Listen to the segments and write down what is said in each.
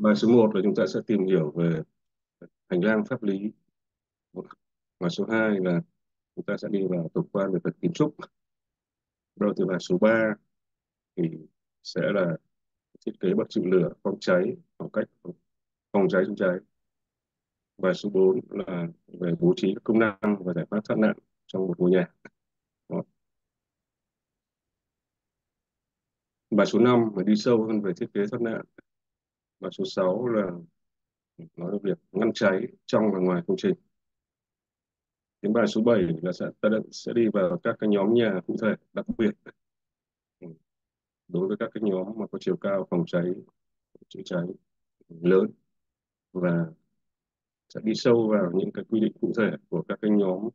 Bài số 1 là chúng ta sẽ tìm hiểu về hành lang pháp lý. Bài số 2 là chúng ta sẽ đi vào tổng quan về phần kiến trúc. rồi từ bài số 3 thì sẽ là thiết kế bậc chịu lửa, phòng cháy, phòng cách phòng cháy chữa cháy. Bài số 4 là về bố trí công năng và giải pháp thoát nạn trong một ngôi nhà. Đó. Bài số 5 là đi sâu hơn về thiết kế thoát nạn. Bài số 6 là nói về việc ngăn cháy trong và ngoài công trình. Đến bài số 7 là sẽ, ta sẽ đi vào các cái nhóm nhà cụ thể, đặc biệt ừ. đối với các cái nhóm mà có chiều cao, phòng cháy, chữa cháy lớn và sẽ đi sâu vào những cái quy định cụ thể của các cái nhóm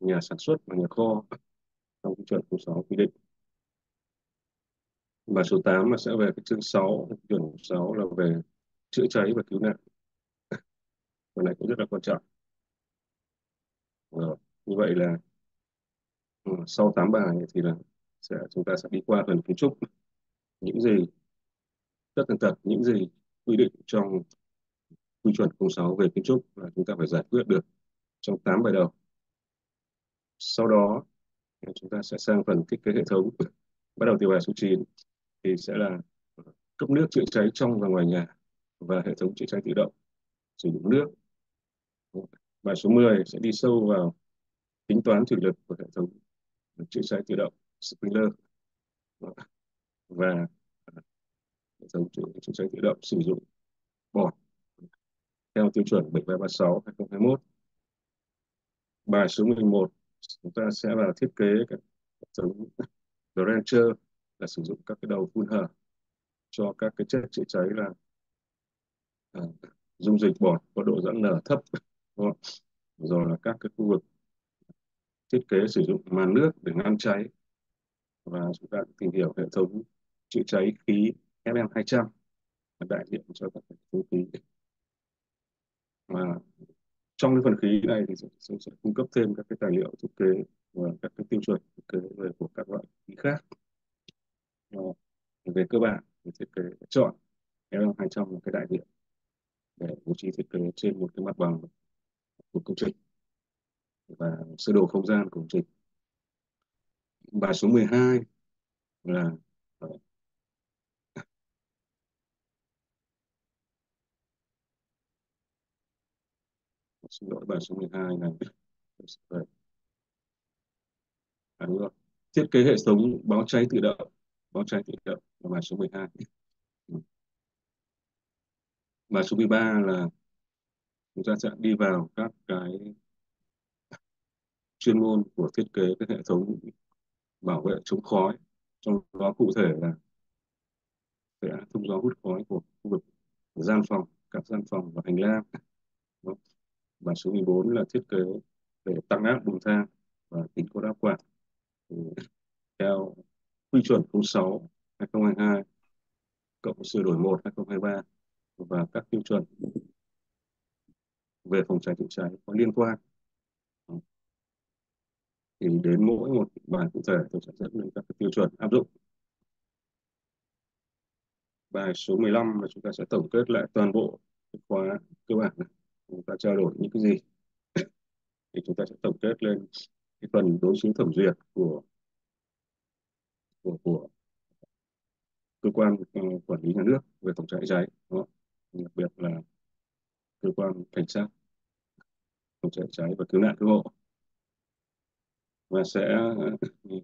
nhà sản xuất và nhà kho trong quy chuẩn 06 quy định. Và số 8 là sẽ về cái chương 6, chuẩn 6 là về chữa cháy và cứu nạn. Phần này cũng rất là quan trọng. Rồi, như vậy là ừ, sau 8 bài thì là sẽ chúng ta sẽ đi qua phần kiến trúc những gì tất tần tật những gì quy định trong quy chuẩn 06 về kiến trúc là chúng ta phải giải quyết được trong 8 bài đầu. Sau đó chúng ta sẽ sang phần thiết kế hệ thống. Bắt đầu từ bài số 9 thì sẽ là cấp nước chữa cháy trong và ngoài nhà và hệ thống chữa cháy tự động sử dụng nước. Bài số 10 sẽ đi sâu vào tính toán thủy lực của hệ thống chữa cháy tự động, sprinkler và hệ thống chữa cháy tự động sử dụng bọt theo tiêu chuẩn 7336 2021. Bài số 11 chúng ta sẽ vào thiết kế các hệ thống Drencher là sử dụng các cái đầu phun hở cho các cái chất chữa cháy là à, dung dịch bọt có độ giãn nở thấp rồi là các cái khu vực thiết kế sử dụng màn nước để ngăn cháy. Và chúng ta tìm hiểu hệ thống chữa cháy khí FM200 đại diện cho các hệ thống khí. Mà trong cái phần khí này thì sẽ, sẽ cung cấp thêm các cái tài liệu thiết kế và các cái tiêu chuẩn thiết kế về của các loại khí khác à, về cơ bản thì thiết kế chọn L200 là cái đại diện để bố trí thiết kế trên một cái mặt bằng của công trình và sơ đồ không gian của công trình. Bài số 12 là ờ, xin lỗi bài số 12 này ờ, à, đúng rồi. Thiết kế hệ thống báo cháy tự động báo cháy tự động là bài số 12 ừ. bài số 13 là chúng ta sẽ đi vào các cái chuyên môn của thiết kế các hệ thống bảo vệ chống khói. Trong đó cụ thể là sẽ thông gió hút khói của khu vực gian phòng, các gian phòng và hành lang. Và số 14 là thiết kế để tăng áp bùng thang và tính cốt áp quạt. Theo quy chuẩn 06 2022 cộng sửa đổi 1 2023 và các tiêu chuẩn về phòng cháy chữa cháy có liên quan. Thì đến mỗi một bài cụ thể tôi sẽ dẫn đến các tiêu chuẩn áp dụng. Bài số 15 mà chúng ta sẽ tổng kết lại toàn bộ khóa cơ bản này. Chúng ta trao đổi những cái gì? Thì chúng ta sẽ tổng kết lên cái phần đối chiếu thẩm duyệt của của của cơ quan uh, quản lý nhà nước về phòng cháy cháy đó đặc biệt là cơ quan cảnh sát phòng cháy cháy và cứu nạn cứu hộ. Và sẽ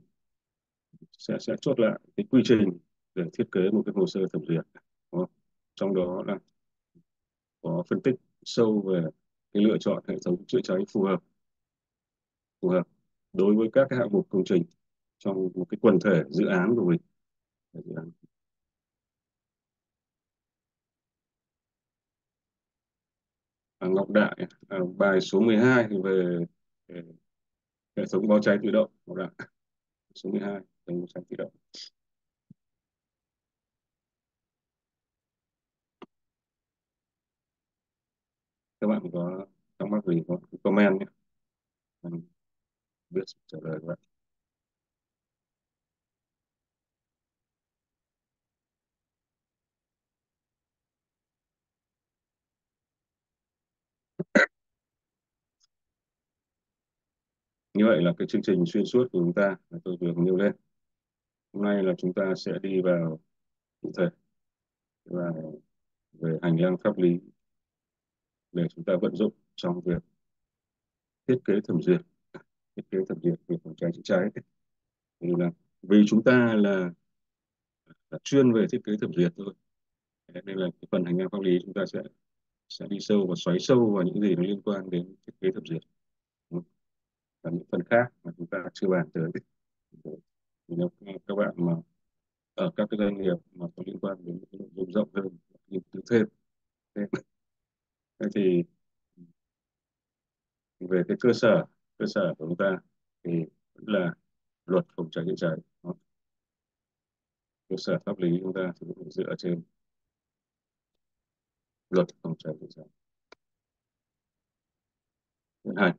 sẽ sẽ chốt lại cái quy trình để thiết kế một cái hồ sơ thẩm duyệt đó. trong đó là có phân tích sâu về cái lựa chọn hệ thống chữa cháy phù hợp phù hợp đối với các cái hạng mục công trình trong một cái quần thể dự án của mình. Dự án. À, Ngọc Đại à, bài số 12 về, về hệ thống báo cháy tự động. Ngọc Đại số 12 hệ thống báo cháy tự động. Các bạn có thắc mắc gì có comment nhé. Mình biết trả lời các bạn. Như vậy là cái chương trình xuyên suốt của chúng ta là tôi vừa nêu lên. Hôm nay là chúng ta sẽ đi vào cụ thể và về hành lang pháp lý để chúng ta vận dụng trong việc thiết kế thẩm duyệt thiết kế thẩm duyệt về phòng cháy chữa cháy. Thì là vì chúng ta là, là chuyên về thiết kế thẩm duyệt thôi nên là cái phần hành lang pháp lý chúng ta sẽ sẽ đi sâu và xoáy sâu vào những gì nó liên quan đến thiết kế thẩm duyệt và những phần khác mà chúng ta chưa bàn tới. Thì nếu các bạn mà ở các cái doanh nghiệp mà có liên quan đến những nội dung rộng hơn, nghiên cứu thêm thế thì về cái cơ sở cơ sở của chúng ta thì vẫn là luật phòng cháy chữa cháy. Cơ sở pháp lý chúng ta thì cũng dựa trên luật phòng cháy chữa cháy. Hiện hành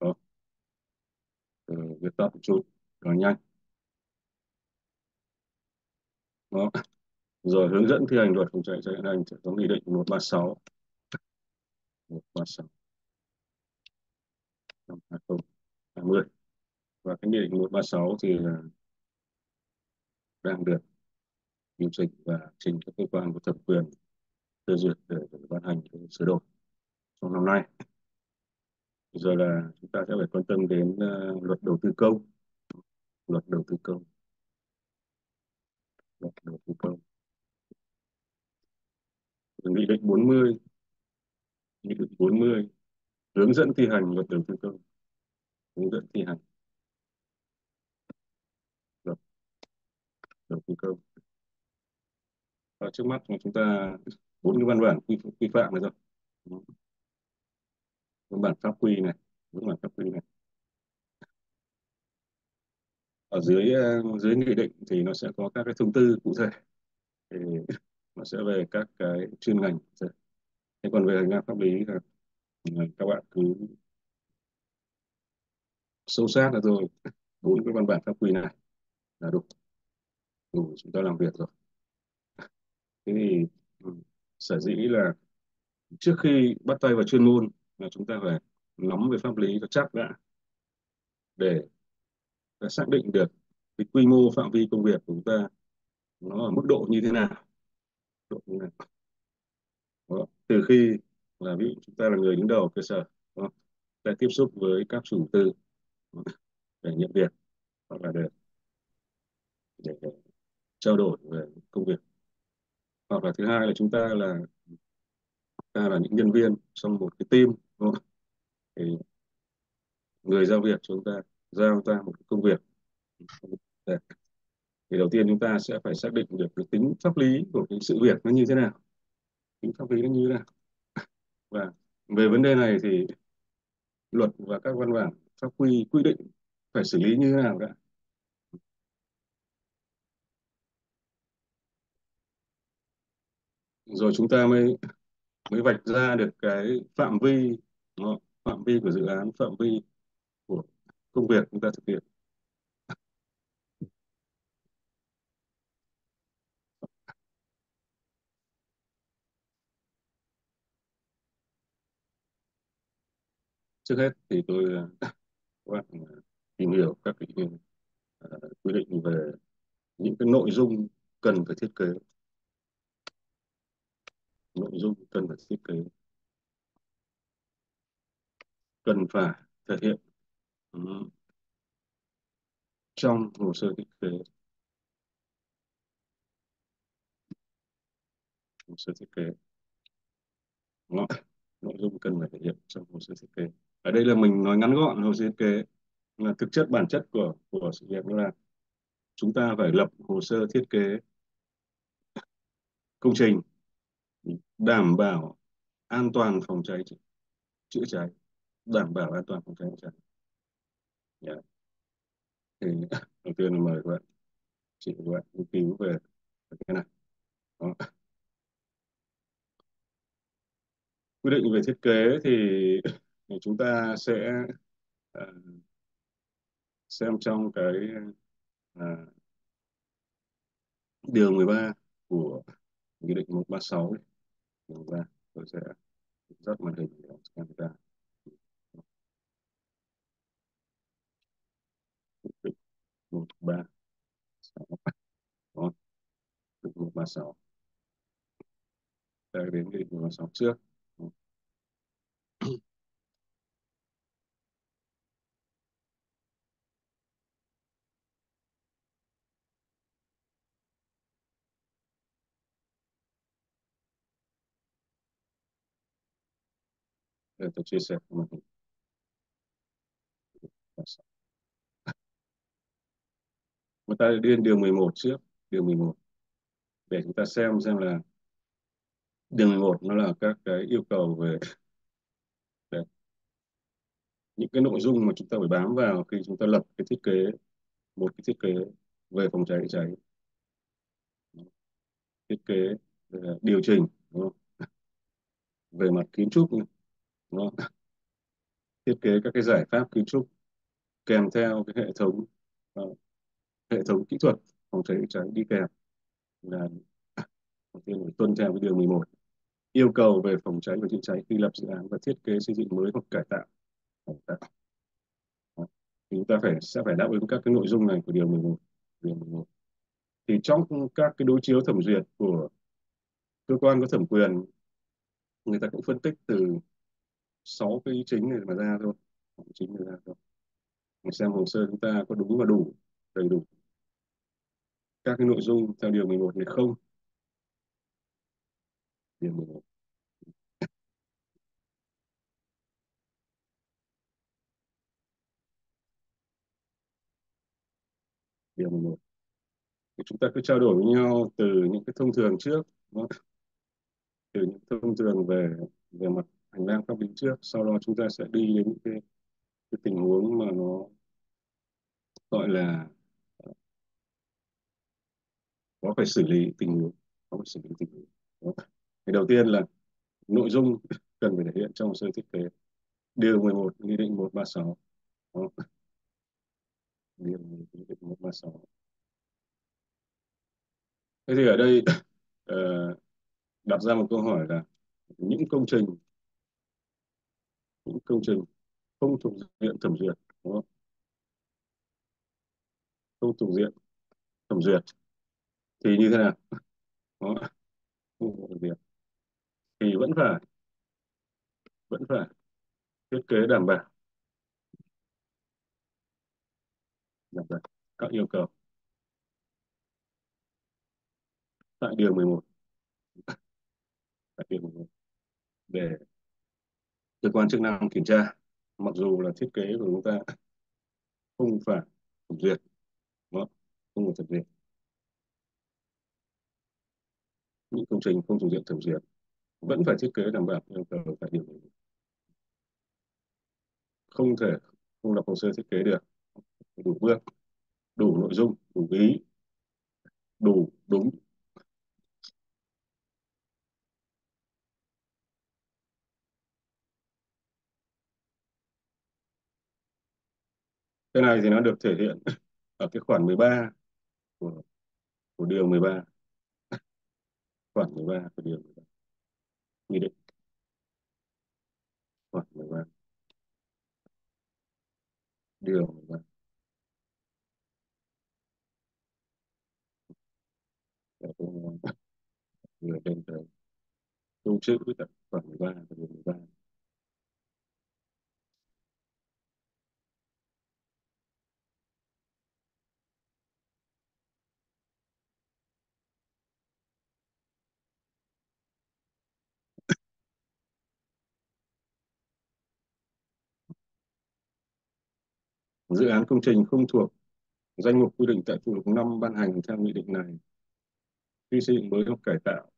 đó Ờ, uh, viết tập một chút nhanh. Đó. Rồi hướng dẫn thi hành luật phòng cháy chữa cháy hành theo nghị định 136 136 năm 2020 và cái nghị định 136 thì là đang được điều chỉnh và trình các cơ quan có thẩm quyền phê duyệt để, để ban hành sửa đổi trong năm nay bây giờ là chúng ta sẽ phải quan tâm đến uh, luật đầu tư công. Luật đầu tư công. Luật đầu tư công. Nghị định 40 nghị định 40 hướng dẫn thi hành luật đầu tư công. Hướng dẫn thi hành. Luật đầu tư công. Và trước mắt chúng ta bốn cái văn bản quy, quy phạm này rồi văn bản pháp quy này văn bản pháp quy này. Ở dưới ờ, dưới nghị định thì nó sẽ có các cái thông tư cụ thể. Thì nó sẽ về các cái chuyên ngành thế còn về hành lang pháp lý là ờ, các bạn cứ sâu sát là rồi, bốn cái văn bản pháp quy này là đủ. Đủ chúng ta làm việc rồi. Thế thì ừ, sở dĩ là trước khi bắt tay vào chuyên môn là chúng ta phải nắm về pháp lý cho chắc đã để, để xác định được cái quy mô phạm vi công việc của chúng ta nó ở mức độ như thế nào độ như nào đó. từ khi là ví dụ chúng ta là người đứng đầu cơ sở đó. ta tiếp xúc với các chủ tư để nhận việc hoặc là để, để, để trao đổi về công việc hoặc là thứ hai là chúng ta là ta là những nhân viên trong một cái team đúng không? thì người giao việc chúng ta, giao ta một công việc. Thì đầu tiên chúng ta sẽ phải xác định được cái tính pháp lý của cái sự việc nó như thế nào. Tính pháp lý nó như thế nào. Và về vấn đề này thì luật và các văn bản, pháp quy quy định phải xử lý như thế nào đã? Rồi chúng ta mới mới vạch ra được cái phạm vi phạm vi của dự án phạm vi của công việc chúng ta thực hiện. Trước hết thì tôi các bạn à, tìm hiểu các cái uh, quy định về những cái nội dung cần phải thiết kế. Nội dung cần phải thiết kế cần phải thực hiện. Trong hồ sơ thiết kế. Hồ sơ thiết kế. Nội nội dung cần phải thể hiện trong hồ sơ thiết kế. Ở đây là mình nói ngắn gọn hồ sơ thiết kế. Là thực chất bản chất của của sự việc là chúng ta phải lập hồ sơ thiết kế công trình đảm bảo an toàn phòng cháy chữa cháy đảm bảo an toàn phòng cháy chữa cháy dạ. thì đầu tiên là mời các bạn chị các bạn nghiên cứu về cái này Đó. quy định về thiết kế thì chúng ta sẽ uh, xem trong cái uh, điều 13 của nghị định 136 ấy. Điều 13 tôi sẽ rất màn hình để cho người ta một, ba, sáu. Đó một ba sáu ta đến cái một ba sáu trước để tôi chia sẻ màn hình chúng ta điên đến điều 11 trước điều 11 để chúng ta xem xem là điều 11 nó là các cái yêu cầu về Đấy. những cái nội dung mà chúng ta phải bám vào khi chúng ta lập cái thiết kế, một cái thiết kế về phòng cháy cháy thiết kế ờ, điều chỉnh, đúng không? về mặt kiến trúc đúng không? thiết kế các cái giải pháp kiến trúc kèm theo cái hệ thống hệ thống kỹ thuật phòng cháy cháy đi kèm là à, đầu tiên phải tuân theo cái điều 11 yêu cầu về phòng cháy và chữa cháy khi lập dự án và thiết kế xây dựng mới hoặc cải tạo. Thì chúng ta phải, sẽ phải đáp ứng các cái nội dung này của điều 11 điều 11 thì trong các cái đối chiếu thẩm duyệt của cơ quan có thẩm quyền, người ta cũng phân tích từ sáu cái ý chính này mà ra thôi chính này ra thôi. Mình xem hồ sơ chúng ta có đúng và đủ, đầy đủ các cái nội dung theo điều 11 này không? Điều 11 điều 11 thì chúng ta cứ trao đổi với nhau từ những cái thông thường trước từ những thông thường về về mặt hành lang pháp lý trước sau đó chúng ta sẽ đi đến những cái, cái tình huống mà nó gọi là nó phải xử lý tình huống nó phải xử lý tình huống đó. thì đầu tiên là nội dung cần phải thể hiện trong hồ sơ thiết kế điều 11 nghị định 136 đó. điều 11, nghị định 136 thế thì ở đây uh, đặt ra một câu hỏi là những công trình những công trình không thuộc diện thẩm duyệt đúng không? không thuộc diện thẩm duyệt thì như thế nào? Đó. Không thì vẫn phải vẫn phải thiết kế đảm bảo. Đảm bảo. Các yêu cầu. Tại điều 11 tại điều 11 để cơ quan chức năng kiểm tra. Mặc dù là thiết kế của chúng ta không phải thẩm duyệt. Đó, không phải thẩm duyệt. Những công trình không thuộc diện thẩm duyệt, vẫn phải thiết kế đảm bảo yêu cầu tại điểm này không thể không lập hồ sơ thiết kế được. Đủ bước, đủ nội dung, đủ ý, đủ đúng. Cái này thì nó được thể hiện ở cái khoản 13 của của điều 13 khoản 13 của điều 13 nghị định. Khoản 13 điều 13 để tôi vừa lên tới câu chữ tại khoản 13 của điều 13 dự án công trình không thuộc danh mục quy định tại phụ lục 5 ban hành theo nghị định này. Khi xây dựng mới hoặc cải tạo,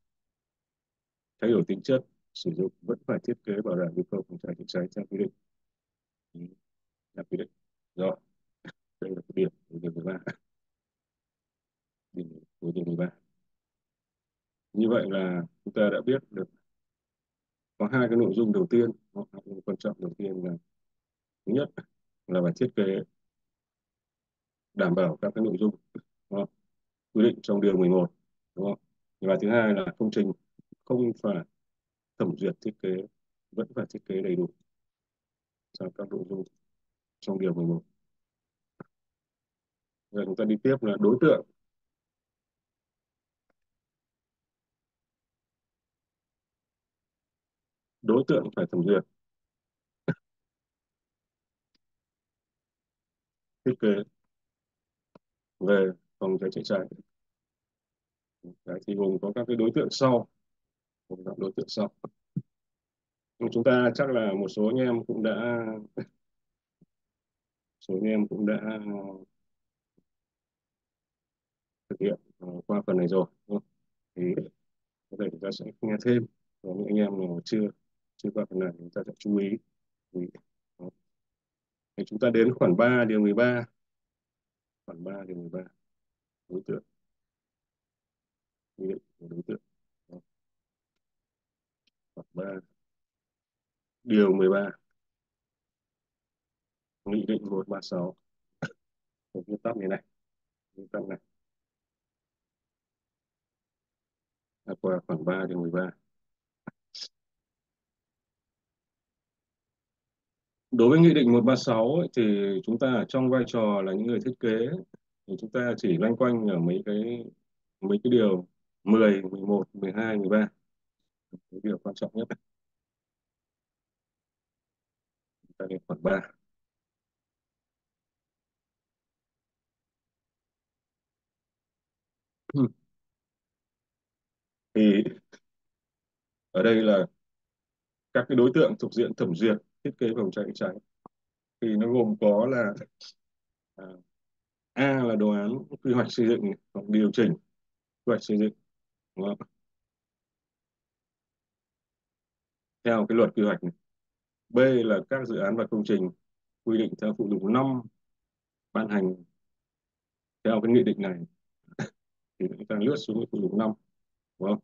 thay đổi tính chất, sử dụng vẫn phải thiết kế bảo đảm yêu cầu phòng cháy chữa cháy theo quy định. Theo quy định. Rồi đây là cái điểm của điều 13 điểm của điều 13 như vậy là chúng ta đã biết được có hai cái nội dung đầu tiên hai cái quan trọng đầu tiên là thứ nhất là phải thiết kế đảm bảo các cái nội dung, đúng quy định trong điều 11 đúng không? Và thứ hai là công trình không phải thẩm duyệt thiết kế, vẫn phải thiết kế đầy đủ cho các nội dung trong điều 11 Rồi chúng ta đi tiếp là đối tượng. Đối tượng phải thẩm duyệt. Thiết kế. Về phòng cháy chữa cháy. Đấy, thì gồm có các cái đối tượng sau. Gồm các đối tượng sau. Chúng ta chắc là một số anh em cũng đã số anh em cũng đã thực hiện ờ, qua phần này rồi thì có thể chúng ta sẽ nghe thêm. Và những anh em nào chưa chưa qua phần này chúng ta sẽ chú ý. Thì, thì chúng ta đến khoản 3 điều 13 khoản 3 điều 13 đối tượng. Quy định của đối tượng. Khoản 3 điều 13 nghị định 136 một nguyên tắc này này. Nguyên tắc này. À, qua khoảng 3 điều 13 đối với nghị định 136 ấy, thì chúng ta ở trong vai trò là những người thiết kế thì chúng ta chỉ loanh quanh ở mấy cái mấy cái điều 10, 11, 12, 13 cái điều quan trọng nhất này. chúng ta đến khoảng 3 thì ở đây là các cái đối tượng thuộc diện thẩm duyệt thiết kế phòng cháy cháy thì nó gồm có là à, A là đồ án quy hoạch xây dựng hoặc điều chỉnh quy hoạch xây dựng đúng không? theo cái luật quy hoạch này. B là các dự án và công trình quy định theo phụ lục 5 ban hành theo cái nghị định này thì chúng ta lướt xuống cái phụ lục 5 đúng không?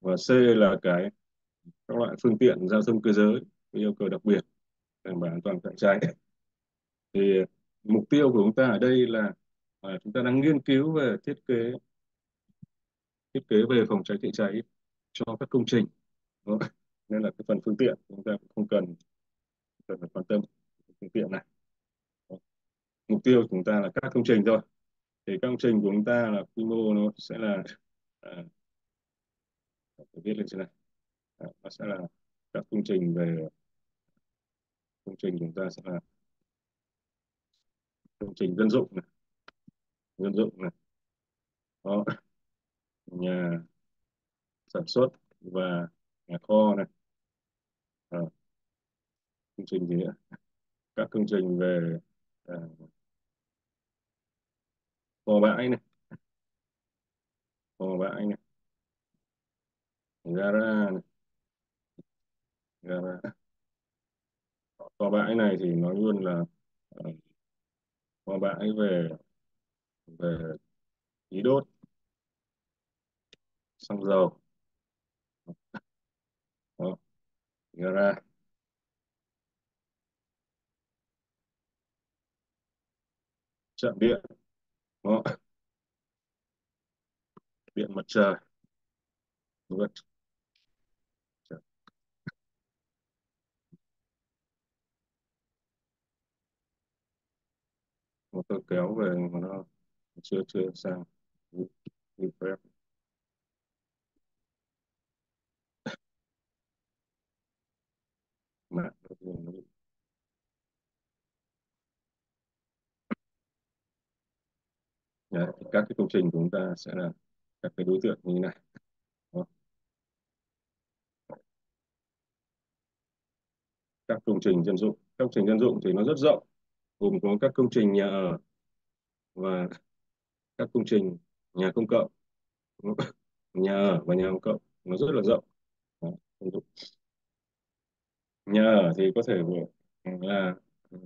Và C là cái các loại phương tiện giao thông cơ giới cái yêu cầu đặc biệt đảm bảo an toàn phòng cháy thì mục tiêu của chúng ta ở đây là à, chúng ta đang nghiên cứu về thiết kế thiết kế về phòng cháy chữa cháy cho các công trình Đó. nên là cái phần phương tiện chúng ta cũng không cần cần phải quan tâm phương tiện này Đó. mục tiêu của chúng ta là các công trình thôi thì các công trình của chúng ta là quy mô nó sẽ là à, viết lên trên này à, nó sẽ là các công trình về công trình chúng ta sẽ là công trình dân dụng này dân dụng này. Đó. nhà sản xuất và nhà kho này. À, công trình gì nữa? Các công trình về à, kho bãi này. Kho bãi này. Gara này. Dạ. gara kho bãi này thì nói luôn là ờ, uh, kho bãi về về khí đốt xăng dầu Đó. gara chạm điện Đó. điện mặt trời đúng không? Có tôi kéo về mà nó chưa chưa sang. Refresh mạng nó bị. Đấy, thì các cái công trình của chúng ta sẽ là các cái đối tượng như thế này. Đó. các công trình dân dụng. Các công trình dân dụng thì nó rất rộng gồm có các công trình nhà ở và các công trình nhà công cộng nhà ở và nhà công cộng nó rất là rộng Đó. nhà ở thì có thể là ừ,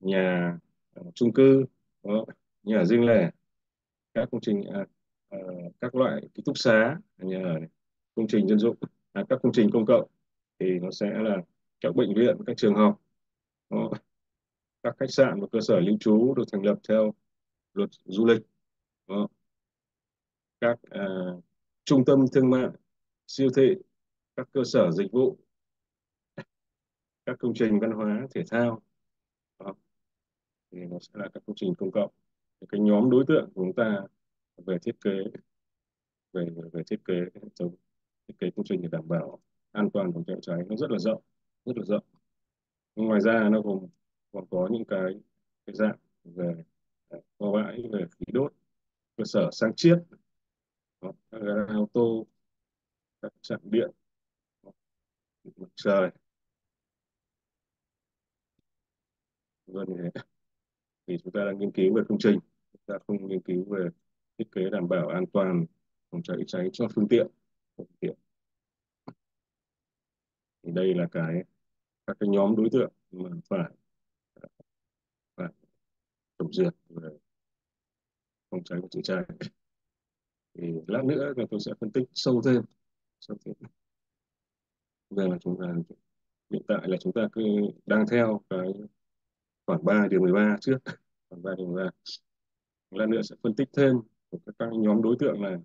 nhà ờ, chung cư Đó. nhà riêng lẻ các công trình à, à, các loại ký túc xá nhà ở này. công trình dân dụng à, các công trình công cộng thì nó sẽ là các bệnh viện các trường học Đó các khách sạn và cơ sở lưu trú được thành lập theo luật du lịch Đó. các à, trung tâm thương mại siêu thị các cơ sở dịch vụ các công trình văn hóa thể thao đó. thì nó sẽ là các công trình công cộng cái nhóm đối tượng của chúng ta về thiết kế về về thiết kế hệ thống thiết kế công trình để đảm bảo an toàn phòng cháy cháy nó rất là rộng rất là rộng ngoài ra nó gồm còn có những cái cái dạng về à, kho bãi về khí đốt cơ sở sang chiết đó, các gara ô tô các trạm điện mặt trời. Vân thế thì chúng ta đang nghiên cứu về công trình chúng ta không nghiên cứu về thiết kế đảm bảo an toàn phòng cháy cháy cho phương tiện phương tiện. Thì đây là cái các cái nhóm đối tượng mà phải tổng dược về phòng cháy và chữa cháy thì lát nữa là tôi sẽ phân tích sâu thêm. Sâu thêm. Giờ là chúng ta hiện tại là chúng ta cứ đang theo cái khoảng 3 điều 13 trước. Khoảng 3 điều 13 lát nữa sẽ phân tích thêm của các, các nhóm đối tượng là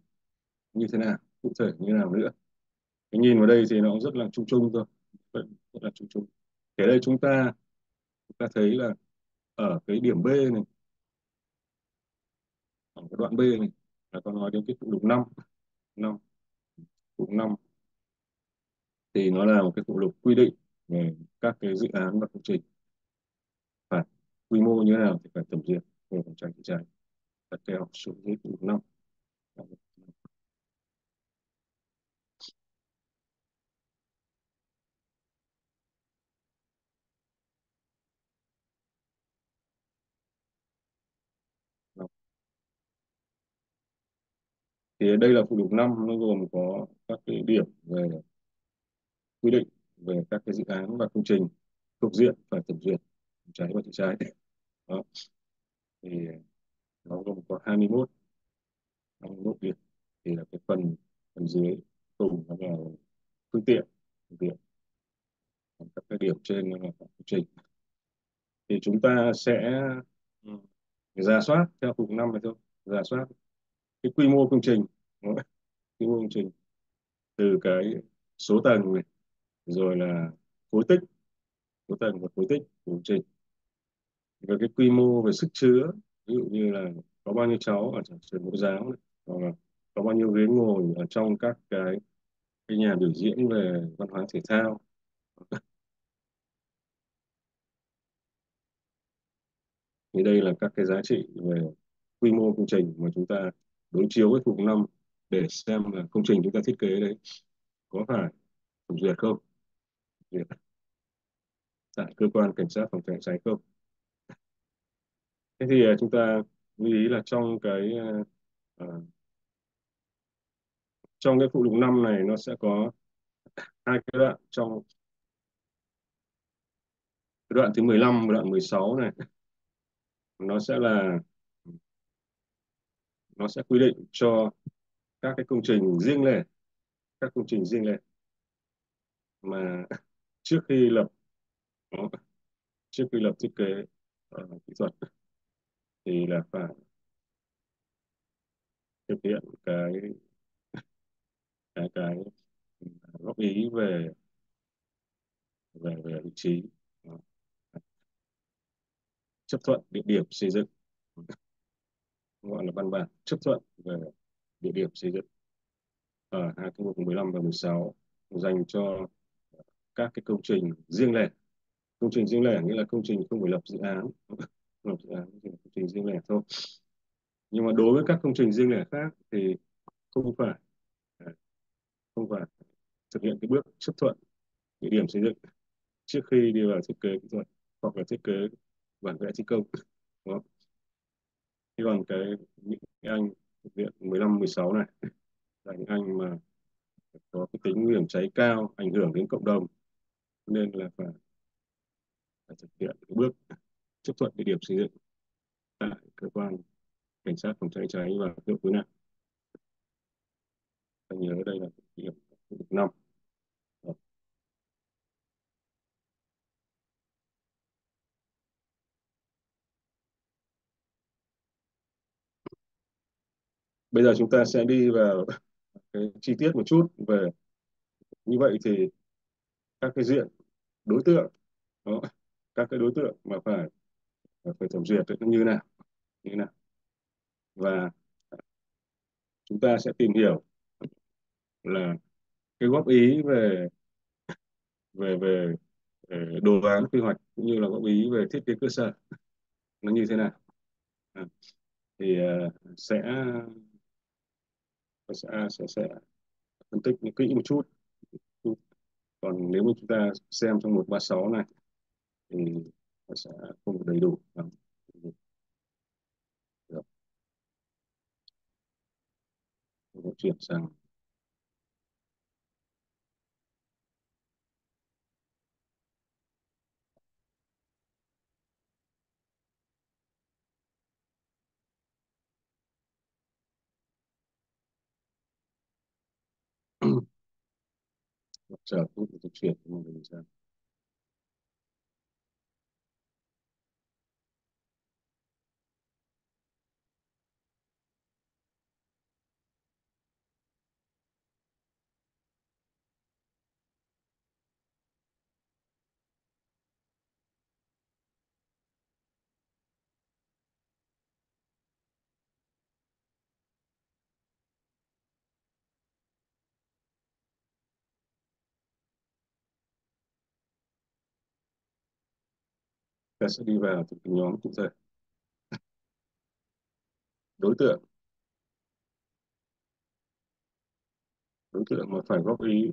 như thế nào cụ thể như nào nữa. Cái nhìn vào đây thì nó rất là chung chung thôi. Rất là chung chung. Thế đây chúng ta chúng ta thấy là ở cái điểm B này. Ở cái đoạn B này, là có nói đến cái phụ lục 5 5 phụ lục 5 thì nó là một cái phụ lục quy định về các cái dự án và công trình. Phải, quy mô như thế nào thì phải tổng duyệt về phòng cháy chữa cháy. Và theo số dưới phụ lục 5 thì đây là phụ lục 5 nó gồm có các cái điểm về quy định, về các cái dự án và công trình thuộc diện phải thẩm duyệt cháy và chữa cháy đó. Thì nó gồm có 21 21 điểm. Thì là cái phần phần dưới cùng nó là phương tiện phương tiện. Còn các cái điểm trên là công trình. Thì chúng ta sẽ ừ, giả ra soát theo phụ năm này thôi. Ra soát cái quy mô công trình. Quy mô công trình. Từ cái số tầng này rồi là khối tích số tầng và khối tích của công trình. Và cái quy mô về sức chứa ví dụ như là có bao nhiêu cháu ở trường mẫu giáo này, hoặc là có bao nhiêu ghế ngồi ở trong các cái cái nhà biểu diễn về văn hóa thể thao. Thì đây là các cái giá trị về quy mô công trình mà chúng ta đối chiếu với phụ năm để xem là công trình chúng ta thiết kế đấy có phải thẩm duyệt không? Duyệt. Tại cơ quan cảnh sát phòng cháy cháy không? Thế thì à, chúng ta lưu ý là trong cái uh, trong cái phụ lục năm này nó sẽ có hai cái đoạn trong đoạn thứ 15 và đoạn 16 này. Nó sẽ là nó sẽ quy định cho các cái công trình riêng lẻ các công trình riêng lẻ mà trước khi lập trước khi lập thiết kế uh, kỹ thuật thì là phải thực hiện cái cái cái à, góp ý về về về vị trí chấp thuận địa điểm xây dựng gọi là văn bản chấp thuận về địa điểm xây dựng ở hai cái mục 15 và 16 dành cho ờ, các cái công trình riêng lẻ. Công trình riêng lẻ nghĩa là công trình không phải lập dự án. Lập dự án thì công trình riêng lẻ thôi. Nhưng mà đối với các công trình riêng lẻ khác thì không phải ờ, không phải thực hiện cái bước chấp thuận địa điểm xây dựng trước khi đi vào thiết kế kỹ thuật hoặc là thiết kế bản vẽ thi công đó còn cái những cái anh thực hiện 15 16 này là những anh mà có cái tính nguy hiểm cháy cao ảnh hưởng đến cộng đồng nên là phải, phải thực hiện cái bước chấp thuận địa điểm xây dựng tại cơ quan cảnh sát phòng cháy cháy và cứu cứu nạn. Ta nhớ đây là điểm năm. Bây giờ chúng ta sẽ đi vào cái chi tiết một chút về như vậy thì các cái diện đối tượng đó các cái đối tượng mà phải à, phải thẩm duyệt nó như nào như nào. Và chúng ta sẽ tìm hiểu là cái góp ý về về về đồ án quy hoạch cũng như là góp ý về thiết kế cơ sở nó như thế nào. À, thì uh, sẽ sẽ sẽ sẽ phân tích kỹ một chút còn nếu mà chúng ta xem trong một ba sáu này, thì nó sẽ không đầy đủ Được. Chuyển sang chờ phút để tôi chuyển cho ta sẽ đi vào từng nhóm cụ thể đối tượng. Đối tượng mà phải góp ý.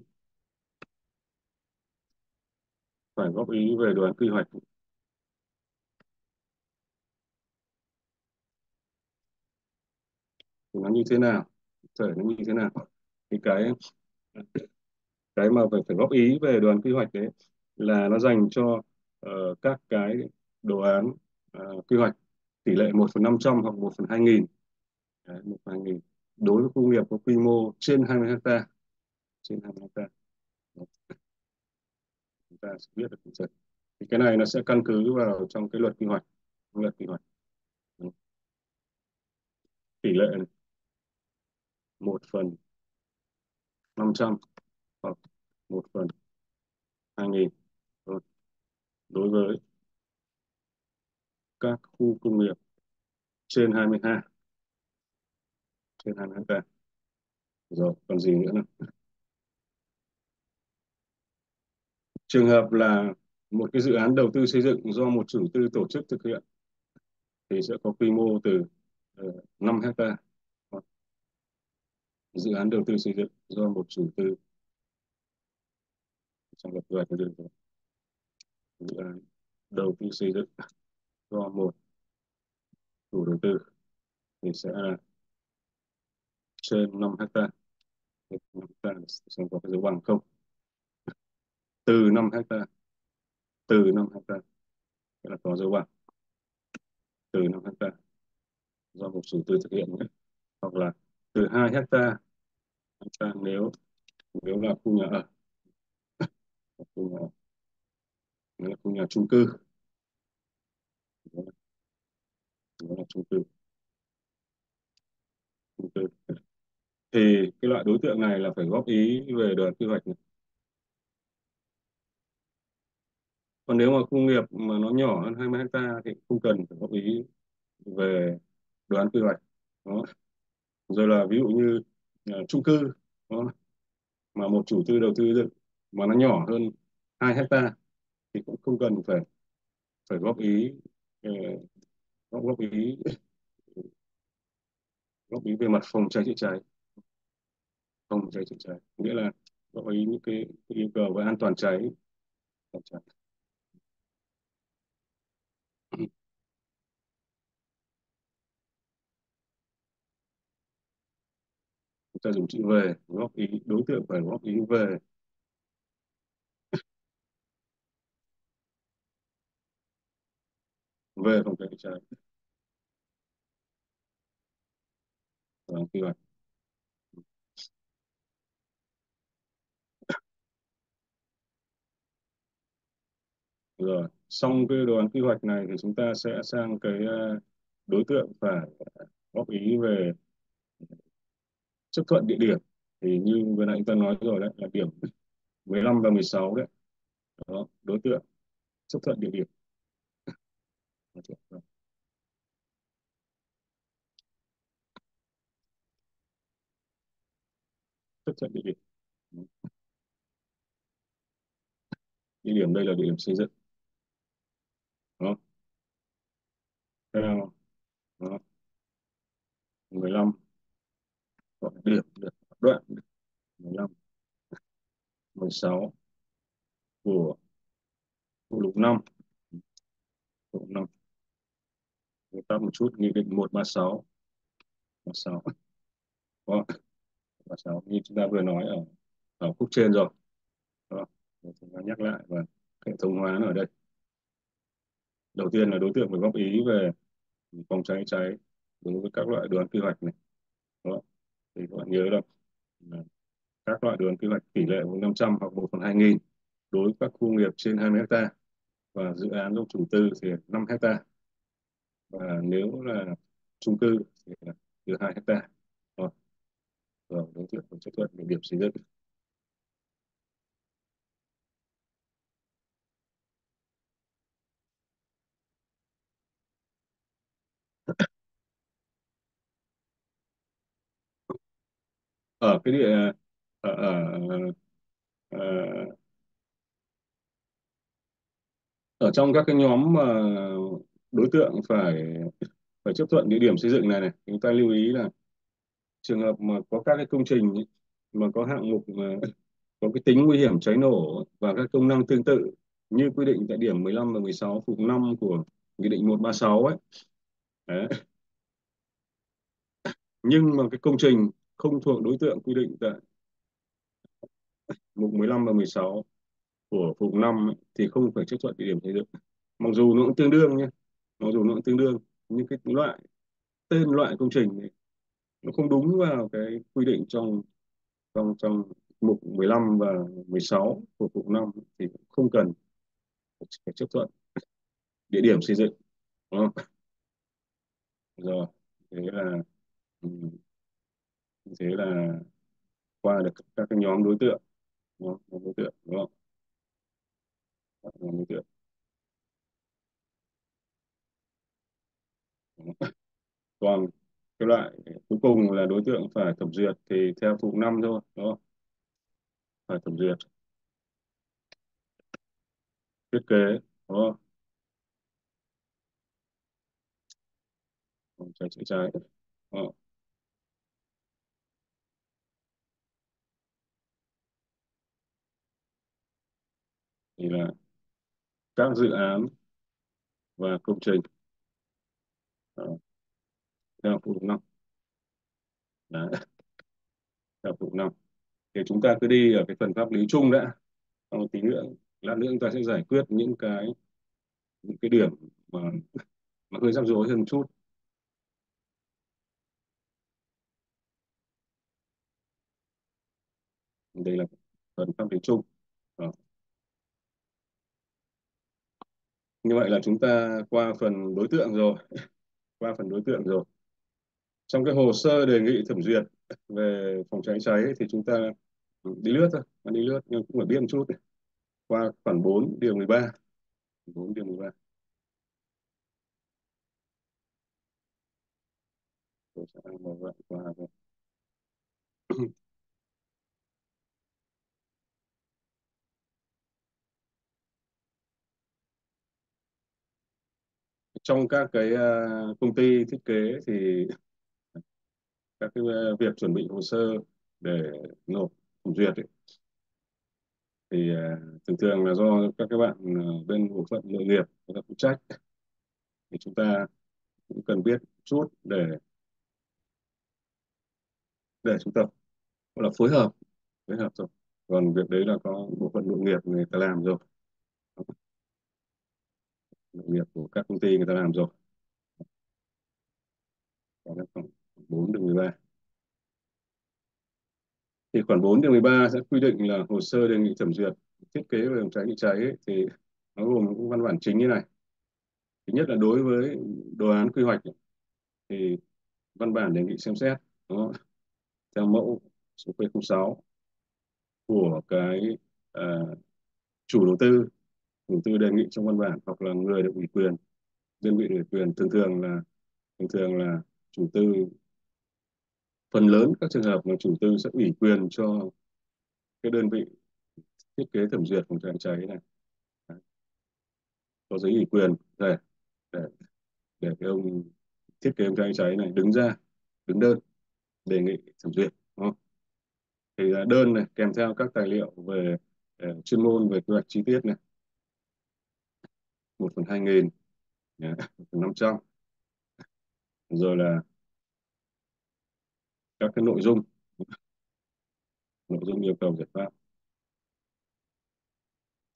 Phải góp ý về đồ án quy hoạch. Thì nó như thế nào? Thể nó như thế nào? Thì cái cái mà phải phải góp ý về đoàn quy hoạch đấy là nó dành cho uh, các cái đồ án uh, quy hoạch tỷ lệ một phần năm trăm hoặc một phần hai nghìn. Đấy, một phần hai nghìn. Đối với khu nghiệp có quy mô trên 20 hecta. Trên 20 hecta. Chúng ta sẽ biết được cụ thì cái này nó sẽ căn cứ vào trong cái luật quy hoạch luật quy hoạch. Đấy. tỷ lệ này một phần năm trăm hoặc một phần hai nghìn. Đối với các khu công nghiệp trên 20 ha trên 20 ha rồi, còn gì nữa nào trường hợp là một cái dự án đầu tư xây dựng do một chủ tư tổ chức thực hiện, thì sẽ có quy mô từ ờ, 5 hecta. Dự án đầu tư xây dựng do một chủ tư. Trong luật quy hoạch dự án đầu tư xây dựng do một chủ đầu tư thì sẽ là trên 5 hecta. 5 hecta xem có cái dấu bằng không. Từ 5 hecta, từ 5 hecta là có dấu bằng. Từ 5 hecta do một chủ tư thực hiện nhé. Hoặc là từ 2 hecta hecta nếu nếu là khu nhà ở. Khu nhà nếu là khu nhà chung cư nếu là, đó là chung cư chung cư thì cái loại đối tượng này là phải góp ý về đoàn quy hoạch này. còn nếu mà khu nghiệp mà nó nhỏ hơn 20 hecta thì không cần phải góp ý về đoàn quy hoạch đó rồi là ví dụ như uh, chung cư đó mà một chủ tư đầu tư dựng mà nó nhỏ hơn 2 hecta thì cũng không cần phải phải góp ý uh, góp ý góp ý về mặt phòng cháy chữa cháy. Phòng cháy chữa cháy. Nghĩa là góp ý những cái, cái yêu cầu về an toàn cháy. An toàn cháy. Chúng ta dùng chữ về góp ý đối tượng phải góp ý về. Về phòng cháy chữa cháy và quy hoạch rồi. Xong cái đồ án quy hoạch này thì chúng ta sẽ sang cái ờ, đối tượng phải ờ, góp ý về chấp thuận địa điểm. Thì như vừa nãy chúng ta nói rồi đấy, là điểm 15 và 16 đấy. Đó, đối tượng chấp thuận địa điểm chấp thuận địa điểm. Địa điểm đây là địa điểm xây dựng. Đó theo đó. 15 gọi điểm được đoạn 15 16 của phụ lục 5 phụ lục 5 Người ta một chút nghị định 136 36 đó 36 như chúng ta vừa nói ở ở khúc trên rồi. Đó chúng ta nhắc lại và hệ thống hóa nó ở đây. Đầu tiên là đối tượng phải góp ý về phòng cháy cháy đối với các loại đồ án quy hoạch này. Đó. thì các bạn nhớ là các loại đường quy hoạch tỷ lệ 500 hoặc 1 phần 2 nghìn đối với các khu nghiệp trên 20 hecta và dự án do chủ tư thì 5 hecta và nếu là chung cư thì là từ 2 hecta. Rồi, rồi đối tượng được chấp thuận địa điểm xây dựng. Ở cái địa ở, ở, ở, ở trong các cái nhóm mà đối tượng phải phải chấp thuận địa điểm xây dựng này này chúng ta lưu ý là trường hợp mà có các cái công trình mà có hạng mục mà có cái tính nguy hiểm cháy nổ và các công năng tương tự như quy định tại điểm 15 và 16 phụ 5 của Nghị định 136 ấy. Đấy. Nhưng mà cái công trình không thuộc đối tượng quy định tại mục 15 và 16 của phụ 5 ấy, thì không phải chấp thuận địa điểm xây dựng. Mặc dù nó cũng tương đương nhé, nó dù nó tương đương nhưng cái loại tên loại công trình ấy, nó không đúng vào cái quy định trong trong trong mục 15 và 16 của phụ 5 thì không cần phải chấp thuận địa điểm xây dựng đúng không? rồi thế là ừ, thế là qua được các cái nhóm đối tượng đúng không? nhóm đối tượng đúng không nhóm đối tượng còn vâng, cái loại cuối cùng là đối tượng phải thẩm duyệt thì theo phụ 5 thôi, đúng không? Phải thẩm duyệt. Thiết kế, đúng không? Phòng cháy chữa cháy thì là các dự án và công trình đó. theo phụ thuộc 5 Đấy. theo phụ thuộc 5 thì chúng ta cứ đi ở cái phần pháp lý chung đã sau tí nữa, lát nữa chúng ta sẽ giải quyết những cái những cái điểm mà mà hơi rắc rối hơn một chút đây là phần pháp lý chung Đó. như vậy là chúng ta qua phần đối tượng rồi qua phần đối tượng rồi trong cái hồ sơ đề nghị thẩm duyệt về phòng cháy cháy thì chúng ta đi lướt thôi đi lướt nhưng cũng phải biết một chút này. qua khoản 4 điều 13 4 điều 13 tôi sẽ mở rộng qua rồi. Trong các cái uh, công ty thiết kế thì các cái uh, việc chuẩn bị hồ sơ để nộp thẩm duyệt ấy, thì uh, thường thường là do các cái bạn bên bộ phận nội nghiệp người ta phụ trách. Thì chúng ta cũng cần biết chút để để chúng ta gọi là phối hợp phối hợp rồi còn việc đấy là có bộ phận nội nghiệp người ta làm rồi nghiệp của các công ty người ta làm rồi. Còn khoảng 4 điều 13 thì khoản 4 điều 13 sẽ quy định là hồ sơ đề nghị thẩm duyệt thiết kế về phòng cháy chữa cháy ấy, thì nó gồm những văn bản chính như này. Thứ nhất là đối với đồ án quy hoạch thì văn bản đề nghị xem xét nó theo mẫu số P06 của cái uh, chủ đầu tư chủ tư đề nghị trong văn bản hoặc là người được ủy quyền, đơn vị ủy quyền. Thường thường là, thường thường là chủ tư, phần lớn các trường hợp mà chủ tư sẽ ủy quyền cho cái đơn vị thiết kế thẩm duyệt phòng cháy cháy này. Có giấy ủy quyền để để để cái ông thiết kế phòng cháy cháy này đứng ra, đứng đơn, đề nghị thẩm duyệt, đúng không? thì đơn này kèm theo các tài liệu về ờ, chuyên môn, về quy hoạch chi tiết này. 1 phần 2 nghìn. Một phần năm trăm. Rồi là các cái nội dung. Nội dung yêu cầu giải pháp.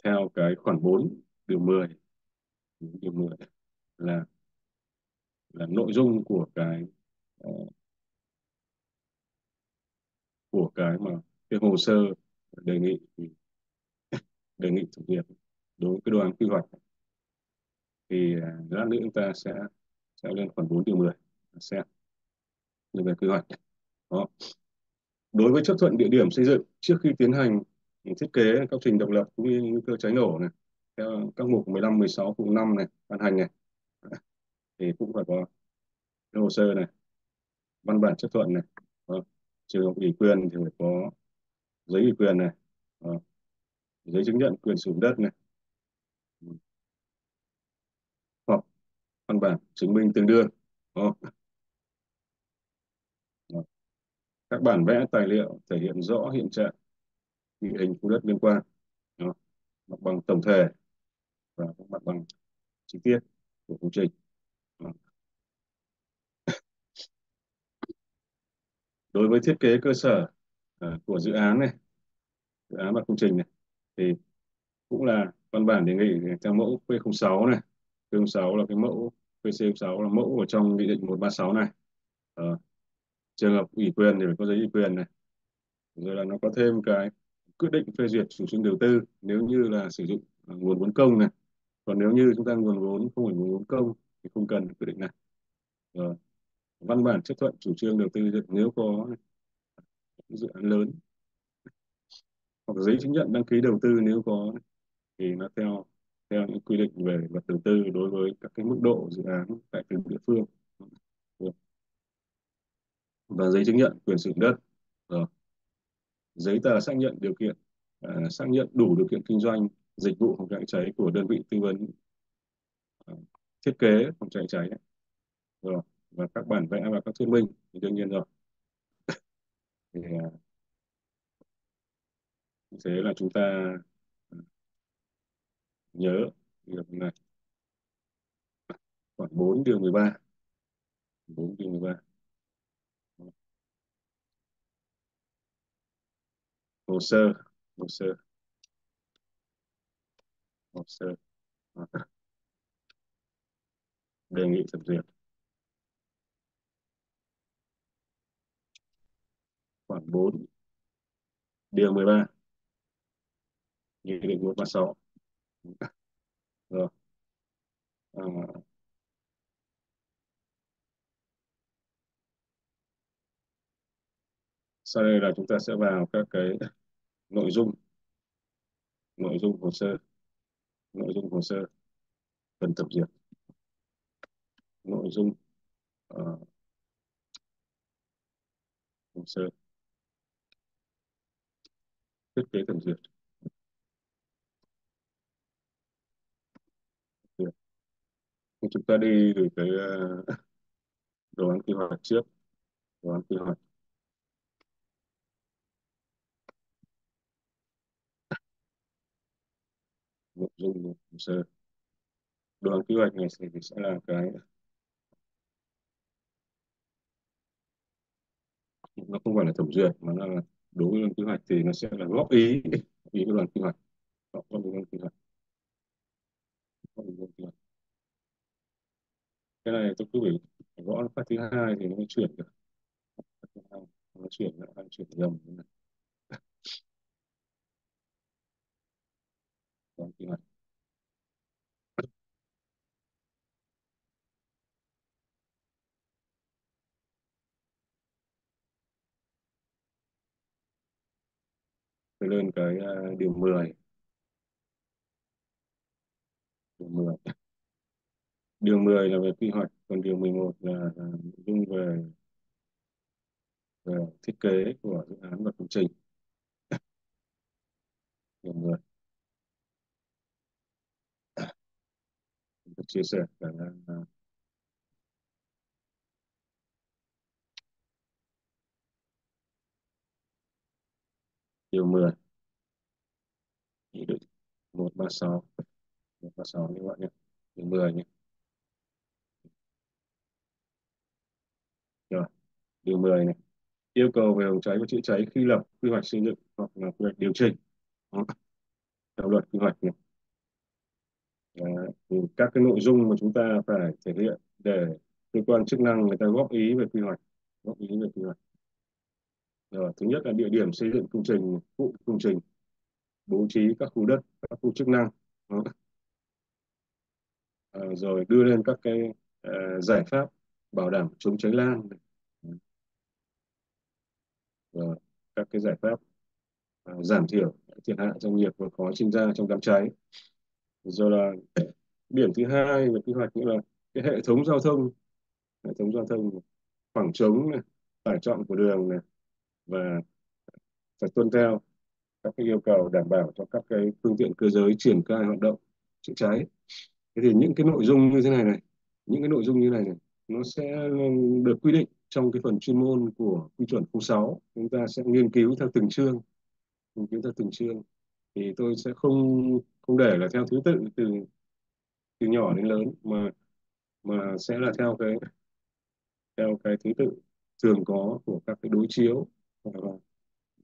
Theo cái khoản 4 điều 10 điều 10 là là nội dung của cái uh, của cái mà cái hồ sơ đề nghị đề nghị thực hiện đối với cái đồ án quy hoạch thì à, lát nữa chúng ta sẽ sẽ lên khoản 4 điều 10 xem về quy hoạch đó đối với chấp thuận địa điểm xây dựng trước khi tiến hành thiết kế công trình độc lập cũng như nguy cơ cháy nổ này theo các mục 15, 16, cùng 5 này ban hành này thì cũng phải có hồ sơ này văn bản chấp thuận này đó. trường hợp ủy quyền thì phải có giấy ủy quyền này đó. giấy chứng nhận quyền sử dụng đất này hoặc văn bản chứng minh tương đương đó. Đó. các bản vẽ tài liệu thể hiện rõ hiện trạng địa hình khu đất liên quan đó. mặt bằng tổng thể và các mặt bằng chi tiết của công trình đó. đối với thiết kế cơ sở uh, của dự án này dự án và công trình này thì cũng là văn bản đề nghị theo mẫu P06 này P06 là cái mẫu PC06 là mẫu ở trong nghị định 136 này. À, trường hợp ủy quyền thì phải có giấy ủy quyền này. Rồi là nó có thêm cái quyết định phê duyệt chủ trương đầu tư nếu như là sử dụng à, nguồn vốn công này. Còn nếu như chúng ta nguồn vốn không phải nguồn vốn công thì không cần quyết định này. Rồi văn bản chấp thuận chủ trương đầu tư nếu có dự án lớn hoặc giấy chứng nhận đăng ký đầu tư nếu có thì nó theo theo những quy định về luật đầu tư đối với các cái mức độ dự án tại từng địa phương. Và giấy chứng nhận quyền sử dụng đất. Rồi. giấy tờ xác nhận điều kiện à, xác nhận đủ điều kiện kinh doanh dịch vụ phòng cháy cháy của đơn vị tư vấn à, thiết kế phòng cháy cháy. Rồi. Và các bản vẽ và các thuyết minh. Thì đương nhiên rồi. Thì à, thế là chúng ta nhớ điều này khoảng 4 điều 13 4 điều 13 hồ sơ hồ sơ. Hồ sơ. Đề nghị thẩm duyệt. Khoảng 4 điều 13 nghị định 136 rồi à, sau đây là chúng ta sẽ vào các cái nội dung. Nội dung hồ sơ. Nội dung hồ sơ. Cần thẩm duyệt. Nội dung uh, hồ sơ. Thiết kế thẩm duyệt. Chúng ta đi từ cái ờ, đồ án quy hoạch trước. Đồ án quy hoạch nội dung hồ sơ. Đồ án quy hoạch này sẽ sẽ là cái nó không phải là thẩm duyệt, mà nó là đối với quy hoạch thì nó sẽ là góp ý ý của đoàn quy hoạch góp ý đoàn quy hoạch góp ý đoàn quy hoạch cái này tôi cứ phải gõ phát thứ hai thì nó mới chuyển được. Phát thứ hai nó chuyển nó đang chuyển nhầm. Này còn cái này. Tôi lên cái uh, điều 10 điều 10 điều 10 là về quy hoạch còn điều 11 là, là nội dung về về thiết kế của dự án và công trình. Điều 10 được chia sẻ cả là điều 10 nghị định 136 136 như vậy nhé. Điều 10 nhé rồi điều 10 này yêu cầu về phòng cháy và chữa cháy khi lập quy hoạch xây dựng hoặc là quy hoạch điều chỉnh Đó. theo luật quy hoạch này Đấy. Thì các cái nội dung mà chúng ta phải thể hiện để cơ quan chức năng người ta góp ý về quy hoạch góp ý về quy hoạch rồi thứ nhất là địa điểm xây dựng công trình cụ công trình bố trí các khu đất các khu chức năng Đó. À, rồi đưa lên các cái uh, giải pháp bảo đảm chống cháy lan và các cái giải pháp uh, giảm thiểu thiệt hại doanh nghiệp và có sinh ra trong đám cháy. Rồi là điểm thứ hai về quy hoạch nghĩa là cái hệ thống giao thông. Hệ thống giao thông khoảng trống này, tải trọng của đường này và phải tuân theo các cái yêu cầu đảm bảo cho các cái phương tiện cơ giới triển khai hoạt động chữa cháy. Thế thì những cái nội dung như thế này này những cái nội dung như này này nó sẽ được quy định trong cái phần chuyên môn của quy chuẩn 06 chúng ta sẽ nghiên cứu theo từng chương nghiên cứu theo từng chương. Thì tôi sẽ không không để là theo thứ tự từ từ nhỏ đến lớn mà mà sẽ là theo cái theo cái thứ tự thường có của các cái đối chiếu hoặc là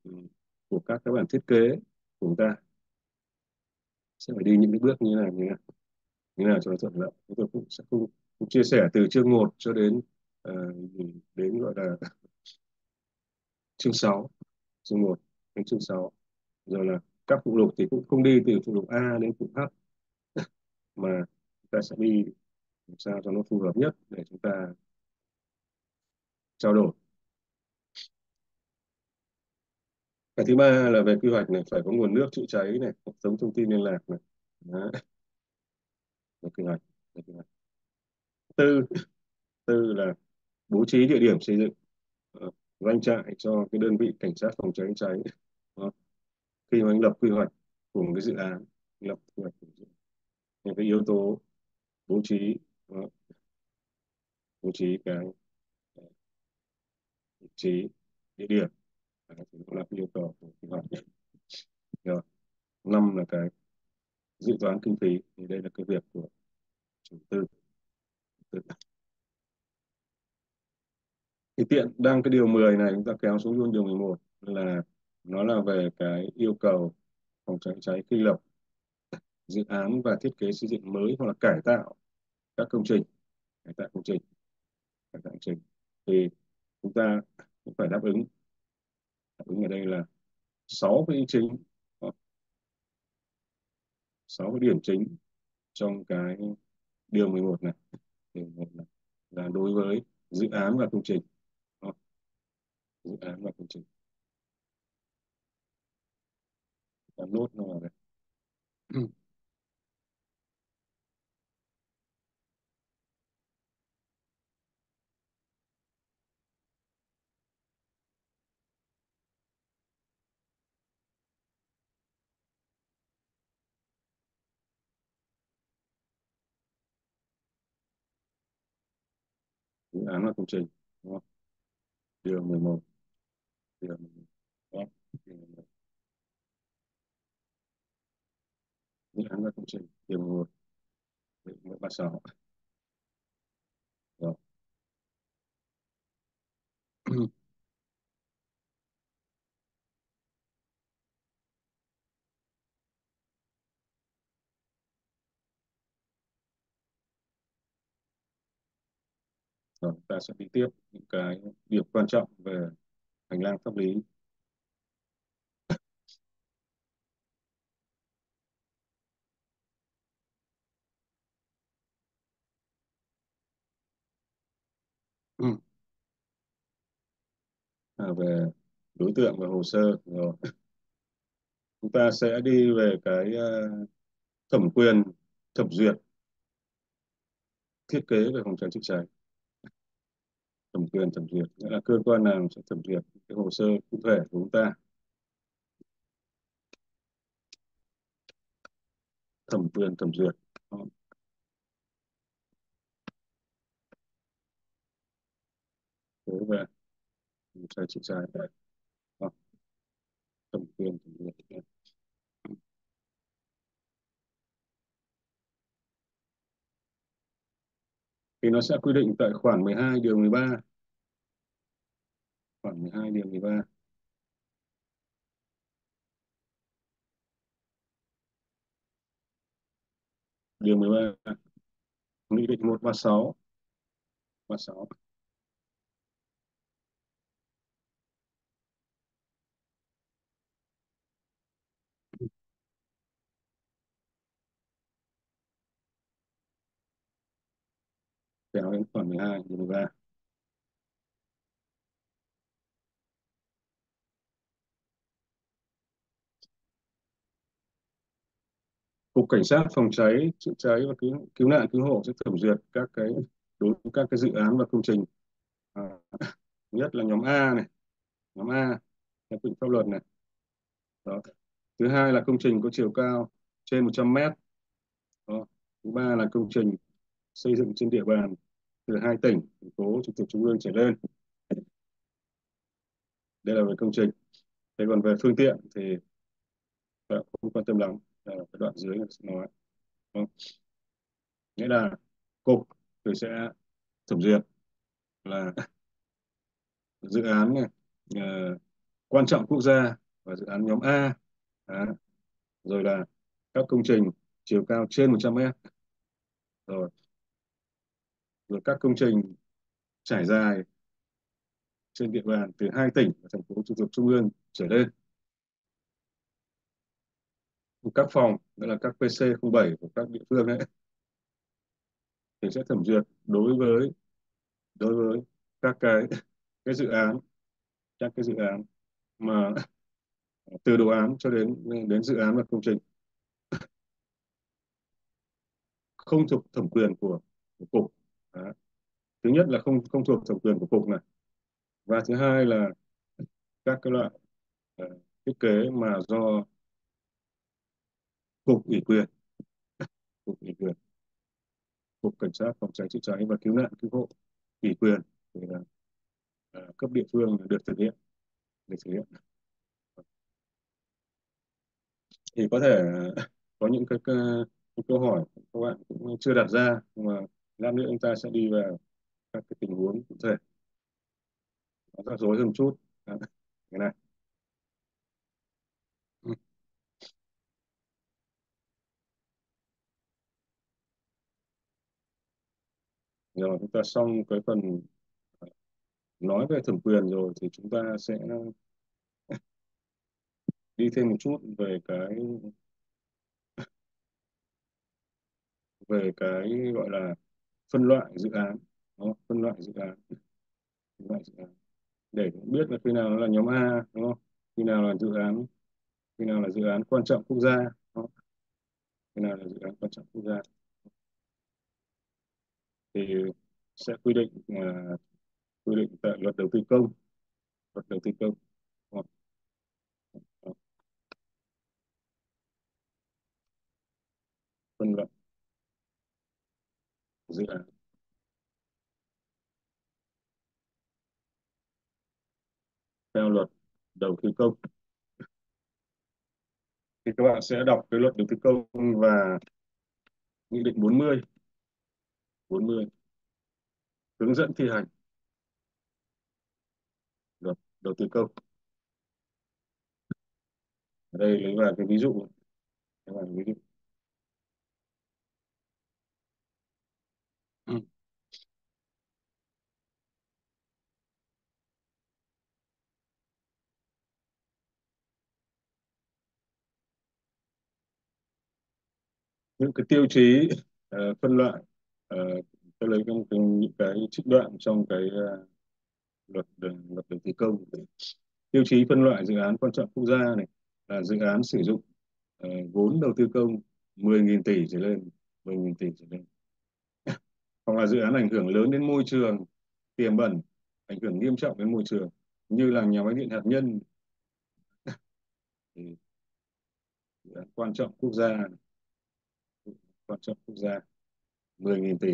ừ, của các cái bản thiết kế của chúng ta. Sẽ phải đi những cái bước như thế này như này như nào cho nó thuận lợi. Tôi cũng sẽ không, không chia sẻ từ chương 1 cho đến Ờ, đến gọi là chương 6 chương 1 đến chương 6 rồi là các phụ lục thì cũng không đi từ phụ lục A đến phụ H mà chúng ta sẽ đi làm sao cho nó phù hợp nhất để chúng ta trao đổi. Cái thứ ba là về quy hoạch này, phải có nguồn nước chữa cháy này hệ thống thông tin liên lạc này. Đó. Về quy hoạch, về quy hoạch. Tư tư là bố trí địa điểm xây dựng uh, doanh trại cho cái đơn vị cảnh sát phòng cháy cháy Đó. khi mà anh lập quy hoạch của một cái dự án lập quy hoạch của dự án. những cái yếu tố bố trí Đó. bố trí cái ờ, vị trí địa điểm à, cũng là cái yêu cầu của quy hoạch rồi năm là cái dự toán kinh phí thì đây là cái việc của chủ tư thì tiện đang cái điều 10 này chúng ta kéo xuống luôn điều 11 là nó là về cái yêu cầu phòng cháy cháy khi lập dự án và thiết kế xây dựng mới hoặc là cải tạo các công trình, cải tạo công trình, cải tạo công trình. Thì chúng ta cũng phải đáp ứng đáp ứng ở đây là sáu cái chính, sáu cái điểm chính trong cái điều 11 này. Điều 11 này là đối với dự án và công trình dự án và công trình. Và nốt nó vào đây. Dự án và công trình, đúng không? điều 11 điều 11 Đó. điều 11 dự án và công trình điều 11 điều 136 rồi rồi ta sẽ đi tiếp những cái điểm quan trọng về hành lang pháp lý. Ừ. à, về đối tượng và hồ sơ. Rồi. Chúng ta sẽ đi về cái uh, thẩm quyền thẩm duyệt thiết kế về phòng cháy chữa cháy thẩm quyền, thẩm duyệt, nghĩa là cơ quan nào sẽ thẩm duyệt cái hồ sơ cụ thể của chúng ta. Thẩm quyền, thẩm duyệt. Đó. đối về sai cháy sai đây thẩm quyền, thẩm duyệt dạ. thì nó sẽ quy định tại khoản 12 điều 13 khoảng 12 điều 13 điều 13 nghị định 136 36 kéo đến khoản 12 điều 13 Cục Cảnh sát phòng cháy chữa cháy và cứu cứu nạn cứu hộ sẽ thẩm duyệt các cái đối với các cái dự án và công trình. À, nhất là nhóm A này nhóm A theo quy định pháp luật này. Đó. Thứ hai là công trình có chiều cao trên 100 mét. Đó. thứ ba là công trình xây dựng trên địa bàn từ hai tỉnh thành phố trực thuộc trung ương trở lên. Đây là về công trình. Thế còn về phương tiện thì à, không quan tâm lắm là cái đoạn dưới nói. Đúng. nghĩa là cục tôi sẽ thẩm duyệt là dự án này uh, quan trọng quốc gia và dự án nhóm A. Đó. rồi là các công trình chiều cao trên 100 mét. Rồi. Rồi các công trình trải dài trên địa bàn từ hai tỉnh và thành phố trực thuộc trung ương trở lên các phòng nghĩa là các PC07 của các địa phương ấy thì sẽ thẩm duyệt đối với đối với các cái cái dự án các cái dự án mà từ đồ án cho đến đến dự án và công trình. Không thuộc thẩm quyền của, của cục. Đó. thứ nhất là không không thuộc thẩm quyền của cục này. Và thứ hai là các cái loại uh, thiết kế mà do cục ủy quyền. Cục ủy quyền. Cục cảnh sát phòng cháy chữa cháy và cứu nạn cứu hộ. Ủy quyền thì là à, cấp địa phương được thực hiện. Được thực hiện. Thì có thể có những cái, cái, cái câu hỏi các bạn cũng chưa đặt ra nhưng mà lát nữa chúng ta sẽ đi vào các cái tình huống cụ thể. Nó rắc rối hơn chút. Cái này. Rồi chúng ta xong cái phần à, nói về thẩm quyền rồi thì chúng ta sẽ đi thêm một chút về cái về cái gọi là phân loại dự án đó, phân loại dự án. Phân loại dự án. Để biết là khi nào nó là nhóm A đúng không? Khi nào là dự án khi nào là dự án quan trọng quốc gia đó. khi nào là dự án quan trọng quốc gia thì sẽ quy định uh, quy định tại luật đầu tư công luật đầu tư công. Vâng. Phân loại dự án. Theo luật đầu tư công. Thì các bạn sẽ đọc cái luật đầu tư công và nghị định 40 40 hướng dẫn thi hành. Luật đầu tư công. Ở đây lấy vào cái ví dụ. Lấy vào ví dụ. Ừ. những cái tiêu chí uh, phân loại uh, tôi lấy những cái, những cái trích đoạn trong cái uh, luật ờ, luật đầu tư công tiêu chí phân loại dự án quan trọng quốc gia này là dự án sử dụng uh, vốn đầu tư công 10.000 tỷ trở lên 10.000 tỷ trở lên. Hoặc là dự án ảnh hưởng lớn đến môi trường tiềm ẩn ảnh hưởng nghiêm trọng đến môi trường như là nhà máy điện hạt nhân. Thì dự án quan trọng quốc gia quan trọng quốc gia. 10.000 tỷ.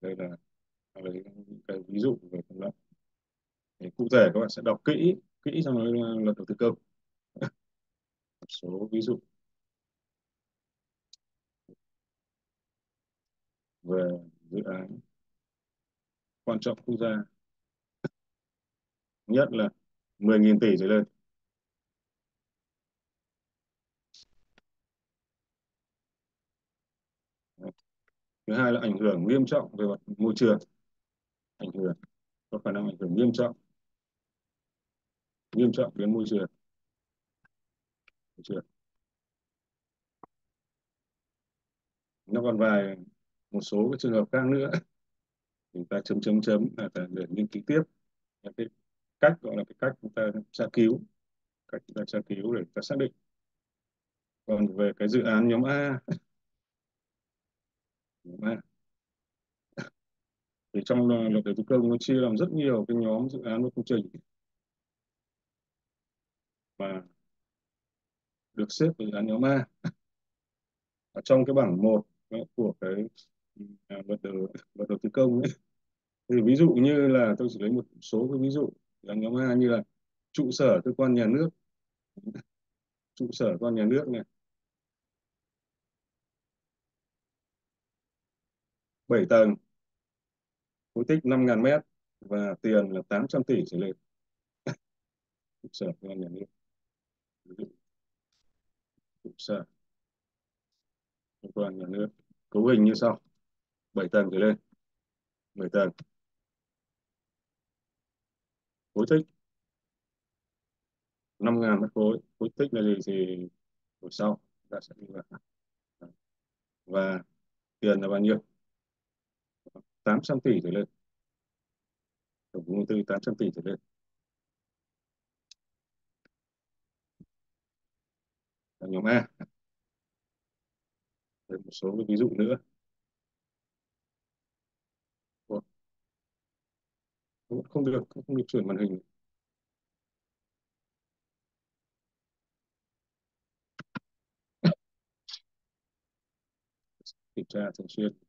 Đây là à, lấy cái ví dụ về phần lợi thì cụ thể các bạn sẽ đọc kỹ kỹ xong rồi à, luật đầu tư công. Một số ví dụ. Về dự án quan trọng quốc gia. Nhất là 10.000 tỷ trở lên. Thứ hai là ảnh hưởng nghiêm trọng về mặt môi trường. Ảnh hưởng, có khả năng ảnh hưởng nghiêm trọng. Nghiêm trọng đến môi trường. Môi trường. Nó còn vài một số cái trường hợp khác nữa. Chúng ta chấm chấm chấm à, là để nghiên cứu tiếp. Cái cách, gọi là cái cách chúng ta tra cứu. Cách chúng ta tra cứu để chúng ta xác định. Còn về cái dự án nhóm A nhóm thì trong ờ, luật đầu tư công nó chia làm rất nhiều cái nhóm dự án và công trình. Và được xếp vào dự án nhóm A. Ở trong cái bảng 1 ờ, của cái à, luật đầu, luật đầu tư công ấy thì ví dụ như là tôi chỉ lấy một số cái ví dụ là nhóm A như là trụ sở cơ quan nhà nước. Trụ sở cơ quan nhà nước này 7 tầng. Khối tích 5.000 mét và tiền là 800 tỷ trở lên. Cục sở cơ quan nhà nước. Cục sở cơ quan nhà nước. Cấu hình như sau. 7 tầng trở lên. 10 tầng. Khối tích. 5.000 mét khối. Khối tích là gì thì buổi sau. Ta sẽ đi vào. Và tiền là bao nhiêu? 800 tỷ trở lên. Tổng vốn đầu tư 800 tỷ trở lên. Là nhóm A. Đây một số ví dụ nữa. Không được không được chuyển màn hình. Kiểm tra thường xuyên.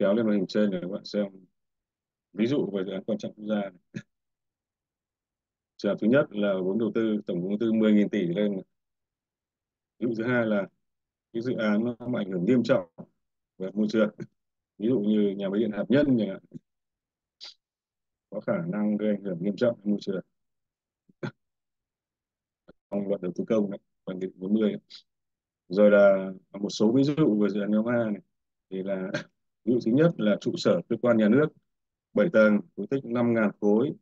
Kéo lên màn hình trên để các bạn xem. Ví dụ về dự án quan trọng quốc gia trường hợp thứ nhất là vốn đầu tư tổng vốn đầu tư 10.000 tỷ lên ví dụ thứ hai là cái dự án nó ảnh hưởng nghiêm trọng về môi trường. Ví dụ như nhà máy điện hạt nhân chẳng hạn. Có khả năng gây ảnh hưởng nghiêm trọng đến môi trường. Trong luật đầu tư công này, khoản định 40 rồi là một số ví dụ về dự án nhóm A này. Thì là ví dụ thứ nhất là trụ sở cơ quan nhà nước 7 tầng, diện tích 5.000 khối,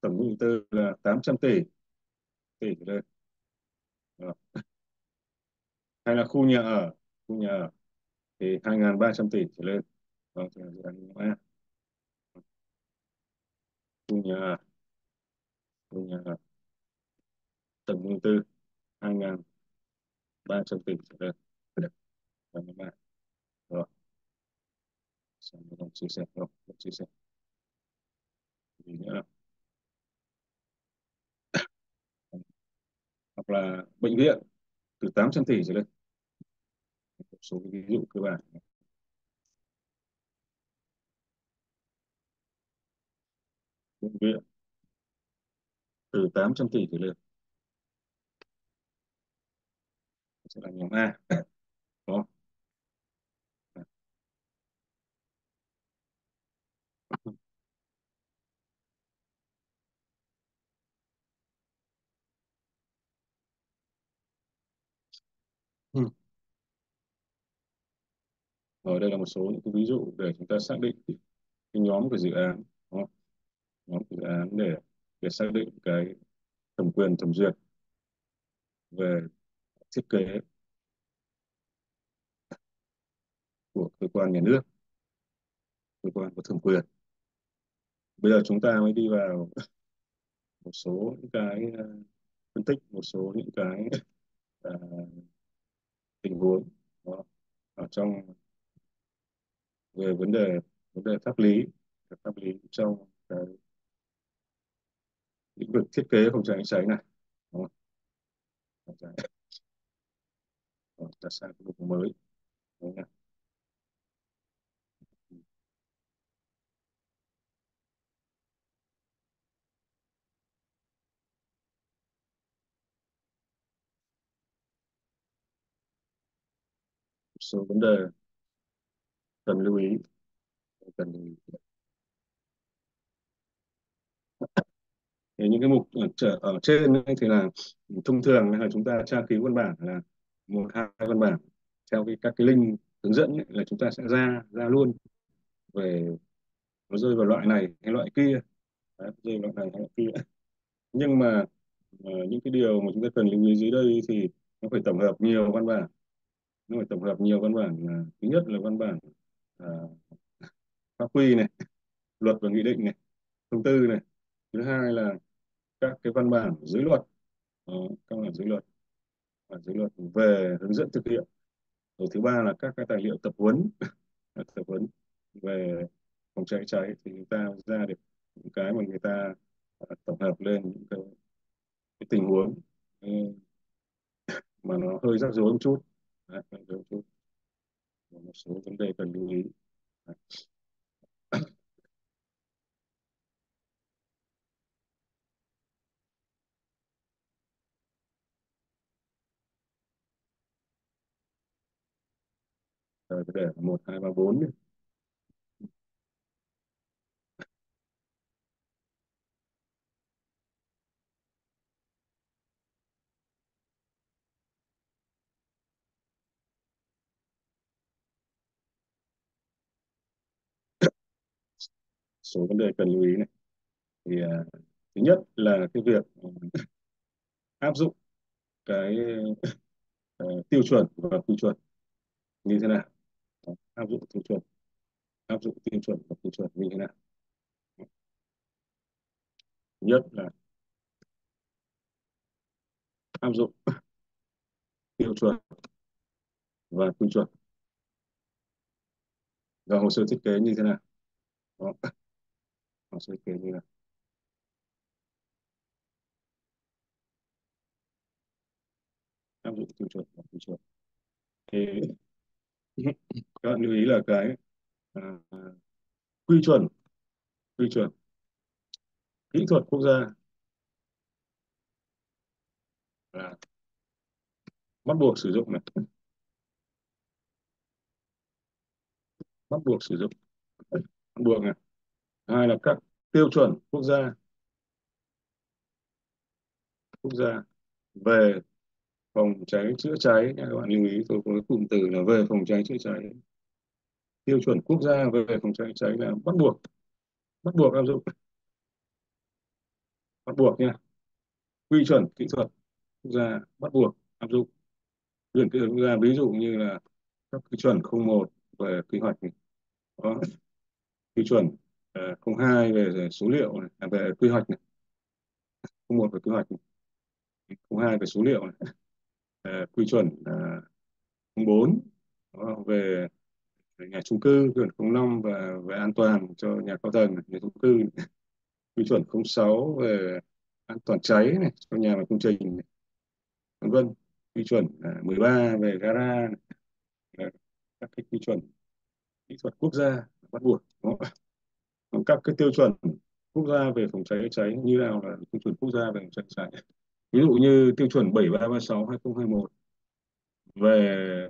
tổng vốn đầu tư là 800 tỷ. Tỷ đây Đó. hay là khu nhà ở, khu nhà ở thì 2.300 tỷ trở lên. Đó, thì là dự án A. Khu nhà ở, khu nhà ở, tổng vốn đầu tư 2.300 tỷ trở lên. Được và nhóm A rồi xong rồi chia sẻ không? rồi chia sẻ gì nữa hoặc là bệnh viện, từ 800 tỷ trở lên. Một số ví dụ cơ bản. Bệnh viện, từ 800 tỷ trở lên. Sẽ là nhóm A đó ừ. Rồi đây là một số những cái ví dụ để chúng ta xác định cái nhóm của dự án, đúng không? nhóm của dự án để để xác định cái thẩm quyền thẩm duyệt về thiết kế của cơ quan nhà nước, cơ quan có thẩm quyền bây giờ chúng ta mới đi vào một số những cái uh, phân tích một số những cái uh, tình huống đó, ở trong về vấn đề vấn đề pháp lý pháp lý trong cái lĩnh vực thiết kế phòng cháy cháy này đúng không? Ờ, ta sang cái mục mới đúng không? Số vấn đề cần lưu ý. Cần lưu ý. Thì những cái mục ở, ở trên ấy thì là thông thường là chúng ta tra cứu văn bản là một hai văn bản. Theo cái các cái link hướng dẫn ấy, là chúng ta sẽ ra ra luôn. Về nó rơi vào loại này hay loại kia. Đấy, rơi vào loại này hay loại kia. Nhưng mà uh, những cái điều mà chúng ta cần lưu ý dưới đây thì nó phải tổng hợp nhiều văn bản nó phải tổng hợp nhiều văn bản à, thứ nhất là văn bản uh, pháp quy này luật và nghị định này thông tư này. Thứ hai là các cái văn bản dưới luật. Đó, các văn bản dưới luật. Và dưới luật về hướng dẫn thực hiện. Rồi thứ ba là các cái tài liệu tập huấn tập huấn về phòng cháy cháy thì chúng ta ra được những cái mà người ta à, tổng hợp lên những cái, cái tình huống ừ, mà nó hơi rắc rối một chút à rắc rối một một số vấn đề cần lưu ý Đấy. rồi để một, hai, ba, bốn số vấn đề cần lưu ý này. Thì uh, thứ nhất là cái việc uh, áp dụng cái uh, tiêu chuẩn và quy chuẩn như thế nào. Áp dụng tiêu chuẩn áp dụng tiêu chuẩn và quy chuẩn như thế nào. Thứ nhất là áp dụng tiêu chuẩn và quy chuẩn. Và hồ sơ thiết kế như thế nào. Đó nó sẽ kiểu kế như là áp dụng tiêu chuẩn và quy chuẩn thì các bạn lưu ý là cái à, quy chuẩn. Quy chuẩn. Kỹ thuật quốc gia. Là bắt buộc sử dụng này. Bắt buộc sử dụng. Bắt buộc này hai là các tiêu chuẩn quốc gia. Quốc gia về phòng cháy chữa cháy. Các bạn lưu ý, tôi có cái cụm từ là về phòng cháy chữa cháy. Tiêu chuẩn quốc gia về phòng cháy cháy là bắt buộc. Bắt buộc áp dụng. Bắt buộc nha. Quy chuẩn, kỹ thuật, quốc gia bắt buộc áp dụng. Chuẩn kỹ thuật quốc gia, ví dụ như là các quy chuẩn 01 về quy hoạch này. Đó. quy chuẩn uh, hai về số liệu này, à, về quy hoạch này 01 về quy hoạch này. 02 về số liệu này. Uh, quy chuẩn uh, bốn về nhà chung cư quy chuẩn 05 và về an toàn cho nhà cao tầng nhà chung cư quy chuẩn 06 về an toàn cháy này cho nhà và công trình này vân vân quy chuẩn à, uh, 13 về gara này. các cái quy chuẩn kỹ thuật quốc gia bắt buộc Còn các cái tiêu chuẩn quốc gia về phòng cháy cháy như nào là tiêu chuẩn quốc gia về phòng cháy cháy? Ví dụ như tiêu chuẩn 7336 2021 về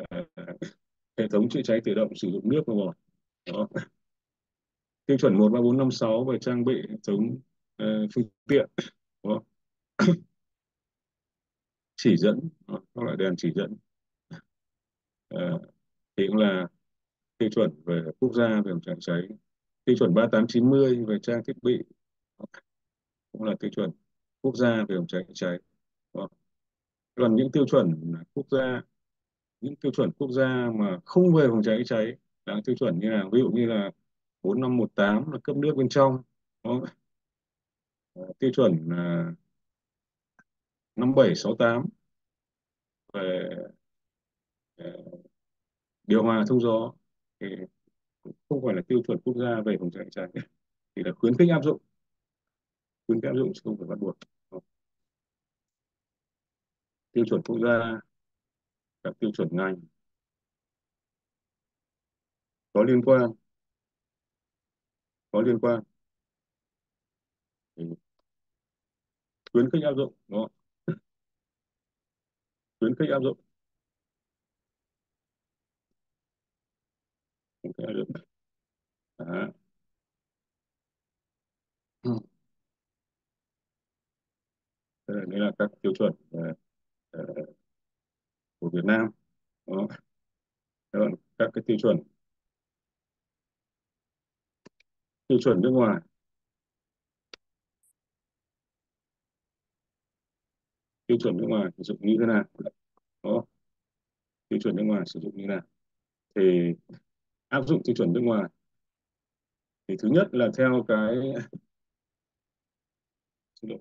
uh, hệ thống chữa cháy tự động sử dụng nước và bọt đó tiêu chuẩn 13456 về trang bị hệ thống uh, phương tiện đó. chỉ dẫn đó, các loại đèn chỉ dẫn. Uh, thì cũng là tiêu chuẩn về quốc gia về phòng cháy cháy tiêu chuẩn 3890 về trang thiết bị, cũng là tiêu chuẩn quốc gia về phòng cháy cháy vâng. còn những tiêu chuẩn quốc gia, những tiêu chuẩn quốc gia mà không về phòng cháy cháy là tiêu chuẩn như là, ví dụ như là 4518 là cấp nước bên trong Đó. Ờ, tiêu chuẩn là 5768 về ờ, điều hòa thông gió thì không phải là tiêu chuẩn quốc gia về phòng cháy cháy. Thì là khuyến khích áp dụng. Khuyến khích áp dụng chứ không phải bắt buộc. Tiêu chuẩn quốc gia các tiêu chuẩn ngành. Có liên quan. Có liên quan. Thì khuyến khích áp dụng. Đó. Khuyến khích áp dụng. Khuyến khích áp dụng. Đó. Là, đây là các tiêu chuẩn về, ờ, của Việt Nam đó. Đó các cái tiêu chuẩn tiêu chuẩn nước ngoài tiêu chuẩn nước ngoài sử dụng như thế nào đó tiêu chuẩn nước ngoài sử dụng như thế nào thì áp dụng tiêu chuẩn nước ngoài thì thứ nhất là theo cái xin lỗi.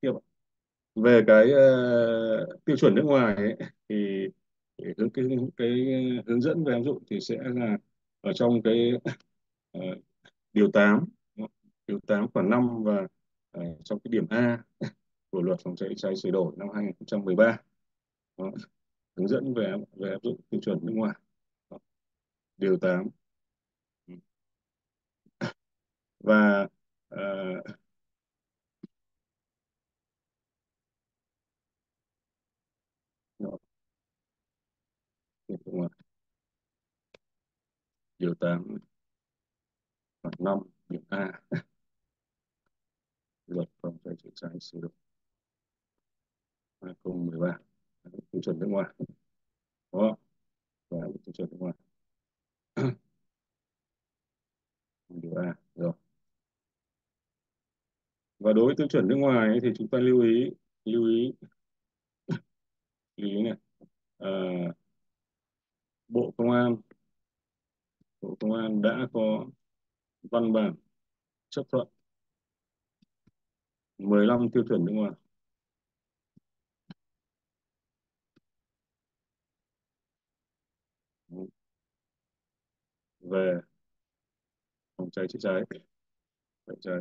tiếp ạ về cái uh, tiêu chuẩn nước ngoài ấy, thì thì hướng cái, cái hướng dẫn về áp dụng thì sẽ là ở trong cái uh, điều 8 điều 8 khoảng 5 và uh, trong cái điểm A của luật phòng cháy cháy sửa đổi năm 2013 Đó. hướng dẫn về về áp dụng tiêu chuẩn nước ngoài Đó. điều 8 và uh, đó, đúng ngoài. điều 8 khoảng 5 điểm A. Luật phòng cháy chữa cháy sửa đổi. 2013 tiêu chuẩn nước ngoài. Đó và tiêu chuẩn nước ngoài. Điều A rồi. Và đối với tiêu chuẩn nước ngoài ấy, thì chúng ta lưu ý lưu ý lưu ý này. À, Bộ Công an. Bộ Công an đã có văn bản chấp thuận 15 tiêu chuẩn nước ngoài. Về phòng cháy chữa cháy. Phòng cháy.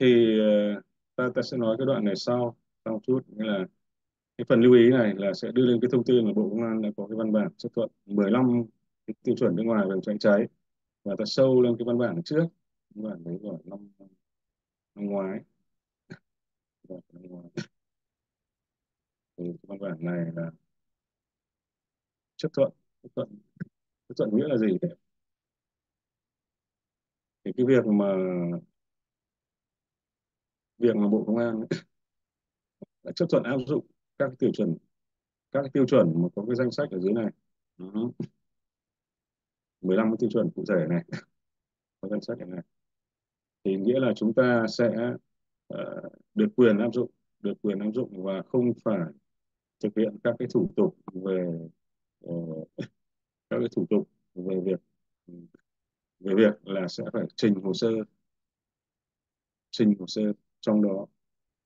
thì ờ, ta ta sẽ nói cái đoạn này sau sau một chút, nghĩa là cái phần lưu ý này là sẽ đưa lên cái thông tin là Bộ Công an đã có cái văn bản chấp thuận 15 cái tiêu chuẩn nước ngoài về phòng cháy cháy. Và ta sâu lên cái văn bản trước, văn bản đấy của năm năm ngoái. Và năm ngoái. Thì cái văn bản này là chấp thuận chấp thuận chấp thuận nghĩa là gì thì cái việc mà việc mà Bộ Công an đã chấp thuận áp dụng các tiêu chuẩn các cái tiêu chuẩn mà có cái danh sách ở dưới này. Đó. 15 cái tiêu chuẩn cụ thể này. Có danh sách này. Thì nghĩa là chúng ta sẽ uh, được quyền áp dụng được quyền áp dụng và không phải thực hiện các cái thủ tục về uh, các cái thủ tục về việc về việc là sẽ phải trình hồ sơ. Trình hồ sơ trong đó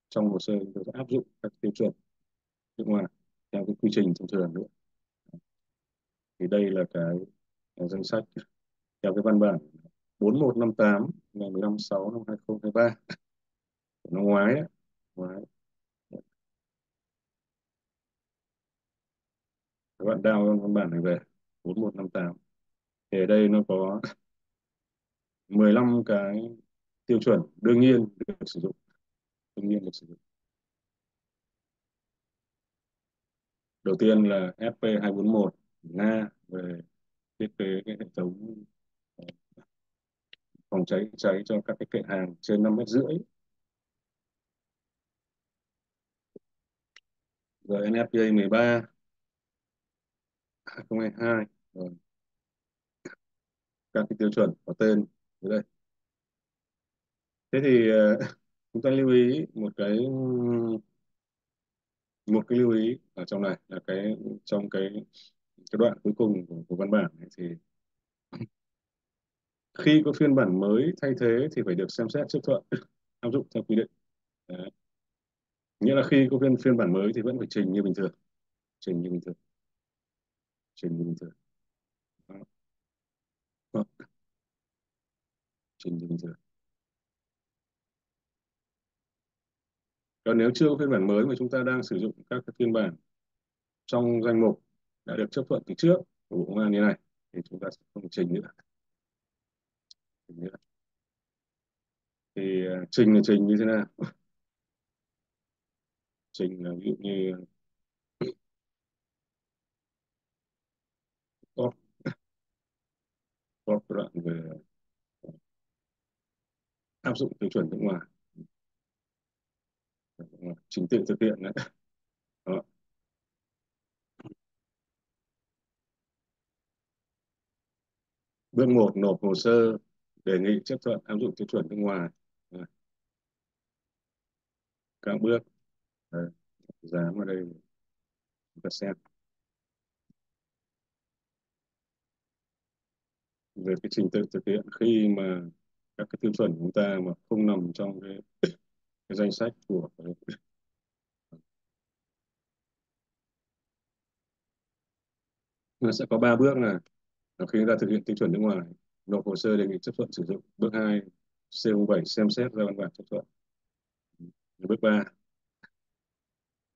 trong hồ sơ chúng tôi sẽ áp dụng các tiêu chuẩn nước ngoài theo cái quy trình thông thường nữa. Thì đây là cái, cái danh sách. Theo cái văn bản 4158 ngày 15 6 năm 2023 của năm ngoái ấy. ngoái. Các bạn download văn bản này về 4158 thì ở đây nó có 15 cái tiêu chuẩn đương nhiên được sử dụng. Đương nhiên được sử dụng. đầu tiên là FP241 Nga, về thiết kế cái hệ thống ờ, phòng cháy cháy cho các cái kệ hàng trên 5 mét rưỡi. Rồi NFPA 13 2022 rồi các cái tiêu chuẩn có tên dưới đây. Thế thì ờ, chúng ta lưu ý một cái một cái lưu ý ở trong này là cái trong cái cái đoạn cuối cùng của, của văn bản ấy, thì khi có phiên bản mới thay thế thì phải được xem xét chấp thuận áp dụng theo quy định Đấy. nghĩa là khi có phiên phiên bản mới thì vẫn phải trình như bình thường trình như bình thường trình như bình thường Đó. Đó. trình như bình thường còn nếu chưa có phiên bản mới mà chúng ta đang sử dụng các cái phiên bản trong danh mục đã được chấp thuận từ trước của Bộ Công an như này thì chúng ta sẽ không trình nữa, trình nữa. thì à, trình là trình như thế nào? Trình là ví dụ như có có đoạn về à, áp dụng tiêu chuẩn nước ngoài trình tự thực hiện đấy Đó. bước một nộp hồ sơ đề nghị chấp thuận áp dụng tiêu chuẩn nước ngoài Đó. các bước Đấy. dám ở đây chúng ta xem về cái trình tự thực hiện khi mà các cái tiêu chuẩn của chúng ta mà không nằm trong cái, cái danh sách của nó sẽ có ba bước là khi chúng ta thực hiện tiêu chuẩn nước ngoài, nộp hồ sơ đề nghị chấp thuận sử dụng bước hai C07 xem xét ra văn bản chấp thuận. Bước ba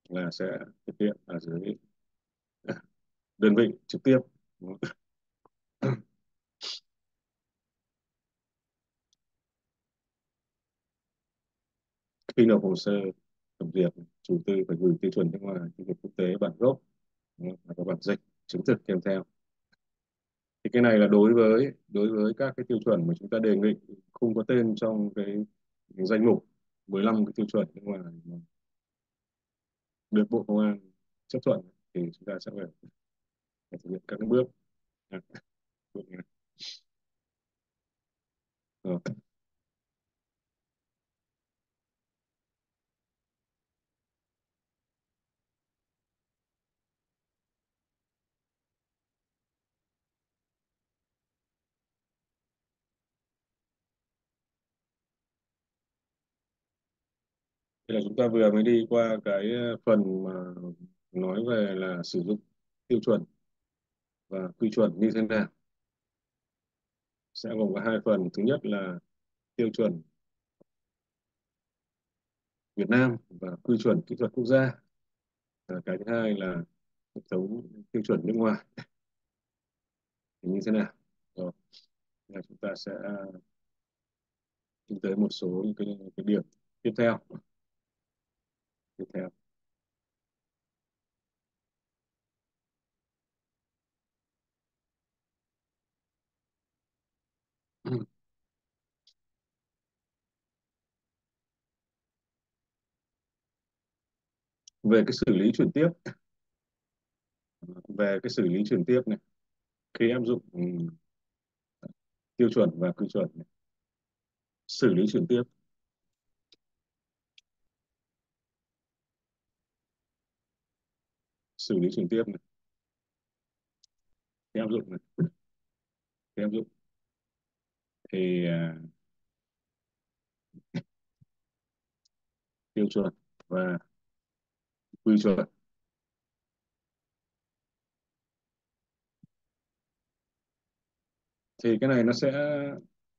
là sẽ thực hiện ở dưới đơn vị trực tiếp. Khi nộp hồ sơ thẩm duyệt chủ tư phải gửi tiêu chuẩn nước ngoài tiêu chuẩn quốc tế bản gốc và có bản dịch chứng thực kèm theo thì cái này là đối với đối với các cái tiêu chuẩn mà chúng ta đề nghị không có tên trong cái danh mục 15 cái tiêu chuẩn nước ngoài mà được Bộ Công an chấp thuận thì chúng ta sẽ phải, phải thực hiện các cái bước à, bước này. Rồi. Thế là chúng ta vừa mới đi qua cái ờ, phần mà nói về là sử dụng tiêu chuẩn và quy chuẩn như thế nào. Sẽ gồm có hai phần. Thứ nhất là tiêu chuẩn Việt Nam và quy chuẩn kỹ thuật quốc gia. Và cái thứ hai là hệ thống tiêu chuẩn nước ngoài. Thì như thế nào? Rồi. Là chúng ta sẽ ờ, đi tới một số những cái, cái điểm tiếp theo. Tiếp theo. về cái xử lý chuyển tiếp về cái xử lý chuyển tiếp này khi áp dụng um, tiêu chuẩn và quy chuẩn này. xử lý chuyển tiếp xử lý trực tiếp này. Cái áp dụng này. Cái áp dụng. Thì uh, tiêu chuẩn và quy chuẩn. Thì cái này nó sẽ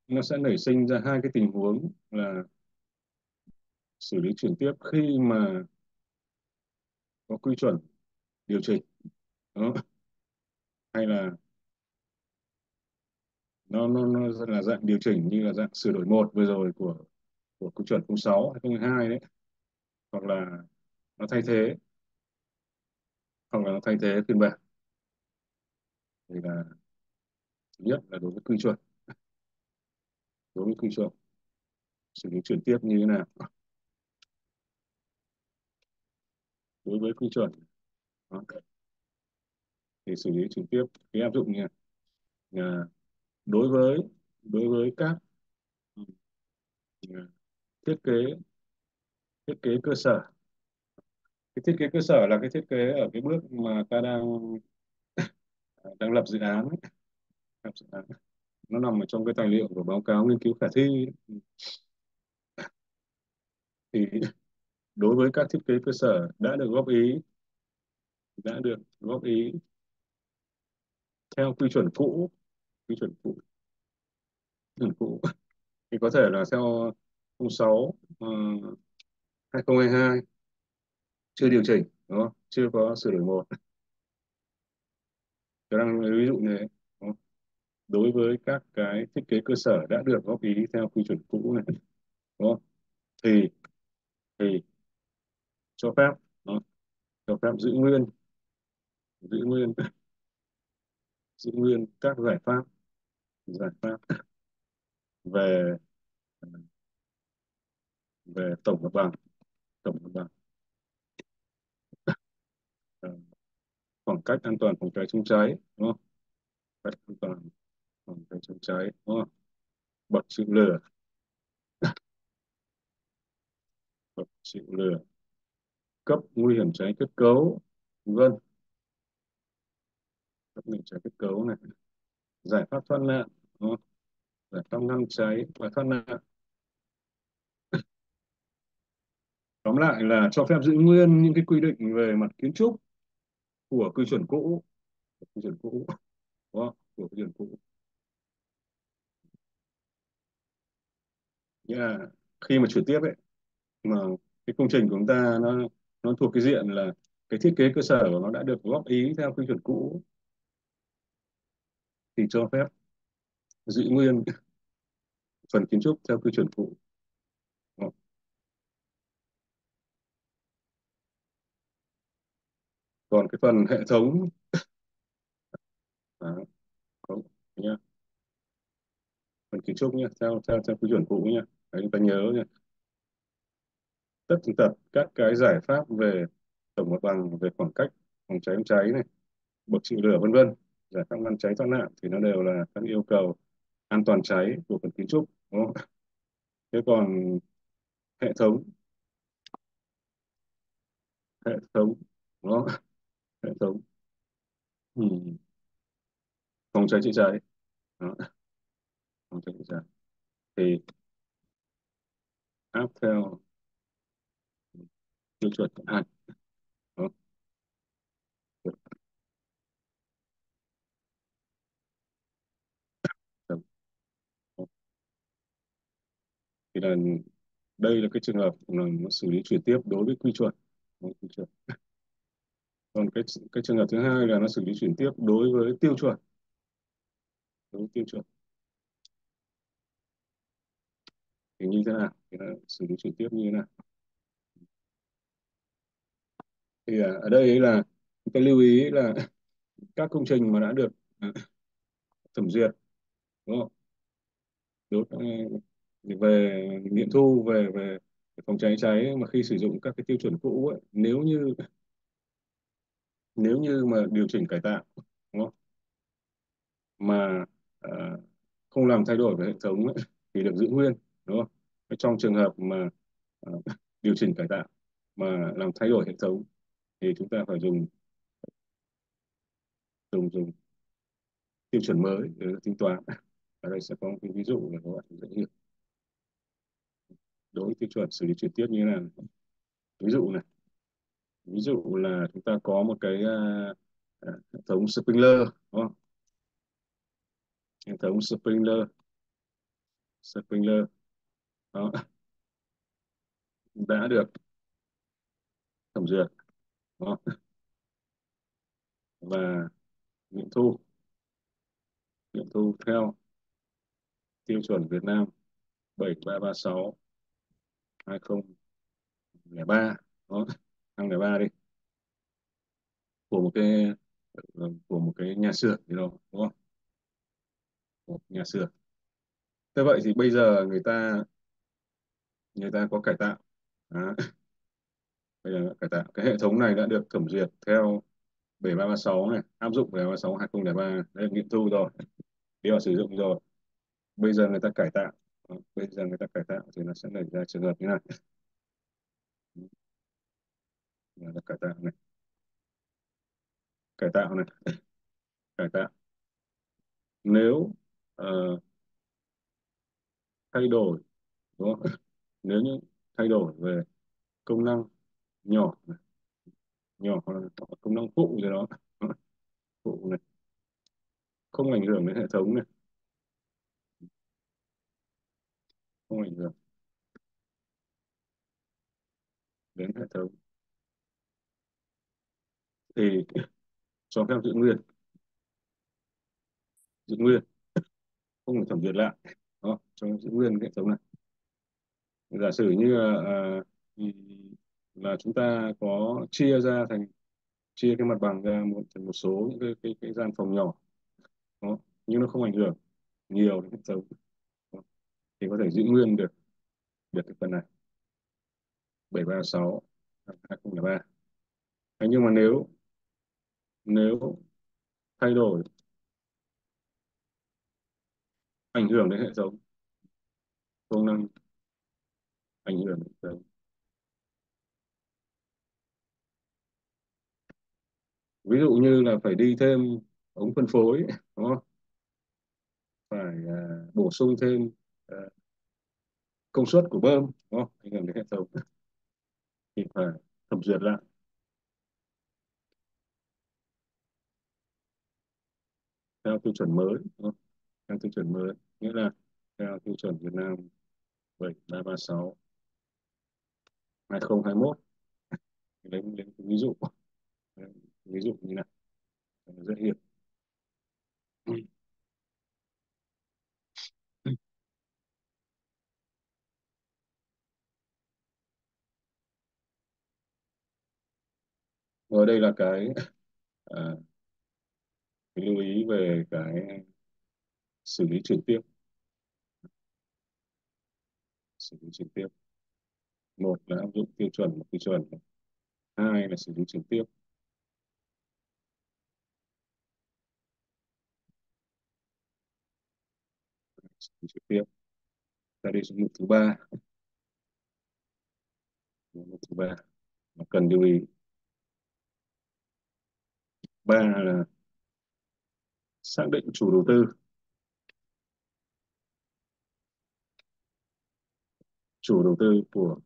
nó sẽ nảy sinh ra hai cái tình huống là xử lý chuyển tiếp khi mà có quy chuẩn điều chỉnh đó hay là nó nó nó là dạng điều chỉnh như là dạng sửa đổi một vừa rồi của của quy chuẩn 06 2012 đấy. Hoặc là nó thay thế. Hoặc là nó thay thế phiên bản. Thì là thứ nhất là đối với quy chuẩn. Đối với quy chuẩn, xử lý chuyển tiếp như thế nào? Đối với quy chuẩn đó. thì xử lý trực tiếp cái áp dụng nha à, đối với đối với các à, thiết kế thiết kế cơ sở cái thiết kế cơ sở là cái thiết kế ở cái bước mà ta đang đang lập dự án ấy. lập dự án nó nằm ở trong cái tài liệu của báo cáo nghiên cứu khả thi thì đối với các thiết kế cơ sở đã được góp ý đã được góp ý theo quy chuẩn cũ quy chuẩn cũ. Quy chuẩn cũ. Thì có thể là theo 06 uh, 2022 chưa điều chỉnh đúng không? chưa có sửa đổi một. Tôi đang lấy ví dụ như thế đối với các cái thiết kế cơ sở đã được góp ý theo quy chuẩn cũ này đúng không? thì thì cho phép đó, cho phép giữ nguyên giữ nguyên giữ nguyên các giải pháp giải pháp về về tổng mặt bằng, tổng mặt bằng. Ờ, khoảng cách an toàn phòng cháy chống cháy, đúng không? Cách an toàn phòng cháy chống cháy, đúng không? Bậc chịu lửa bậc chịu lửa cấp nguy hiểm cháy kết cấu, vân các mình hiểm kết cấu này. Giải pháp thoát nạn, đúng không? giải pháp ngăn cháy và thoát nạn. Tóm lại là cho phép giữ nguyên những cái quy định về mặt kiến trúc của quy chuẩn cũ. Quy chuẩn cũ, đúng không? của quy chuẩn cũ. Nghĩa là khi mà chuyển tiếp ấy, mà cái công trình của chúng ta nó nó thuộc cái diện là cái thiết kế cơ sở của nó đã được góp ý theo quy chuẩn cũ thì cho phép giữ nguyên phần kiến trúc theo quy chuẩn cũ. Còn cái phần hệ thống đó, không, nhá. phần kiến trúc nha, theo theo theo quy chuẩn cũ nha, Đấy, chúng ta nhớ nha. tất tật các cái giải pháp về tổng mặt bằng về khoảng cách phòng cháy chữa cháy này bậc chịu lửa vân vân giải pháp ngăn cháy thoát nạn thì nó đều là các yêu cầu an toàn cháy của phần kiến trúc, đúng không? thế còn hệ thống hệ thống, đúng không? hệ thống ừ. phòng cháy chữa cháy đó. phòng cháy chữa cháy thì áp theo tiêu chuẩn hạn đó. Thì là đây là cái trường hợp là nó xử lý chuyển tiếp đối với quy chuẩn. Đối với quy chuẩn. Còn cái cái trường hợp thứ hai là nó xử lý chuyển tiếp đối với tiêu chuẩn. Đối với tiêu chuẩn. Thì như thế nào? Thì là xử lý chuyển tiếp như thế nào? Thì à, ở đây là cái lưu ý là các công trình mà đã được à, thẩm duyệt, đúng không? Đối về nghiệm thu về về phòng cháy cháy mà khi sử dụng các cái tiêu chuẩn cũ ấy, nếu như nếu như mà điều chỉnh cải tạo đúng không? mà à, không làm thay đổi về hệ thống ấy, thì được giữ nguyên đúng không? Trong trường hợp mà à, điều chỉnh cải tạo mà làm thay đổi hệ thống thì chúng ta phải dùng dùng dùng tiêu chuẩn mới để tính toán. Ở đây sẽ có một cái ví dụ để các bạn dễ hiểu đối với tiêu chuẩn xử lý chuyển tiếp như thế nào ví dụ này ví dụ là chúng ta có một cái uh, hệ thống sprinkler đúng không? hệ thống sprinkler sprinkler đó đã được thẩm duyệt đó. và nghiệm thu nghiệm thu theo tiêu chuẩn Việt Nam 7336 2003 đó 2003 đi. Của một cái ờ, của một cái nhà xưởng gì đó, đúng không? Một nhà xưởng. Thế vậy thì bây giờ người ta người ta có cải tạo. Đó. bây giờ cải tạo. Cái hệ thống này đã được thẩm duyệt theo 7336 này, áp dụng 7336 2003 đã được nghiệm thu rồi. Đi vào sử dụng rồi. Bây giờ người ta cải tạo. Đó, bây giờ người ta cải tạo thì nó sẽ xảy ra trường hợp như này. Người ta cải tạo này. Cải tạo này. Cải tạo. Nếu uh, thay đổi đúng không? Nếu như thay đổi về công năng nhỏ này, nhỏ hoặc là công năng phụ gì đó phụ này không ảnh hưởng đến hệ thống này không ảnh hưởng. Đến hệ thống. Thì cho phép giữ nguyên. Giữ nguyên. Không phải thẩm duyệt lại. Đó cho giữ nguyên hệ thống này. Giả sử như là, à, là chúng ta có chia ra thành chia cái mặt bằng ra một thành một số những cái cái, cái gian phòng nhỏ. Đó nhưng nó không ảnh hưởng nhiều đến hệ thống thì có thể giữ nguyên được được cái phần này. 736 2003 Thế nhưng mà nếu nếu thay đổi ảnh hưởng đến hệ thống công năng ảnh hưởng đến hệ thống ví dụ như là phải đi thêm ống phân phối đúng không? Phải uh, bổ sung thêm Ờ, công suất của bơm, đúng không? Ảnh hưởng đến hệ thống thì phải thẩm duyệt lại. Theo tiêu chuẩn mới, đúng không? theo tiêu chuẩn mới, nghĩa là theo tiêu chuẩn Việt Nam 7336 2021 lấy lấy ví dụ. Ví dụ như này. Cho nó dễ hiểu. Ở đây là cái à, cái lưu ý về cái xử lý trực tiếp. Xử lý trực tiếp. Một là áp dụng tiêu chuẩn một quy chuẩn hai là xử lý trực tiếp. Xử lý trực tiếp. Ta đi số mục thứ ba. Mục thứ ba. Mà cần lưu ý ba là xác định chủ đầu tư. Chủ đầu tư của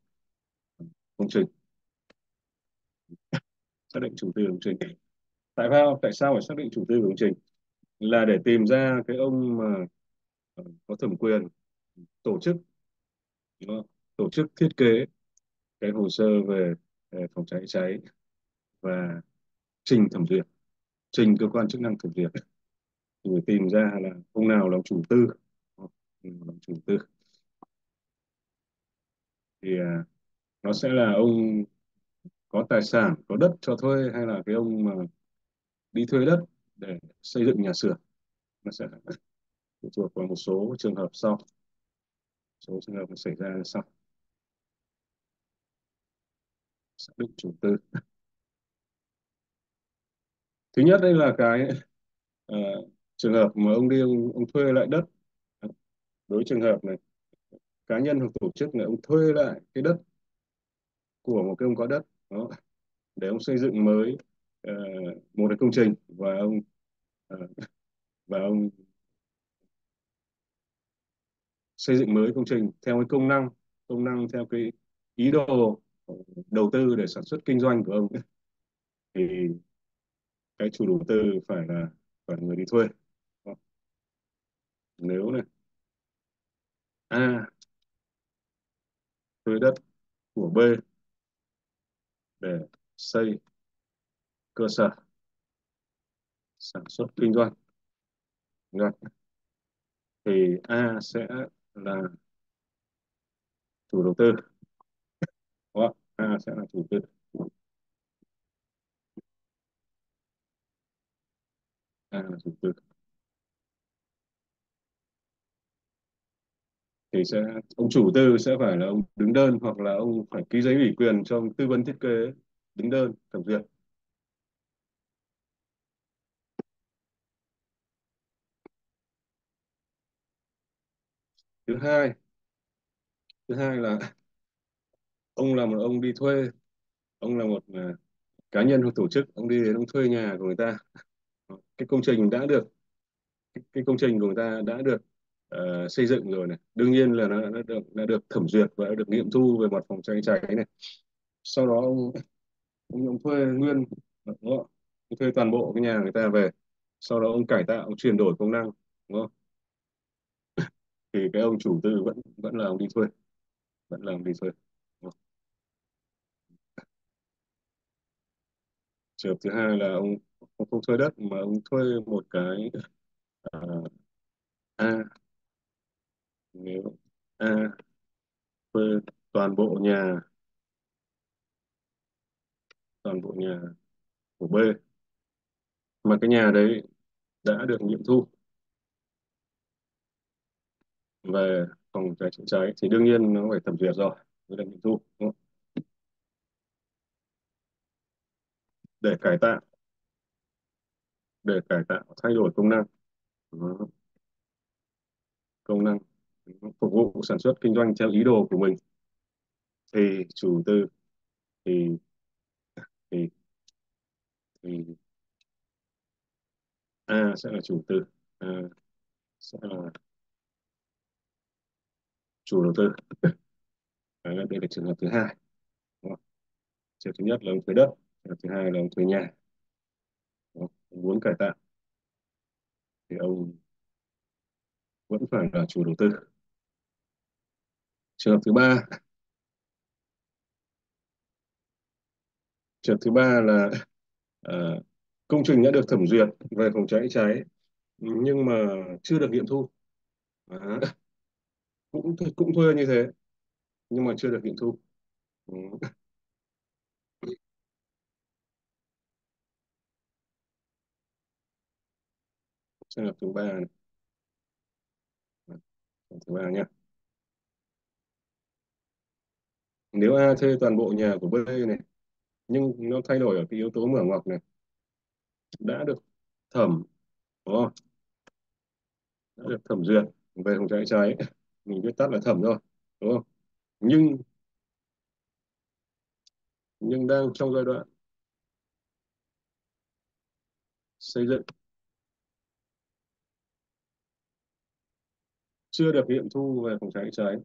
công trình. Xác định chủ tư công trình. Tại sao tại sao phải xác định chủ tư công trình? Là để tìm ra cái ông mà ờ, có thẩm quyền tổ chức tổ chức thiết kế cái hồ sơ về phòng cháy cháy và trình thẩm duyệt trình cơ quan chức năng thẩm duyệt rồi tìm ra là ông nào là chủ tư ông làm chủ tư. Thì à, nó sẽ là ông có tài sản có đất cho thuê hay là cái ông mà đi thuê đất để xây dựng nhà xưởng. Nó sẽ phụ thuộc vào một số trường hợp sau. Số trường hợp xảy ra sau. Xác định chủ tư thứ nhất đây là cái uh, trường hợp mà ông đi ông, ông thuê lại đất. Đối trường hợp này cá nhân hoặc tổ chức này ông thuê lại cái đất của một cái ông có đất đó để ông xây dựng mới uh, một cái công trình và ông uh, và ông xây dựng mới công trình theo cái công năng công năng theo cái ý đồ đầu tư để sản xuất kinh doanh của ông. Thì cái chủ đầu tư phải là phải là người đi thuê Đó. nếu này A thuê đất của B để xây cơ sở sản xuất kinh doanh Được. thì A sẽ là chủ đầu tư Đó. A sẽ là chủ đầu tư à là chủ tư thì sẽ ông chủ tư sẽ phải là ông đứng đơn hoặc là ông phải ký giấy ủy quyền cho ông tư vấn thiết kế đứng đơn thẩm duyệt. Thứ hai thứ hai là ông là một ông đi thuê. Ông là một à, cá nhân hoặc tổ chức. Ông đi đến ông thuê nhà của người ta cái công trình đã được cái, cái công trình của người ta đã được uh, xây dựng rồi này. Đương nhiên là nó đã được đã được thẩm duyệt và đã được nghiệm thu về mặt phòng cháy cháy này. Sau đó ông ông, ông thuê nguyên đúng không? Ông thuê toàn bộ cái nhà người ta về. Sau đó ông cải tạo ông chuyển đổi công năng đúng không? Thì cái ông chủ tư vẫn vẫn là ông đi thuê. Vẫn là ông đi thuê trường hợp thứ hai là ông ông không thuê đất mà ông thuê một cái uh, A nếu A thuê toàn bộ nhà toàn bộ nhà của B mà cái nhà đấy đã được nghiệm thu về phòng cháy chữa cháy thì đương nhiên nó phải thẩm duyệt rồi mới được nghiệm thu đúng không? để cải tạo để cải tạo thay đổi công năng. Đó, công năng. Phục vụ sản xuất kinh doanh theo ý đồ của mình. Thì chủ tư thì thì thì A sẽ là chủ tư. A sẽ là chủ đầu tư. Đấy, đây là trường hợp thứ hai. Trường hợp thứ nhất là ông thuê đất trường hợp thứ hai là ông thuê nhà muốn cải tạo thì ông vẫn phải là chủ đầu tư. Trường hợp thứ ba. Trường hợp thứ ba là ờ, công trình đã được thẩm duyệt về phòng cháy cháy nhưng mà chưa được nghiệm thu. À, cũng cũng thuê như thế nhưng mà chưa được nghiệm thu. Ừ. trường hợp thứ ba này. thứ ba nhé nếu A thuê toàn bộ nhà của B này nhưng nó thay đổi ở cái yếu tố mở ngoặc này đã được thẩm đúng không đã được thẩm duyệt về phòng cháy cháy mình viết tắt là thẩm rồi, đúng không nhưng nhưng đang trong giai đoạn xây dựng chưa được nghiệm thu về phòng cháy cháy.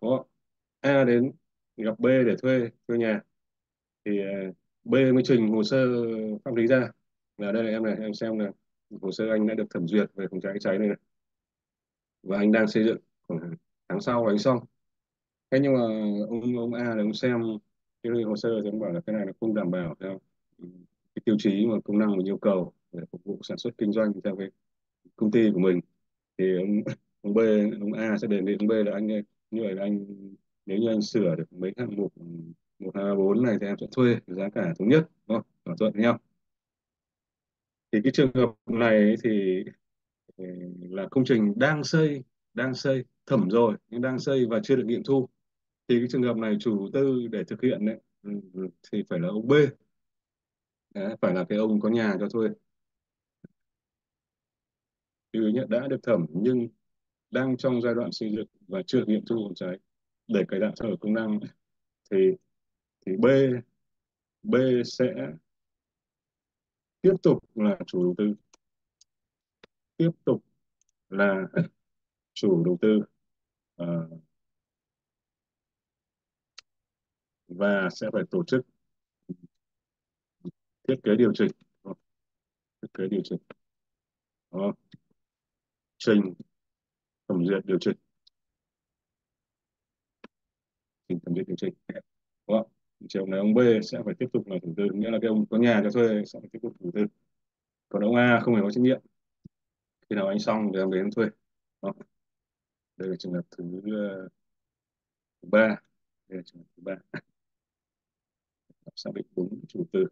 Có A đến gặp B để thuê thuê nhà. Thì ờ, B mới trình hồ sơ pháp lý ra. Là đây là em này em xem là hồ sơ anh đã được thẩm duyệt về phòng cháy cháy này, này. Và anh đang xây dựng khoảng tháng sau là anh xong. Thế nhưng mà ông ông A là ông xem cái hồ sơ thì ông bảo là cái này nó không đảm bảo theo cái tiêu chí mà công năng mình yêu cầu để phục vụ sản xuất kinh doanh theo cái công ty của mình. Thì ông ông B ông A sẽ đề nghị ông B là anh như vậy là anh nếu như anh sửa được mấy hạng mục một hai bốn này thì em sẽ thuê giá cả thống nhất đúng không? thỏa thuận với nhau. Thì cái trường hợp này thì là công trình đang xây đang xây thẩm rồi nhưng đang xây và chưa được nghiệm thu. Thì cái trường hợp này chủ tư để thực hiện đấy ừ, ừ, thì phải là ông B. Đấy, phải là cái ông có nhà cho thuê. Thứ nhất đã được thẩm nhưng đang trong giai đoạn xây dựng và chưa nghiệm thu phòng cháy để cải tạo thay công năng thì thì B B sẽ tiếp tục là chủ đầu tư. Tiếp tục là chủ đầu tư à, và sẽ phải tổ chức thiết kế điều chỉnh. Thiết kế điều chỉnh. Đó. trình thẩm duyệt điều chỉnh. Trình thẩm duyệt điều chỉnh. Đúng không? Trường hợp này ông B sẽ phải tiếp tục là chủ tư, nghĩa là cái ông có nhà cho thuê sẽ phải tiếp tục chủ tư. Còn ông A không hề có trách nhiệm. Khi nào anh xong thì em đến thuê. Đó. đây là trường hợp thứ ờ, thứ ba. Đây là trường hợp thứ ba. Xác định đúng chủ tư.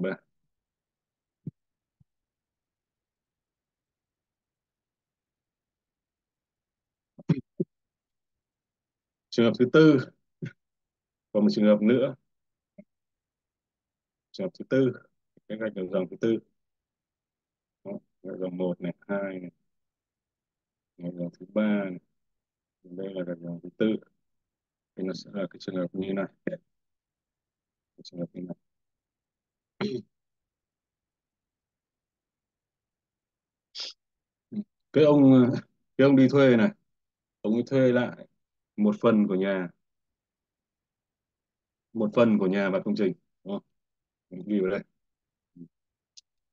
Vâng. Trường hợp thứ tư còn một trường hợp nữa. Trường hợp thứ tư, cái gạch đầu dòng thứ tư. Đó, gạch dòng 1 này, 2 này. Gạch dòng thứ 3 này. Đây là gạch dòng thứ tư. Thì nó sẽ là cái trường hợp như này. Cái trường hợp như này. cái ông cái ông đi thuê này, ông ấy thuê lại một phần của nhà. Một phần của nhà và công trình, đúng không? Mình ghi vào đây.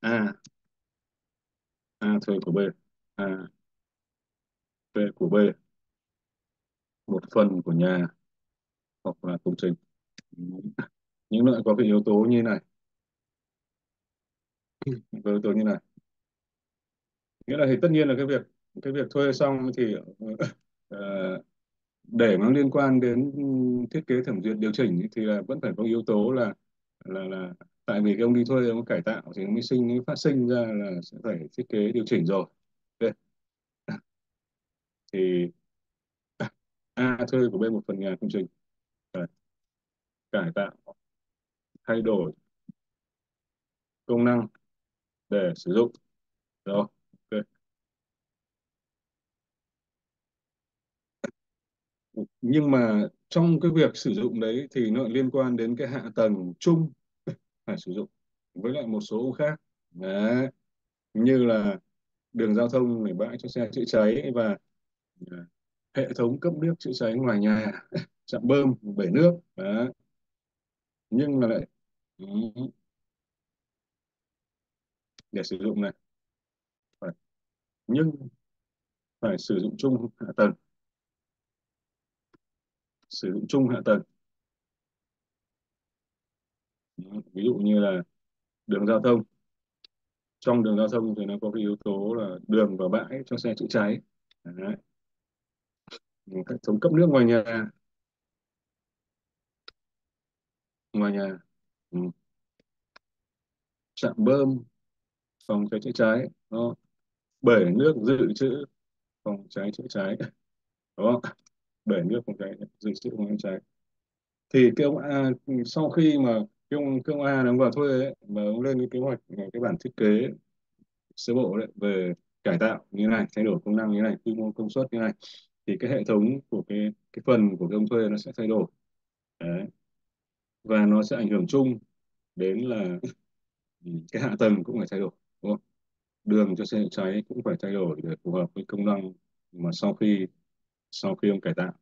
A. A thuê của B. A. Thuê của B. Một phần của nhà hoặc là công trình. Những loại có cái yếu tố như này với tôi như này nghĩa là thì tất nhiên là cái việc cái việc thuê xong thì uh, để mà nó liên quan đến thiết kế thẩm duyệt điều chỉnh thì là vẫn phải có yếu tố là là là tại vì cái ông đi thuê ông cải tạo thì mới sinh mới phát sinh ra là sẽ phải thiết kế điều chỉnh rồi. Đây thì A thuê của B một phần nhà công trình. Ờ, cải tạo thay đổi công năng để sử dụng rồi, ok nhưng mà trong cái việc sử dụng đấy thì nó liên quan đến cái hạ tầng chung phải sử dụng với lại một số khác đấy. như là đường giao thông để bãi cho xe chữa cháy và à, hệ thống cấp nước chữa cháy ngoài nhà, trạm bơm, bể nước đấy. nhưng mà lại ừ, để sử dụng này. Phải. Nhưng phải sử dụng chung hạ tầng. Sử dụng chung hạ tầng. Ví dụ như là đường giao thông. Trong đường giao thông thì nó có cái yếu tố là đường và bãi cho xe chữa cháy. Đấy. hệ thống cấp nước ngoài nhà. Ngoài nhà. Ừ. trạm bơm phòng cháy chữa cháy đó bể nước dự trữ phòng cháy chữa cháy đó bể nước phòng cháy dự trữ phòng cháy cháy thì cái ông A sau khi mà cái ông cái ông A nó vào thuê ấy, mà ông lên cái kế hoạch cái bản thiết kế sơ bộ đấy về cải tạo như này thay đổi công năng như này quy mô công suất như này thì cái hệ thống của cái cái phần của cái ông thuê nó sẽ thay đổi đấy. và nó sẽ ảnh hưởng chung đến là ừ, cái hạ tầng cũng phải thay đổi? Đường cho xe cháy cũng phải thay đổi để phù hợp với công năng mà sau khi sau khi ông cải tạo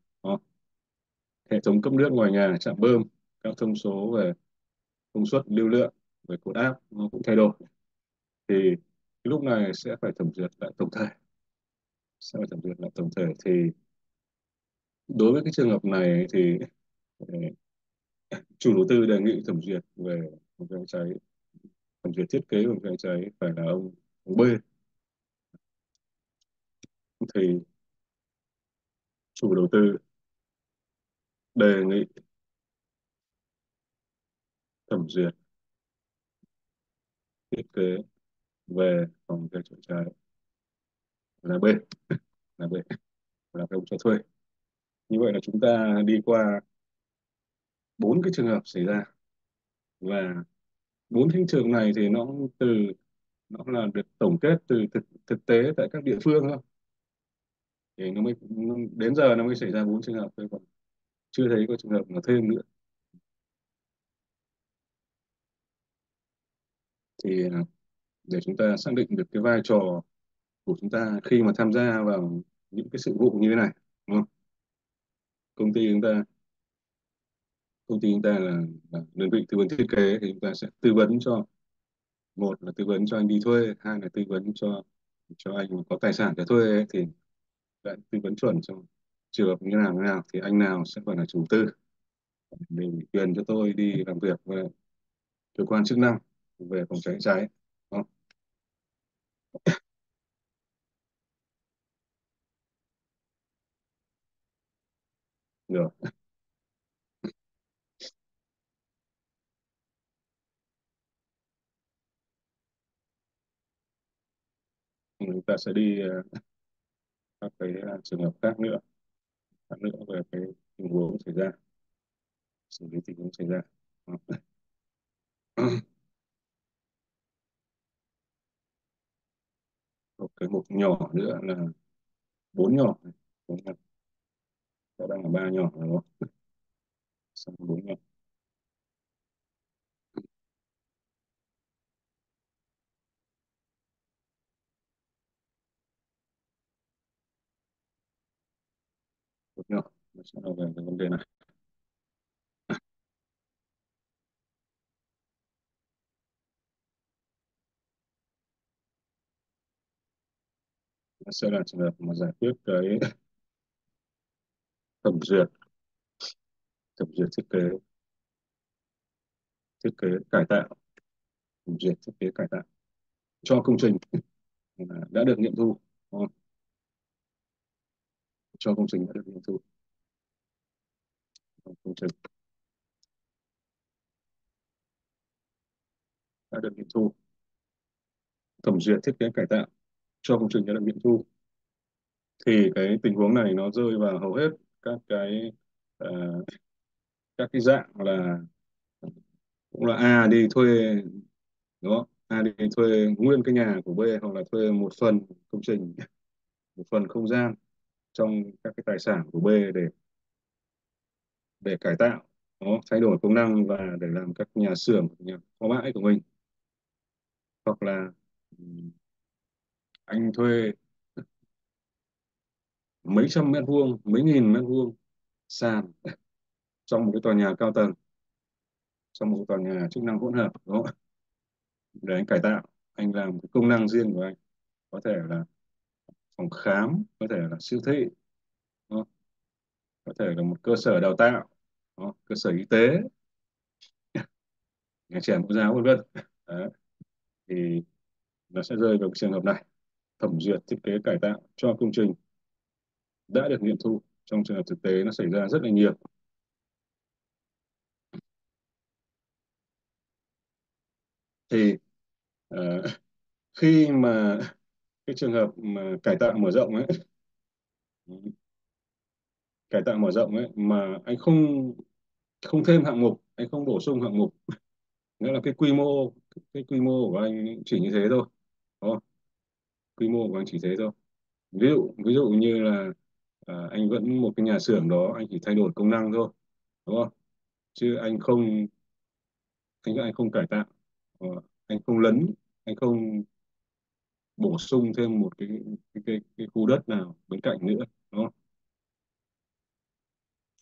hệ thống cấp nước ngoài nhà, trạm bơm, các thông số về công suất, lưu lượng, về cột áp, nó cũng thay đổi. Thì lúc này sẽ phải thẩm duyệt lại tổng thể. Sẽ phải thẩm duyệt lại tổng thể. Thì đối với cái trường hợp này thì ờ, chủ đầu tư đề nghị thẩm duyệt về phòng cháy. Thẩm duyệt thiết kế phòng cháy cháy phải là ông B. Thì chủ đầu tư đề nghị thẩm duyệt thiết kế về phòng cháy chữa cháy là B. Là B. Là cái cho thuê. Như vậy là chúng ta đi qua bốn cái trường hợp xảy ra và bốn cái trường này thì nó từ nó là được tổng kết từ thực, thực tế tại các địa phương thôi thì nó mới nó, đến giờ nó mới xảy ra bốn trường hợp thôi còn chưa thấy có trường hợp nào thêm nữa thì à, để chúng ta xác định được cái vai trò của chúng ta khi mà tham gia vào những cái sự vụ như thế này đúng không? công ty chúng ta công ty chúng ta là, là đơn vị tư vấn thiết kế thì chúng ta sẽ tư vấn cho một là tư vấn cho anh đi thuê hai là tư vấn cho cho anh mà có tài sản để thuê ấy, thì lại tư vấn chuẩn cho trường hợp như nào như nào thì anh nào sẽ phải là chủ tư để quyền cho tôi đi làm việc với cơ quan chức năng về phòng cháy cháy Đó. Được. Chúng ta sẽ đi ờ, các cái à, trường hợp khác nữa. Khác nữa về cái tình huống xảy ra. Xử lý tình huống xảy ra. Một cái mục nhỏ nữa là bốn nhỏ bốn nhỏ. Đang là ba nhỏ rồi đúng không? Xong bốn nhỏ. Bốn nhỏ nó sẽ là về cái vấn đề này. Nó sẽ là trường hợp mà giải quyết cái thẩm duyệt. Thẩm duyệt thiết kế. Thiết kế cải tạo. Thẩm duyệt thiết kế cải tạo. Cho công trình. Đã được nghiệm thu, đúng không? Cho công trình đã được nghiệm thu công trình đã được nghiệm thu thẩm duyệt thiết kế cải tạo cho công trình đã được nghiệm thu. Thì cái tình huống này nó rơi vào hầu hết các cái uh, các cái dạng là cũng là A đi thuê đúng không? A đi thuê nguyên cái nhà của B hoặc là thuê một phần công trình một phần không gian trong các cái tài sản của B để để cải tạo nó thay đổi công năng và để làm các nhà xưởng, nhà kho bãi của mình. Hoặc là anh thuê mấy trăm mét vuông, mấy nghìn mét vuông sàn trong một cái tòa nhà cao tầng, trong một tòa nhà chức năng hỗn hợp, đúng không? để anh cải tạo, anh làm cái công năng riêng của anh. Có thể là phòng khám có thể là siêu thị có thể là một cơ sở đào tạo cơ sở y tế nhà trẻ mẫu giáo vân vân. Thì nó sẽ rơi vào cái trường hợp này. Thẩm duyệt thiết kế cải tạo cho công trình đã được nghiệm thu. Trong trường hợp thực tế nó xảy ra rất là nhiều. Thì uh, khi mà cái trường hợp mà cải tạo mở rộng ấy. Cải tạo mở rộng ấy mà anh không không thêm hạng mục anh không bổ sung hạng mục. Nghĩa là cái quy mô cái quy mô của anh chỉ như thế thôi đúng không? quy mô của anh chỉ thế thôi. Ví dụ ví dụ như là à, anh vẫn một cái nhà xưởng đó anh chỉ thay đổi công năng thôi đúng không? Chứ anh không anh anh không cải tạo. Ờ, anh không lấn anh không bổ sung thêm một cái cái, cái, cái khu đất nào bên cạnh nữa đúng không?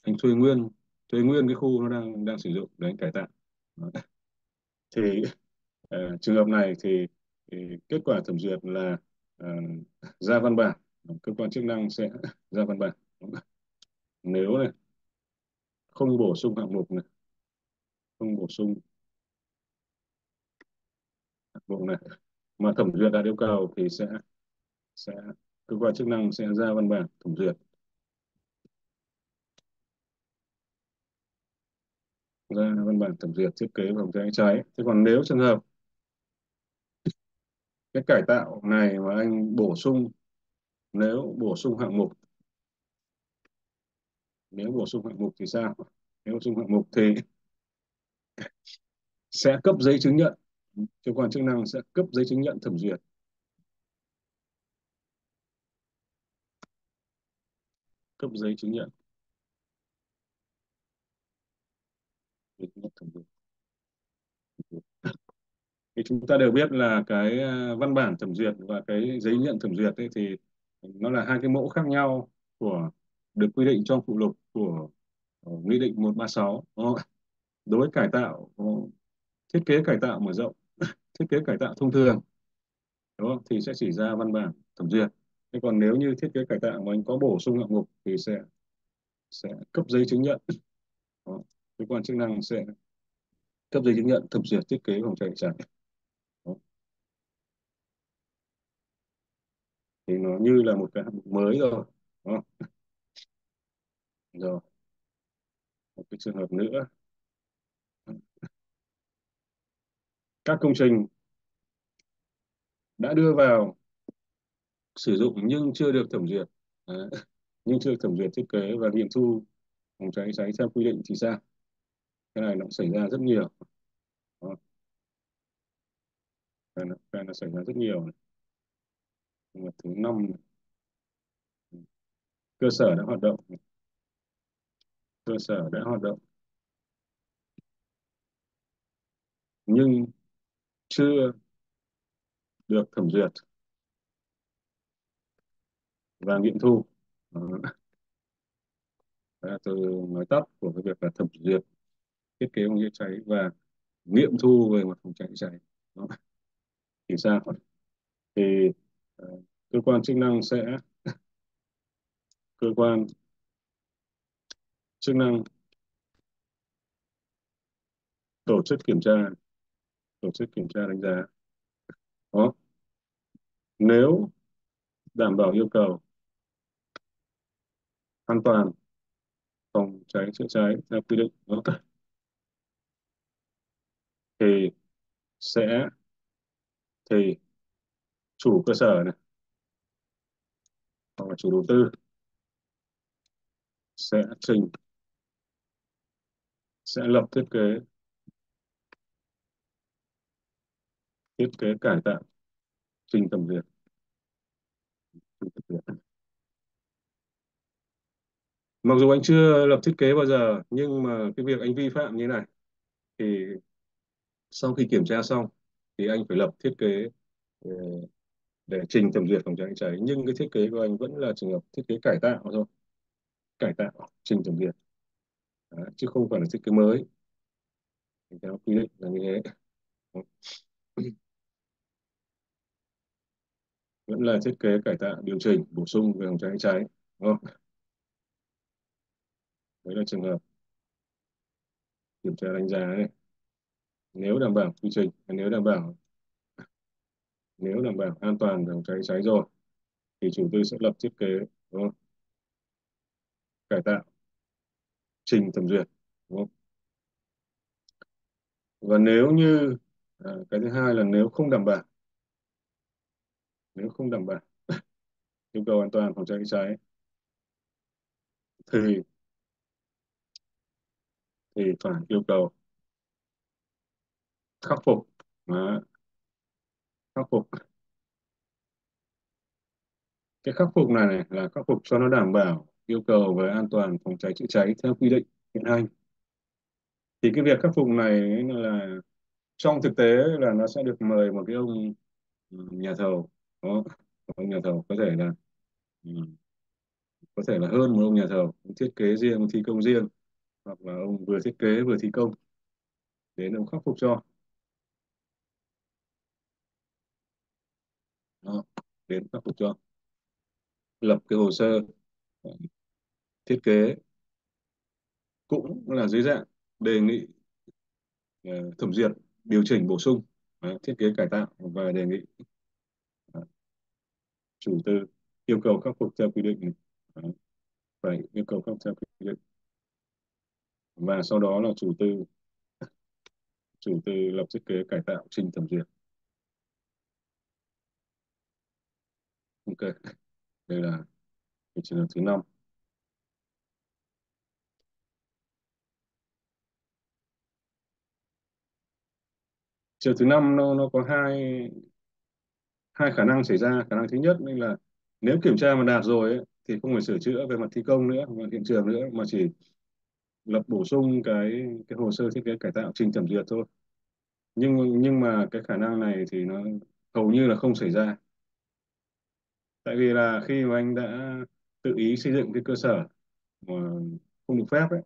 Anh thuê nguyên thuê nguyên cái khu nó đang đang sử dụng để anh cải tạo. Thì uh, trường hợp này thì, thì kết quả thẩm duyệt là uh, ra văn bản. Cơ quan chức năng sẽ ra văn bản. Nếu này không bổ sung hạng mục này không bổ sung hạng mục này mà thẩm duyệt đạt yêu cầu thì sẽ sẽ, cơ quan chức năng sẽ ra văn bản thẩm duyệt. Ra văn bản thẩm duyệt, thiết kế phòng cháy cháy. Thế còn nếu trường hợp cái cải tạo này mà anh bổ sung, nếu bổ sung hạng mục, nếu bổ sung hạng mục thì sao? Nếu bổ sung hạng mục thì sẽ cấp giấy chứng nhận cơ quan chức năng sẽ cấp giấy chứng nhận thẩm duyệt. Cấp giấy chứng nhận. Thẩm duyệt. Thì chúng ta đều biết là cái à, văn bản thẩm duyệt và cái giấy nhận thẩm duyệt ấy thì nó là hai cái mẫu khác nhau của, được quy định trong phụ lục của ờ, nghị định 136 đối với cải tạo, thiết kế cải tạo mở rộng thiết kế cải tạo thông thường, đúng không? thì sẽ chỉ ra văn bản thẩm duyệt. Thế còn nếu như thiết kế cải tạo mà anh có bổ sung hạng mục thì sẽ sẽ cấp giấy chứng nhận. Đó. cơ quan chức năng sẽ cấp giấy chứng nhận, thẩm duyệt thiết kế phòng cháy cháy. Thì nó như là một cái hạng mục mới rồi, đúng không? rồi. Một cái trường hợp nữa các công trình đã đưa vào sử dụng nhưng chưa được thẩm duyệt nhưng chưa được thẩm duyệt thiết kế và nghiệm thu phòng cháy cháy theo quy định thì sao cái này nó xảy ra rất nhiều Đó. cái này, cái này nó xảy ra rất nhiều này. Thứ năm này. cơ sở đã hoạt động cơ sở đã hoạt động nhưng chưa được thẩm duyệt và nghiệm thu Đó. Là từ nói tắt của cái việc là thẩm duyệt thiết kế phòng cháy cháy và nghiệm thu về mặt phòng cháy cháy Đó. thì sao thì uh, cơ quan chức năng sẽ cơ quan chức năng tổ chức kiểm tra tổ chức kiểm tra đánh giá. Đó. Nếu đảm bảo yêu cầu an toàn phòng cháy chữa cháy theo quy định đó thì sẽ thì chủ cơ sở này hoặc là chủ đầu tư sẽ trình, sẽ lập thiết kế thiết kế cải tạo. Trình thẩm duyệt. Mặc dù anh chưa lập thiết kế bao giờ, nhưng mà cái việc anh vi phạm như này thì sau khi kiểm tra xong thì anh phải lập thiết kế ờ, để trình thẩm duyệt phòng cháy chữa cháy. Nhưng cái thiết kế của anh vẫn là trường hợp thiết kế cải tạo thôi. Cải tạo, trình thẩm duyệt. Chứ không phải là thiết kế mới. Theo quy định là như thế vẫn là thiết kế cải tạo điều chỉnh bổ sung về phòng cháy cháy đúng không đấy là trường hợp kiểm tra đánh giá này nếu đảm bảo quy trình nếu đảm bảo nếu đảm bảo an toàn về phòng cháy cháy rồi thì chủ tư sẽ lập thiết kế đúng không? cải tạo trình thẩm duyệt đúng không? và nếu như à, cái thứ hai là nếu không đảm bảo nếu không đảm bảo yêu cầu an toàn phòng cháy chữa cháy. Thì thì phải yêu cầu khắc phục. Đó. khắc phục. Cái khắc phục này, này là khắc phục cho nó đảm bảo yêu cầu về an toàn phòng cháy chữa cháy theo quy định hiện hành. Thì cái việc khắc phục này là trong thực tế là nó sẽ được mời một cái ông nhà thầu đó ông nhà thầu có thể là ừ, có thể là hơn một ông nhà thầu ông thiết kế riêng ông thi công riêng hoặc là ông vừa thiết kế vừa thi công đến ông khắc phục cho. Đó, đến khắc phục cho. Lập cái hồ sơ ờ, thiết kế cũng là dưới dạng đề nghị uh, thẩm duyệt điều chỉnh bổ sung uh, thiết kế cải tạo và đề nghị chủ tư yêu cầu khắc phục theo quy định này. Đấy. phải yêu cầu khắc phục theo quy định và sau đó là chủ tư chủ tư lập thiết kế cải tạo trình thẩm duyệt ok, đây là cái trường hợp thứ năm trường thứ năm nó nó có hai hai khả năng xảy ra. Khả năng thứ nhất nên là nếu kiểm tra mà đạt rồi ấy, thì không phải sửa chữa về mặt thi công nữa và hiện trường nữa mà chỉ lập bổ sung cái cái hồ sơ thiết kế cải tạo trình thẩm duyệt thôi. Nhưng nhưng mà cái khả năng này thì nó hầu như là không xảy ra. Tại vì là khi mà anh đã tự ý xây dựng cái cơ sở mà không được phép ấy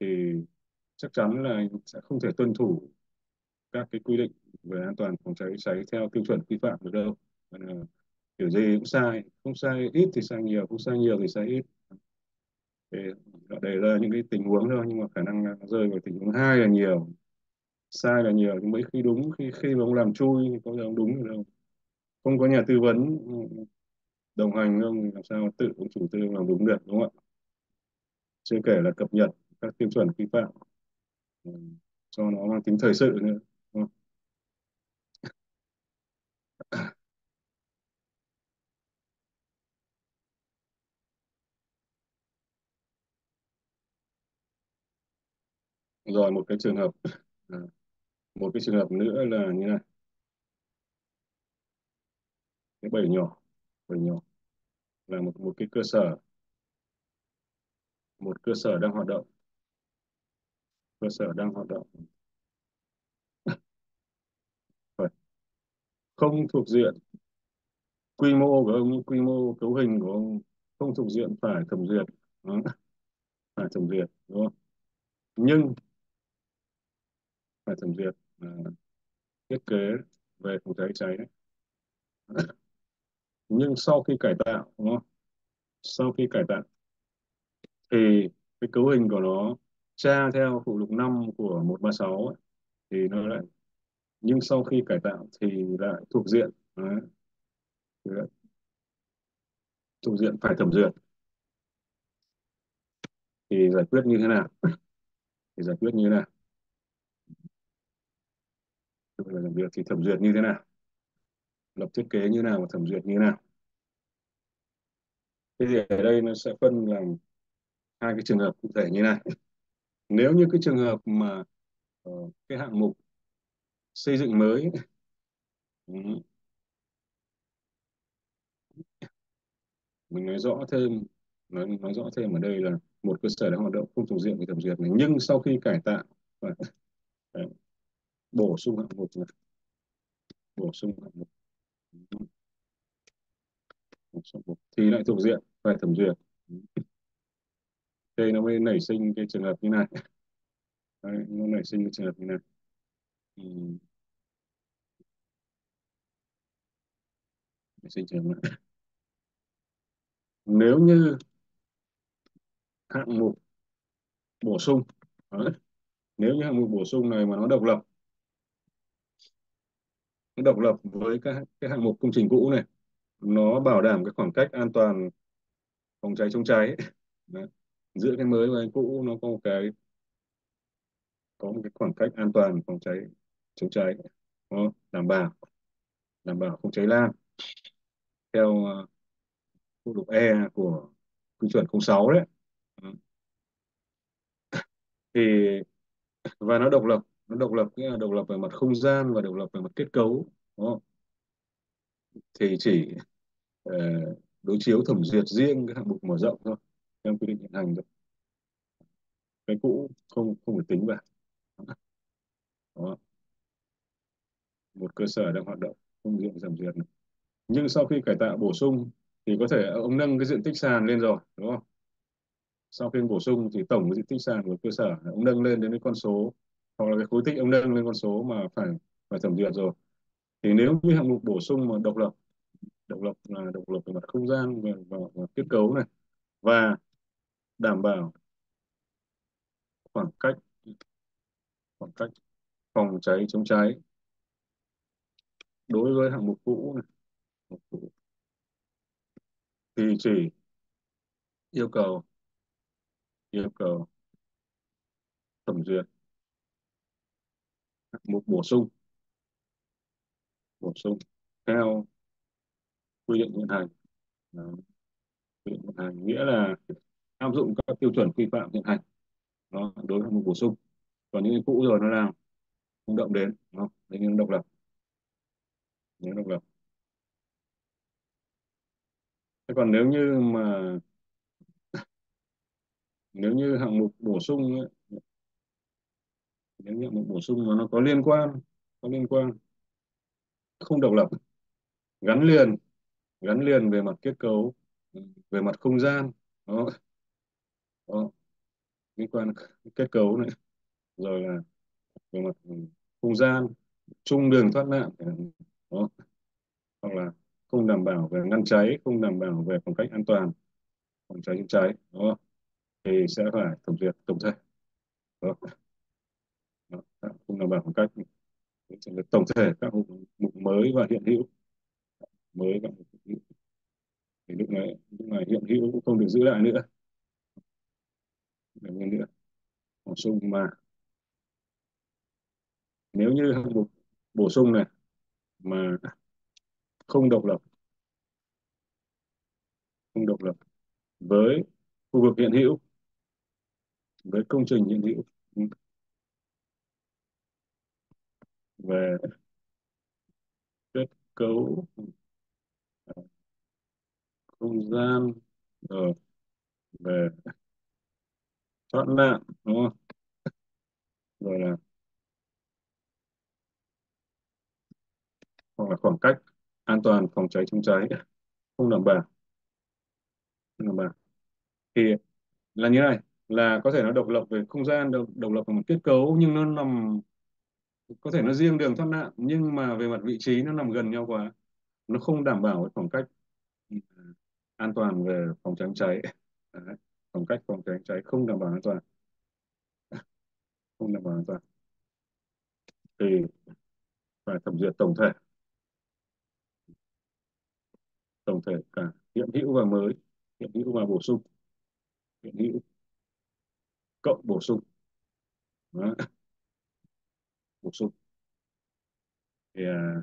thì chắc chắn là anh sẽ không thể tuân thủ các cái quy định về an toàn phòng cháy cháy theo tiêu chuẩn quy phạm được đâu. Ờ, kiểu gì cũng sai, không sai ít thì sai nhiều, không sai nhiều thì sai ít. Để đề ra những cái tình huống thôi, nhưng mà khả năng rơi vào tình huống hai là nhiều, sai là nhiều, nhưng mấy khi đúng, khi khi mà ông làm chui thì có giờ ông đúng được đâu. Không có nhà tư vấn ừ, đồng hành không làm sao tự ông chủ tư làm đúng được, đúng không ạ? Chưa kể là cập nhật các tiêu chuẩn quy phạm ừ, cho nó mang tính thời sự nữa, đúng không? Rồi một cái trường hợp. À, một cái trường hợp nữa là như này cái bể nhỏ bể nhỏ là một một cái cơ sở. Một cơ sở đang hoạt động. Cơ sở đang hoạt động. Không thuộc diện quy mô của ông quy mô cấu hình của ông. Không thuộc diện phải thẩm duyệt. Phải thẩm duyệt đúng không? Nhưng phải thẩm duyệt à, thiết kế về phòng cháy cháy đấy. nhưng sau khi cải tạo đúng không? Sau khi cải tạo thì cái cấu hình của nó tra theo phụ lục 5 của 136 ấy, thì nó lại nhưng sau khi cải tạo thì lại thuộc diện đấy, thì lại thuộc diện phải thẩm duyệt. Thì giải quyết như thế nào? Thì giải quyết như thế nào? Tức là thẩm thì thẩm duyệt như thế nào? Lập thiết kế như nào và thẩm duyệt như nào? Thế thì ở đây nó sẽ phân làm hai cái trường hợp cụ thể như này. Nếu như cái trường hợp mà uh, cái hạng mục xây dựng mới ừ, mình nói rõ thêm nói, nói rõ thêm ở đây là một cơ sở đang hoạt động không thuộc diện về thẩm duyệt này nhưng sau khi cải tạo và bổ sung hạng mục này, bổ sung hạng mục. Bổ sung mục. Thì lại thuộc diện phải thẩm duyệt. Đây nó mới nảy sinh cái trường hợp như này. Đấy, nó nảy sinh cái trường hợp như này. Ừ, nảy sinh trường hợp này. nếu như hạng mục bổ sung đấy, nếu như hạng mục bổ sung này mà nó độc lập độc lập với các cái hạng mục công trình cũ này. Nó bảo đảm cái khoảng cách an toàn phòng cháy chống cháy. Đấy. giữa cái mới và cái cũ nó có một cái có một cái khoảng cách an toàn phòng cháy chống cháy. Nó đảm bảo đảm bảo không cháy lan. Theo uh, phụ lục E của quy chuẩn 06 đấy. Thì và nó độc lập nó độc lập nghĩa là độc lập về mặt không gian và độc lập về mặt kết cấu đúng không? thì chỉ uh, đối chiếu thẩm duyệt riêng cái hạng mục mở rộng thôi theo quy định hiện hành thôi cái cũ không không phải tính vào đó. một cơ sở đang hoạt động không diện thẩm duyệt này. nhưng sau khi cải tạo bổ sung thì có thể ông nâng cái diện tích sàn lên rồi đúng không sau khi bổ sung thì tổng cái diện tích sàn của cơ sở ông nâng lên đến cái con số hoặc là cái khối tích ông nâng lên con số mà phải phải thẩm duyệt rồi. Thì nếu như hạng mục bổ sung mà độc lập độc lập là độc lập về mặt không gian và, và, và kết cấu này và đảm bảo khoảng cách khoảng cách phòng cháy chống cháy đối với hạng mục cũ này mục cũ, thì chỉ yêu cầu yêu cầu thẩm duyệt hạng mục bổ sung. Bổ sung theo quy định hiện hành. Đó, quy định hiện hành nghĩa là áp dụng các tiêu chuẩn quy phạm hiện hành. Đó đối với một mục bổ sung. Còn những cái cũ rồi nó làm không động đến nó đấy như độc lập. Những độc lập. Thế còn nếu như mà nếu như hạng mục bổ sung ấy, nếu nhiệm vụ bổ sung mà nó có liên quan có liên quan. Không độc lập gắn liền gắn liền về mặt kết cấu về mặt không gian. Đó, đó. liên quan kết cấu này. Rồi là về mặt không gian chung đường thoát nạn. Đó. Hoặc là không đảm bảo về ngăn cháy không đảm bảo về khoảng cách an toàn phòng cháy chữa cháy. Đó, thì sẽ phải thẩm duyệt tổng thể. Đó. Không đảm bảo khoảng cách. Tổng thể các mục, mục mới và hiện hữu. Mới và hiện hữu. Thì lúc này lúc này hiện hữu cũng không được giữ lại nữa. Nguyên nữa? Bổ sung mà. Nếu như mục bổ sung này mà không độc lập không độc lập với khu vực hiện hữu với công trình hiện hữu về kết cấu à, không gian rồi về thoát nạn đúng không? Rồi là hoặc là khoảng cách an toàn phòng cháy chống cháy. Không đảm bảo. Không đảm bảo. Thì là như này là có thể nó độc lập về không gian độc, độc lập về mặt kết cấu nhưng nó nằm có thể nó riêng đường thoát nạn, nhưng mà về mặt vị trí nó nằm gần nhau quá. Nó không đảm bảo cái khoảng cách ừ, an toàn về phòng cháy cháy. Đấy. khoảng cách phòng cháy cháy không đảm bảo an toàn. Không đảm bảo an toàn. Thì phải thẩm duyệt tổng thể. Tổng thể cả hiện hữu và mới, hiện hữu và bổ sung. Hiện hữu cộng bổ sung. Đó bổ sung thì à,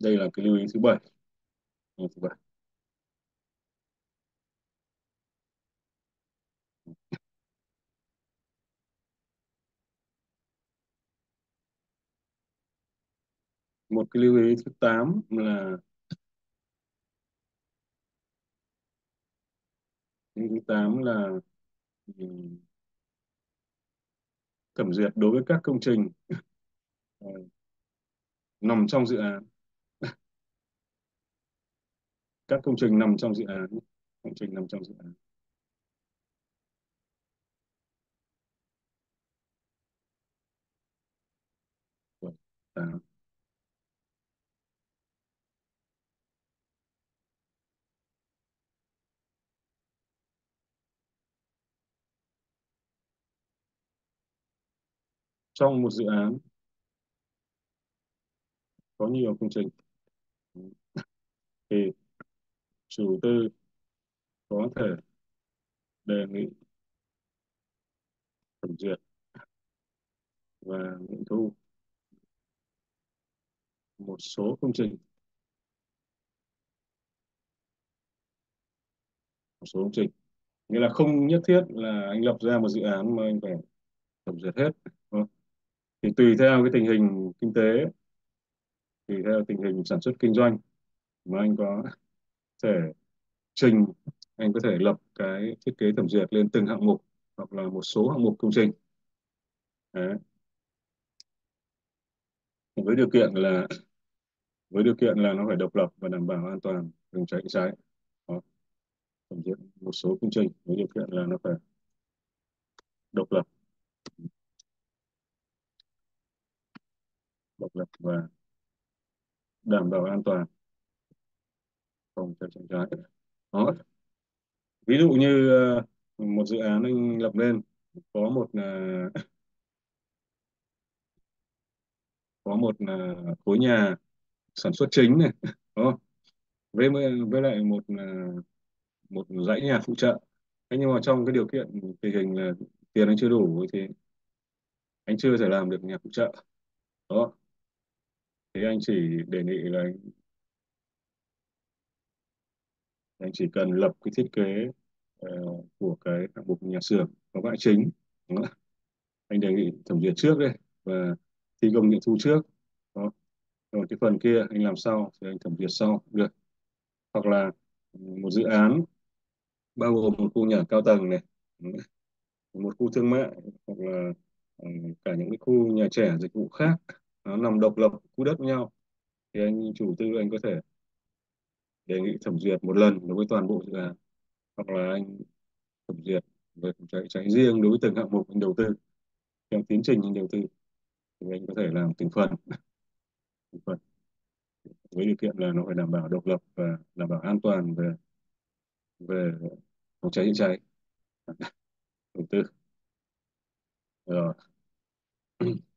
đây là cái lưu ý thứ bảy. Thứ bảy. Một cái lưu ý thứ tám là lưu ý thứ tám là thẩm duyệt đối với các công trình. Ờ, nằm trong dự án. Các công trình nằm trong dự án. Công trình nằm trong dự án. Rồi, tám. Trong một dự án có nhiều công trình. Thì chủ tư có thể đề nghị thẩm duyệt và nghiệm thu một số công trình. Một số công trình. Nghĩa là không nhất thiết là anh lập ra một dự án mà anh phải thẩm duyệt hết? Thì tùy theo cái tình hình kinh tế, tùy theo tình hình sản xuất kinh doanh mà anh có thể trình, anh có thể lập cái thiết kế thẩm duyệt lên từng hạng mục hoặc là một số hạng mục công trình Đấy. với điều kiện là, với điều kiện là nó phải độc lập và đảm bảo an toàn phòng cháy cháy Đó. thẩm duyệt một số công trình với điều kiện là nó phải độc lập độc lập và đảm bảo an toàn. Phòng cháy chữa cháy đó. Ví dụ như ờ, một dự án anh lập lên, có một ờ, có một ờ, khối nhà sản xuất chính này đó. với với lại một một dãy nhà phụ trợ. Thế nhưng mà trong cái điều kiện, tình hình là tiền anh chưa đủ thì anh chưa thể làm được nhà phụ trợ. Đó thì anh chỉ đề nghị là anh, anh chỉ cần lập cái thiết kế uh, của cái hạng mục nhà xưởng có bãi chính đó. anh đề nghị thẩm duyệt trước đây và thi công nghiệm thu trước đó rồi cái phần kia anh làm sau thì anh thẩm duyệt sau được. Hoặc là một dự án bao gồm một khu nhà cao tầng này một khu thương mại hoặc là ờ, cả những cái khu nhà trẻ dịch vụ khác nó nằm độc lập khu đất với nhau. Thì anh chủ tư anh có thể đề nghị thẩm duyệt một lần đối với toàn bộ dự án. Hoặc là anh thẩm duyệt về phòng cháy cháy riêng đối với từng hạng mục anh đầu tư. Theo tiến trình anh đầu tư, thì anh có thể làm từng phần. Từng phần. Với điều kiện là nó phải đảm bảo độc lập và đảm bảo an toàn về về phòng cháy chữa cháy. Đầu tư. Rồi.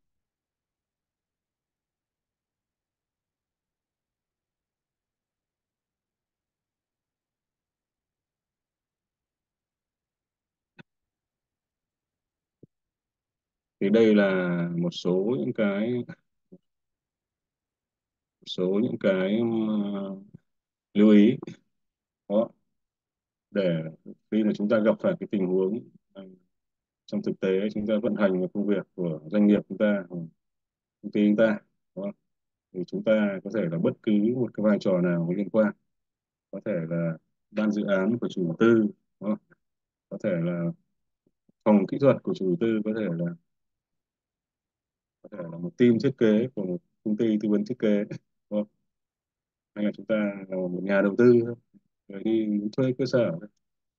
thì đây là một số những cái một số những cái uh, lưu ý đó để khi mà chúng ta gặp phải cái tình huống uh, trong thực tế chúng ta vận hành công việc của doanh nghiệp chúng ta công ty chúng ta đó. thì chúng ta có thể là bất cứ một cái vai trò nào liên quan có thể là ban dự án của chủ đầu tư đó. có thể là phòng kỹ thuật của chủ đầu tư có thể là có thể là một team thiết kế của một công ty tư vấn thiết kế đúng không? hay là chúng ta là một nhà đầu tư rồi đi thuê cơ sở.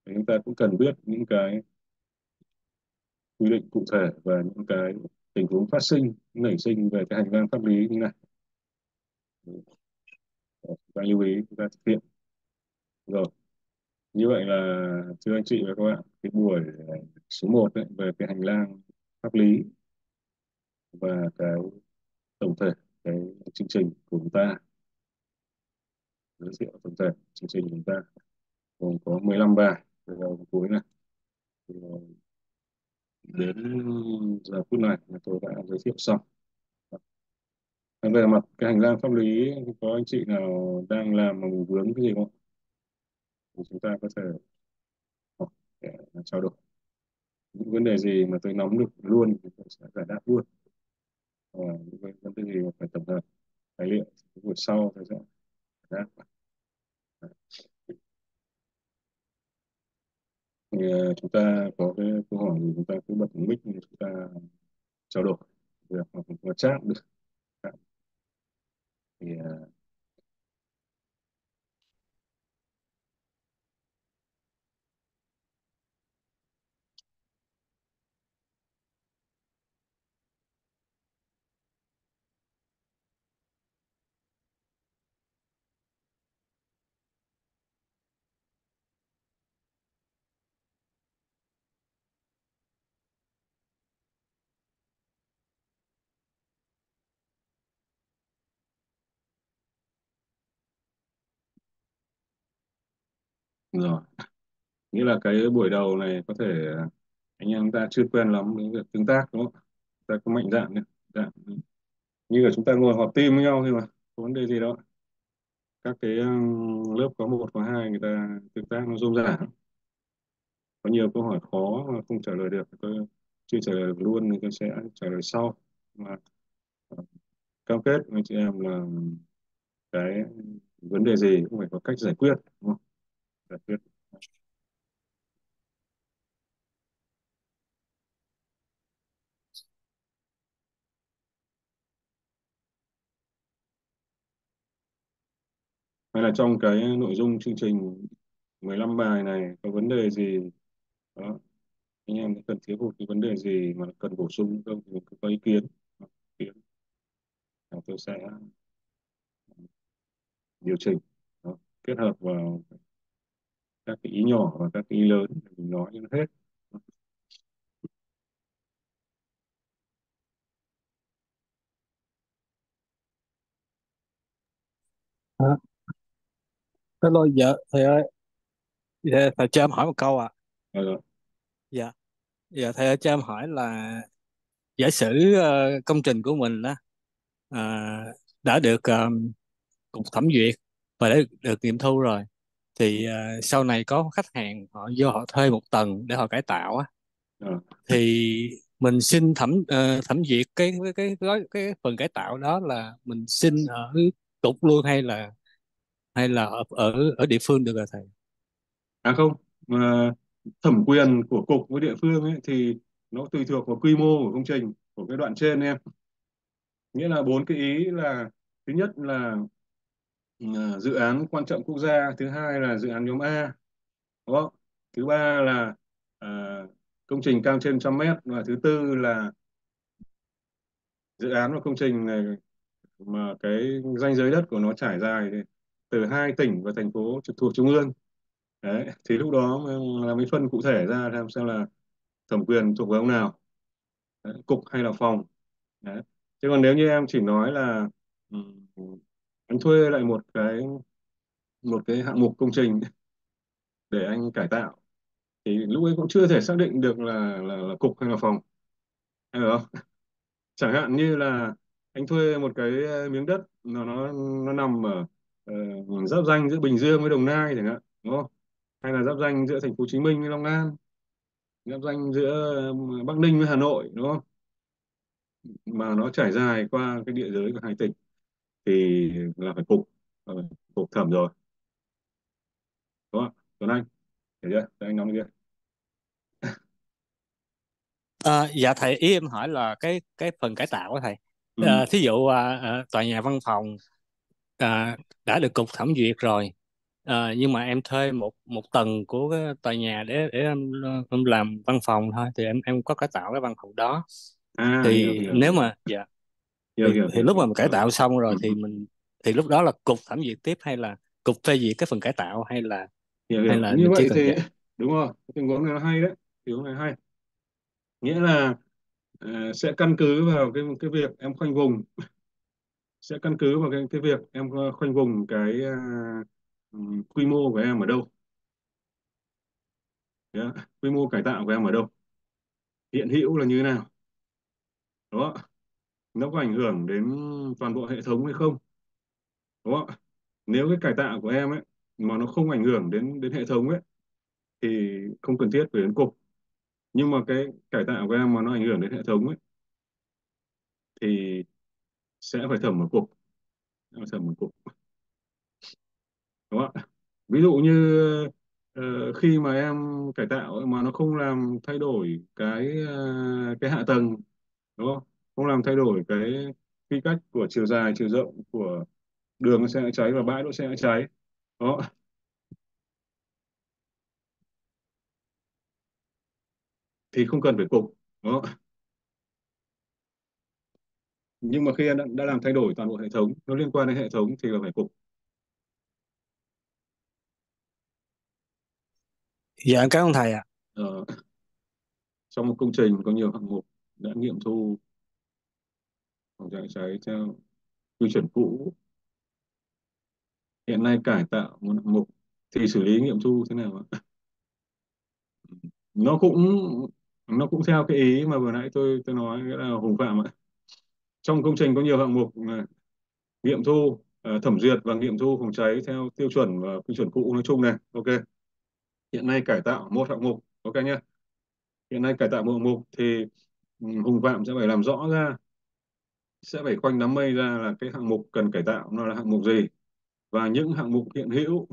Thì chúng ta cũng cần biết những cái quy định cụ thể và những cái tình huống phát sinh nảy sinh về cái hành lang pháp lý như này. Chúng ta lưu ý chúng ta thực hiện. Rồi như vậy là thưa anh chị và các bạn cái buổi số 1 ấy, về cái hành lang pháp lý và cái tổng thể, cái chương trình của chúng ta. Giới thiệu tổng thể chương trình của chúng ta. Gồm có 15 bài từ đầu đến cuối này. Thì ờ, đến giờ phút này là tôi đã giới thiệu xong. Về mặt cái hành lang pháp lý, có anh chị nào đang làm mà vướng cái gì không? Thì chúng ta có thể học để trao đổi. Những vấn đề gì mà tôi nắm được luôn thì tôi sẽ giải đáp luôn và những cái vấn đề gì mà phải tổng hợp tài liệu buổi sau thầy sẽ giải đáp thì ờ, chúng ta có cái câu hỏi thì chúng ta cứ bật mic chúng ta trao đổi. Được, hoặc là chat được. Thì ờ, uh, Vâng. rồi. Nghĩa là cái buổi đầu này có thể à, anh em ta chưa quen lắm với việc tương tác, đúng không? Ta có mạnh dạn nhé dạn như là chúng ta ngồi họp team với nhau thôi mà có vấn đề gì đó các cái lớp có một, có hai người ta tương tác nó rôm rả. Có nhiều câu hỏi khó mà không trả lời được, tôi chưa trả lời được luôn thì tôi sẽ trả lời sau. Mà ờ, cam kết với chị em là cái vấn đề gì cũng phải có cách giải quyết, đúng không? Hay là trong cái nội dung chương trình 15 bài này, có vấn đề gì? Đó. Anh em cần thiếu hụt cái vấn đề gì mà cần bổ sung không? Thì cứ có ý kiến. Ý kiến tôi sẽ ờ, điều chỉnh. Đó. kết hợp vào các cái ý nhỏ và các cái ý lớn mình nói cho nó hết Hả? Hello, dạ, thầy ơi, dạ, thầy cho em hỏi một câu ạ. à. Dạ, dạ, thầy ơi, cho em hỏi là giả sử ờ, công trình của mình đó à, đã được ờ, cục thẩm duyệt và đã được, được nghiệm thu rồi, thì ờ, sau này có khách hàng họ vô họ thuê một tầng để họ cải tạo á, à. thì mình xin thẩm ờ, thẩm duyệt cái cái cái gói cái phần cải tạo đó là mình xin ở cục luôn hay là hay là ở ở ở địa phương được rồi thầy? à không mà thẩm quyền của cục với địa phương ấy thì nó tùy thuộc vào quy mô của công trình của cái đoạn trên em nghĩa là bốn cái ý là thứ nhất là uh, Ờ, dự án quan trọng quốc gia thứ hai là dự án nhóm A đúng không? Thứ ba là uh, công trình cao trên trăm mét và thứ tư là dự án và công trình này mà cái ranh giới đất của nó trải dài từ hai tỉnh và thành phố trực thuộc trung ương. Đấy thì lúc đó là mới phân cụ thể ra làm sao là thẩm quyền thuộc về ông nào. Đấy, cục hay là phòng. Đấy. chứ còn nếu như em chỉ nói là anh thuê lại một cái một cái hạng mục công trình để anh cải tạo. Thì lúc ấy cũng chưa thể xác định được là là, là cục hay là phòng. Em hiểu không? Chẳng hạn như là anh thuê một cái ờ, miếng đất nó nó nó nằm ở uh, giáp ranh giữa Bình Dương với Đồng Nai chẳng hạn đúng không? Hay là giáp ranh giữa thành phố Hồ Chí Minh với Long An giáp ranh giữa ờ, Bắc Ninh với Hà Nội đúng không? Mà nó trải dài qua cái địa giới của hai tỉnh thì là phải cục cục thẩm rồi. Đúng không Tuấn Anh hiểu chưa? Tuấn Anh nói kia À, dạ thầy ý em hỏi là cái cái phần cải tạo của thầy. Ừ. à, thí dụ à, à, tòa nhà văn phòng à, đã được cục thẩm duyệt rồi à, nhưng mà em thuê một một tầng của cái tòa nhà để để em, em làm văn phòng thôi thì em em có cải tạo cái văn phòng đó. À thì hiểu nếu hiểu. mà dạ thì, hiểu thì hiểu, lúc mà mình cải tạo xong rồi thì mình thì lúc đó là cục thẩm duyệt tiếp hay là cục phê duyệt cái phần cải tạo hay là hay là như vậy thì đúng rồi tình huống này nó hay đấy tình huống này hay. Nghĩa là ờ, sẽ căn cứ vào cái cái việc em khoanh vùng. Sẽ căn cứ vào cái cái việc em khoanh vùng cái ừm, quy mô của em ở đâu. Đấy, quy mô cải tạo của em ở đâu. Hiện hữu là như thế nào. Đó nó có ảnh hưởng đến toàn bộ hệ thống hay không? Đúng không ạ? nếu cái cải tạo của em ấy mà nó không ảnh hưởng đến đến hệ thống ấy thì không cần thiết phải đến cục. Nhưng mà cái cải tạo của em mà nó ảnh hưởng đến hệ thống ấy thì sẽ phải thẩm ở cục. Phải thẩm ở cục. Đúng không ạ? Ví dụ như uh, khi mà em cải tạo ấy mà nó không làm thay đổi cái uh, cái hạ tầng đúng không? Không làm thay đổi cái quy cách của chiều dài chiều rộng của đường xe cháy và bãi đỗ xe cháy. Đó. Thì không cần phải cục. Đó. Nhưng mà khi đã, đã làm thay đổi toàn bộ hệ thống nó liên quan đến hệ thống thì là phải cục. Dạ cảm ơn thầy ạ. Ờ, trong một công trình có nhiều hạng mục đã nghiệm thu phòng cháy cháy theo quy chuẩn cũ. Hiện nay cải tạo một hạng mục thì xử lý nghiệm thu thế nào ạ? Nó cũng nó cũng theo cái ý mà vừa nãy tôi tôi nói, nghĩa là Hùng Phạm ạ. Trong công trình có nhiều hạng mục nghiệm thu ờ, thẩm duyệt và nghiệm thu phòng cháy theo tiêu chuẩn và quy chuẩn cũ nói chung này. Ok. Hiện nay cải tạo một hạng mục. Ok nhé hiện nay cải tạo một hạng mục thì ừ, Hùng Phạm sẽ phải làm rõ ra sẽ phải khoanh đám mây ra là cái hạng mục cần cải tạo nó là hạng mục gì? Và những hạng mục hiện hữu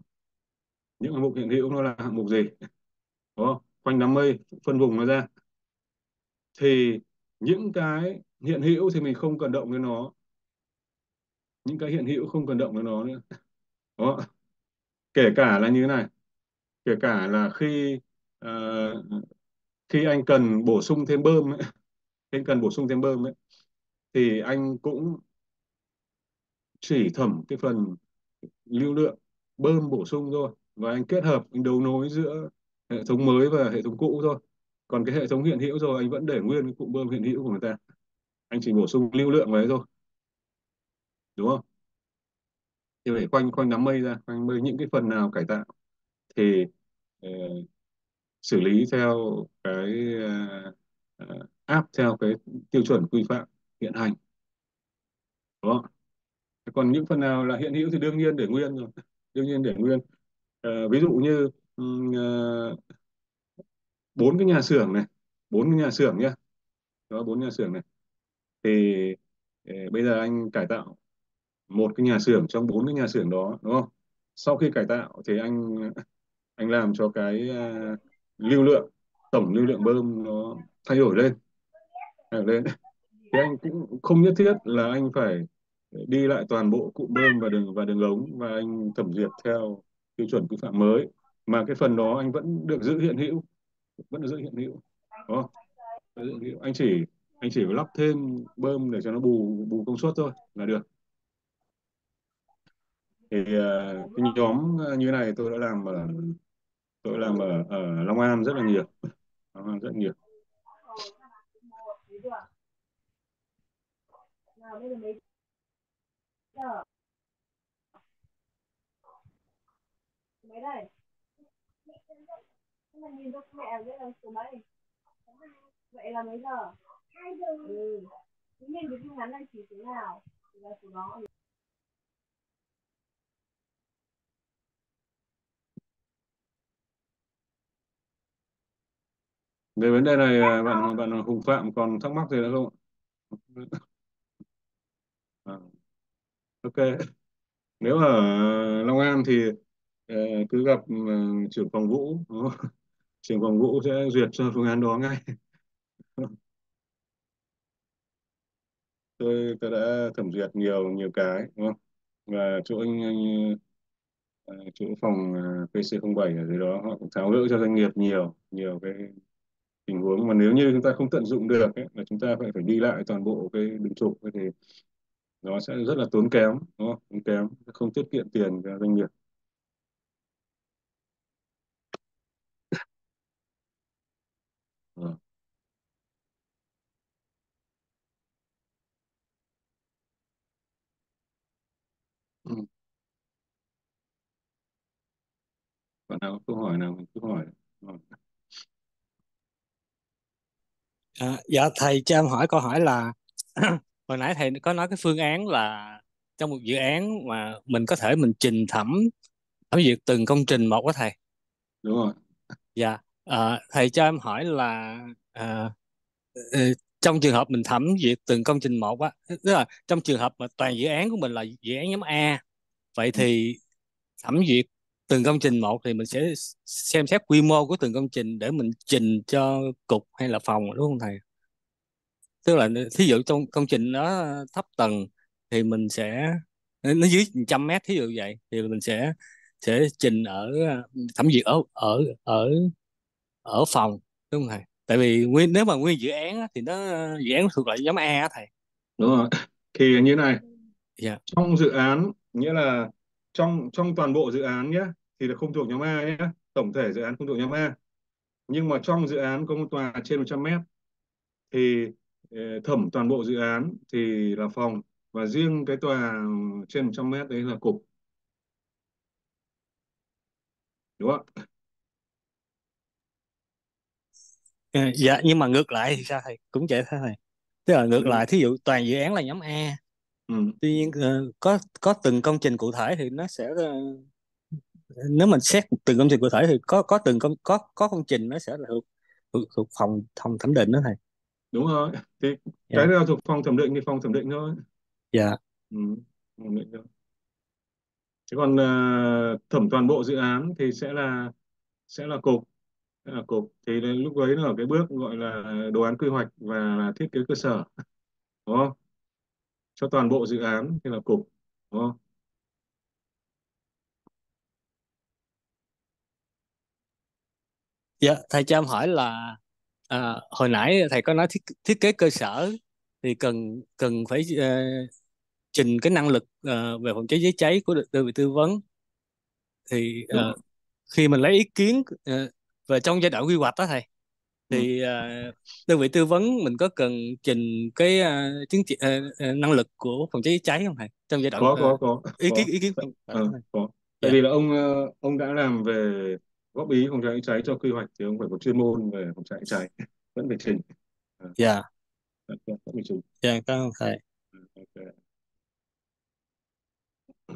những hạng mục hiện hữu nó là hạng mục gì? Đúng không? Khoanh đám mây phân vùng nó ra. Thì những cái hiện hữu thì mình không cần động đến nó. Những cái hiện hữu không cần động đến nó nữa. Đó kể cả là như thế này. Kể cả là khi uh, khi anh cần bổ sung thêm bơm ấy, anh cần bổ sung thêm bơm ấy, thì anh cũng chỉ thẩm cái phần lưu lượng bơm bổ sung thôi. Và anh kết hợp anh đấu nối giữa hệ thống mới và hệ thống cũ thôi. Còn cái hệ thống hiện hữu rồi anh vẫn để nguyên cái cụm bơm hiện hữu của người ta. Anh chỉ bổ sung lưu lượng vào đấy thôi. Đúng không? Thì phải khoanh khoanh đám mây ra khoanh mây những cái phần nào cải tạo. Thì uh, xử lý theo cái ờ, ờ, uh, áp theo cái tiêu chuẩn quy phạm hiện hành. Đúng không còn những phần nào là hiện hữu thì đương nhiên để nguyên rồi. Đương nhiên để nguyên. À, ví dụ như bốn ờ, bốn cái nhà xưởng này bốn cái nhà xưởng nhá. Đó bốn nhà xưởng này. Thì eh, bây giờ anh cải tạo một cái nhà xưởng trong bốn cái nhà xưởng đó đúng không? Sau khi cải tạo thì anh anh làm cho cái uh, lưu lượng tổng lưu lượng bơm nó thay đổi lên. Thay đổi lên thì anh cũng không nhất thiết là anh phải đi lại toàn bộ cụm bơm và đường và đường ống và anh thẩm duyệt theo tiêu chuẩn quy phạm mới. Mà cái phần đó anh vẫn được giữ hiện hữu vẫn được giữ hiện hữu đúng anh chỉ anh chỉ lắp thêm bơm để cho nó bù bù công suất thôi là được. Thì à, cái nhóm à, như này tôi đã làm ở tôi làm ở, ở Long An rất là nhiều. Long An rất nhiều. 밤에는 매일 mấy đây nhưng mà nhìn cho mẹ biết là số mấy vậy là mấy giờ hai giờ ừ thế nhìn cái tin nhắn này chỉ thế nào thì là số đó về vấn đề này à, bạn bạn Hùng Phạm còn thắc mắc gì nữa không ạ? À, ok. Nếu ở Long An thì ờ, cứ gặp ừ, trưởng phòng Vũ đúng không? trưởng phòng Vũ sẽ duyệt cho phương án đó ngay. Tôi tôi đã thẩm duyệt nhiều nhiều cái đúng không? Và chỗ anh, anh ờ, ờ chỗ phòng ờ, PC07 ở dưới đó họ cũng tháo gỡ cho doanh nghiệp nhiều nhiều cái tình huống mà nếu như chúng ta không tận dụng được ấy, là chúng ta phải phải đi lại toàn bộ cái đường trục ấy thì nó sẽ rất là tốn kém đúng không? Tốn kém không tiết kiệm tiền cho doanh nghiệp. Ừ. bạn nào có câu hỏi nào mình cứ hỏi. À, dạ thầy cho em hỏi câu hỏi là hồi nãy thầy có nói cái phương án là trong một dự án mà mình có thể mình trình thẩm thẩm duyệt từng công trình một đó thầy. đúng rồi Dạ à, thầy cho em hỏi là à, trong trường hợp mình thẩm duyệt từng công trình một á, tức là trong trường hợp mà toàn dự án của mình là dự án nhóm A, vậy Ừ. thì thẩm duyệt từng công trình một thì mình sẽ xem xét quy mô của từng công trình để mình trình cho cục hay là phòng đúng không thầy? Tức là thí dụ trong công trình nó thấp tầng thì mình sẽ nó dưới trăm mét thí dụ vậy thì mình sẽ sẽ trình ở thẩm duyệt ở ở ở ở phòng đúng không thầy? Tại vì nguyên nếu mà nguyên dự án á, thì nó dự án thuộc loại nhóm A á thầy. Đúng rồi. Thì như này. Dạ. Trong dự án nghĩa là trong trong toàn bộ dự án nhé thì là không thuộc nhóm A nhé tổng thể dự án không thuộc nhóm A. Nhưng mà trong dự án có một tòa trên 100 mét thì thẩm toàn bộ dự án thì là phòng và riêng cái tòa trên 100 mét đấy là cục. Đúng không Ờ, dạ nhưng mà ngược lại thì sao thầy? Cũng vậy thôi thầy. Tức là ngược ừ. lại thí dụ toàn dự án là nhóm A. Ừ. tuy nhiên ờ, có có từng công trình cụ thể thì nó sẽ ờ, nếu mình xét từng công trình cụ thể thì có có từng công có có công trình nó sẽ là thuộc thuộc, thuộc phòng phòng thẩm định đó thầy đúng rồi. Thì cái dạ nào thuộc phòng thẩm định thì phòng thẩm định thôi. Dạ. Ừ. thẩm định thôi. Chứ còn ờ, thẩm toàn bộ dự án thì sẽ là sẽ là cục. Sẽ là cục. Thì đến lúc đấy là ở cái bước gọi là đồ án quy hoạch và là thiết kế cơ sở. Đúng không? Cho toàn bộ dự án thì là cục. Đúng không? Dạ thầy cho em hỏi là à, hồi nãy thầy có nói thiết thiết kế cơ sở thì cần cần phải ờ, trình cái năng lực ờ, về phòng cháy chữa cháy của đơn vị tư vấn. Thì không khi mình lấy ý kiến ờ, về trong giai đoạn quy hoạch đó thầy ừ. thì ờ, đơn vị tư vấn mình có cần trình cái ờ, chứng chỉ ờ, năng lực của phòng cháy chữa cháy không thầy? Trong giai đoạn có có có ý kiến ý kiến thầy? có. Tại dạ. vì là ông ông đã làm về góp ý phòng cháy cháy cho quy hoạch thì ông phải có chuyên môn về phòng cháy cháy vẫn phải trình. Ờ, dạ. Vẫn vẫn phải trình. Dạ cảm ơn thầy. Ừ,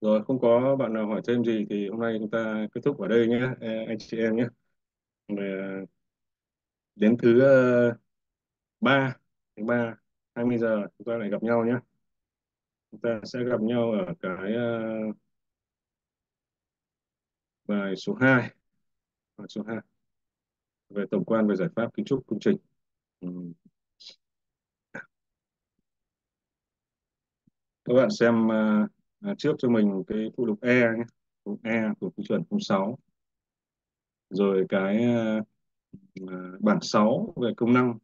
rồi không có bạn nào hỏi thêm gì thì hôm nay chúng ta kết thúc ở đây nhé à, anh chị em nhé. À, đến thứ ờ, ba thứ ba 20 giờ chúng ta lại gặp nhau nhé. Chúng ta sẽ gặp nhau ở cái ờ, bài số 2 bài số 2 về tổng quan về giải pháp kiến trúc công trình. Ừ. các bạn xem uh, à, trước cho mình cái phụ lục E nhé. Phụ lục E của quy chuẩn 06 rồi cái ờ, à, bảng 6 về công năng.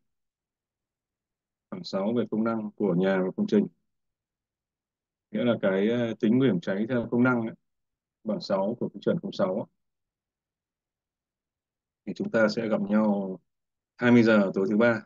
Bảng 6 về công năng của nhà và công trình. Nghĩa là cái ờ, tính nguy hiểm cháy theo công năng ấy, bảng 6 của quy chuẩn 06 thì chúng ta sẽ gặp nhau 20 giờ tối thứ ba.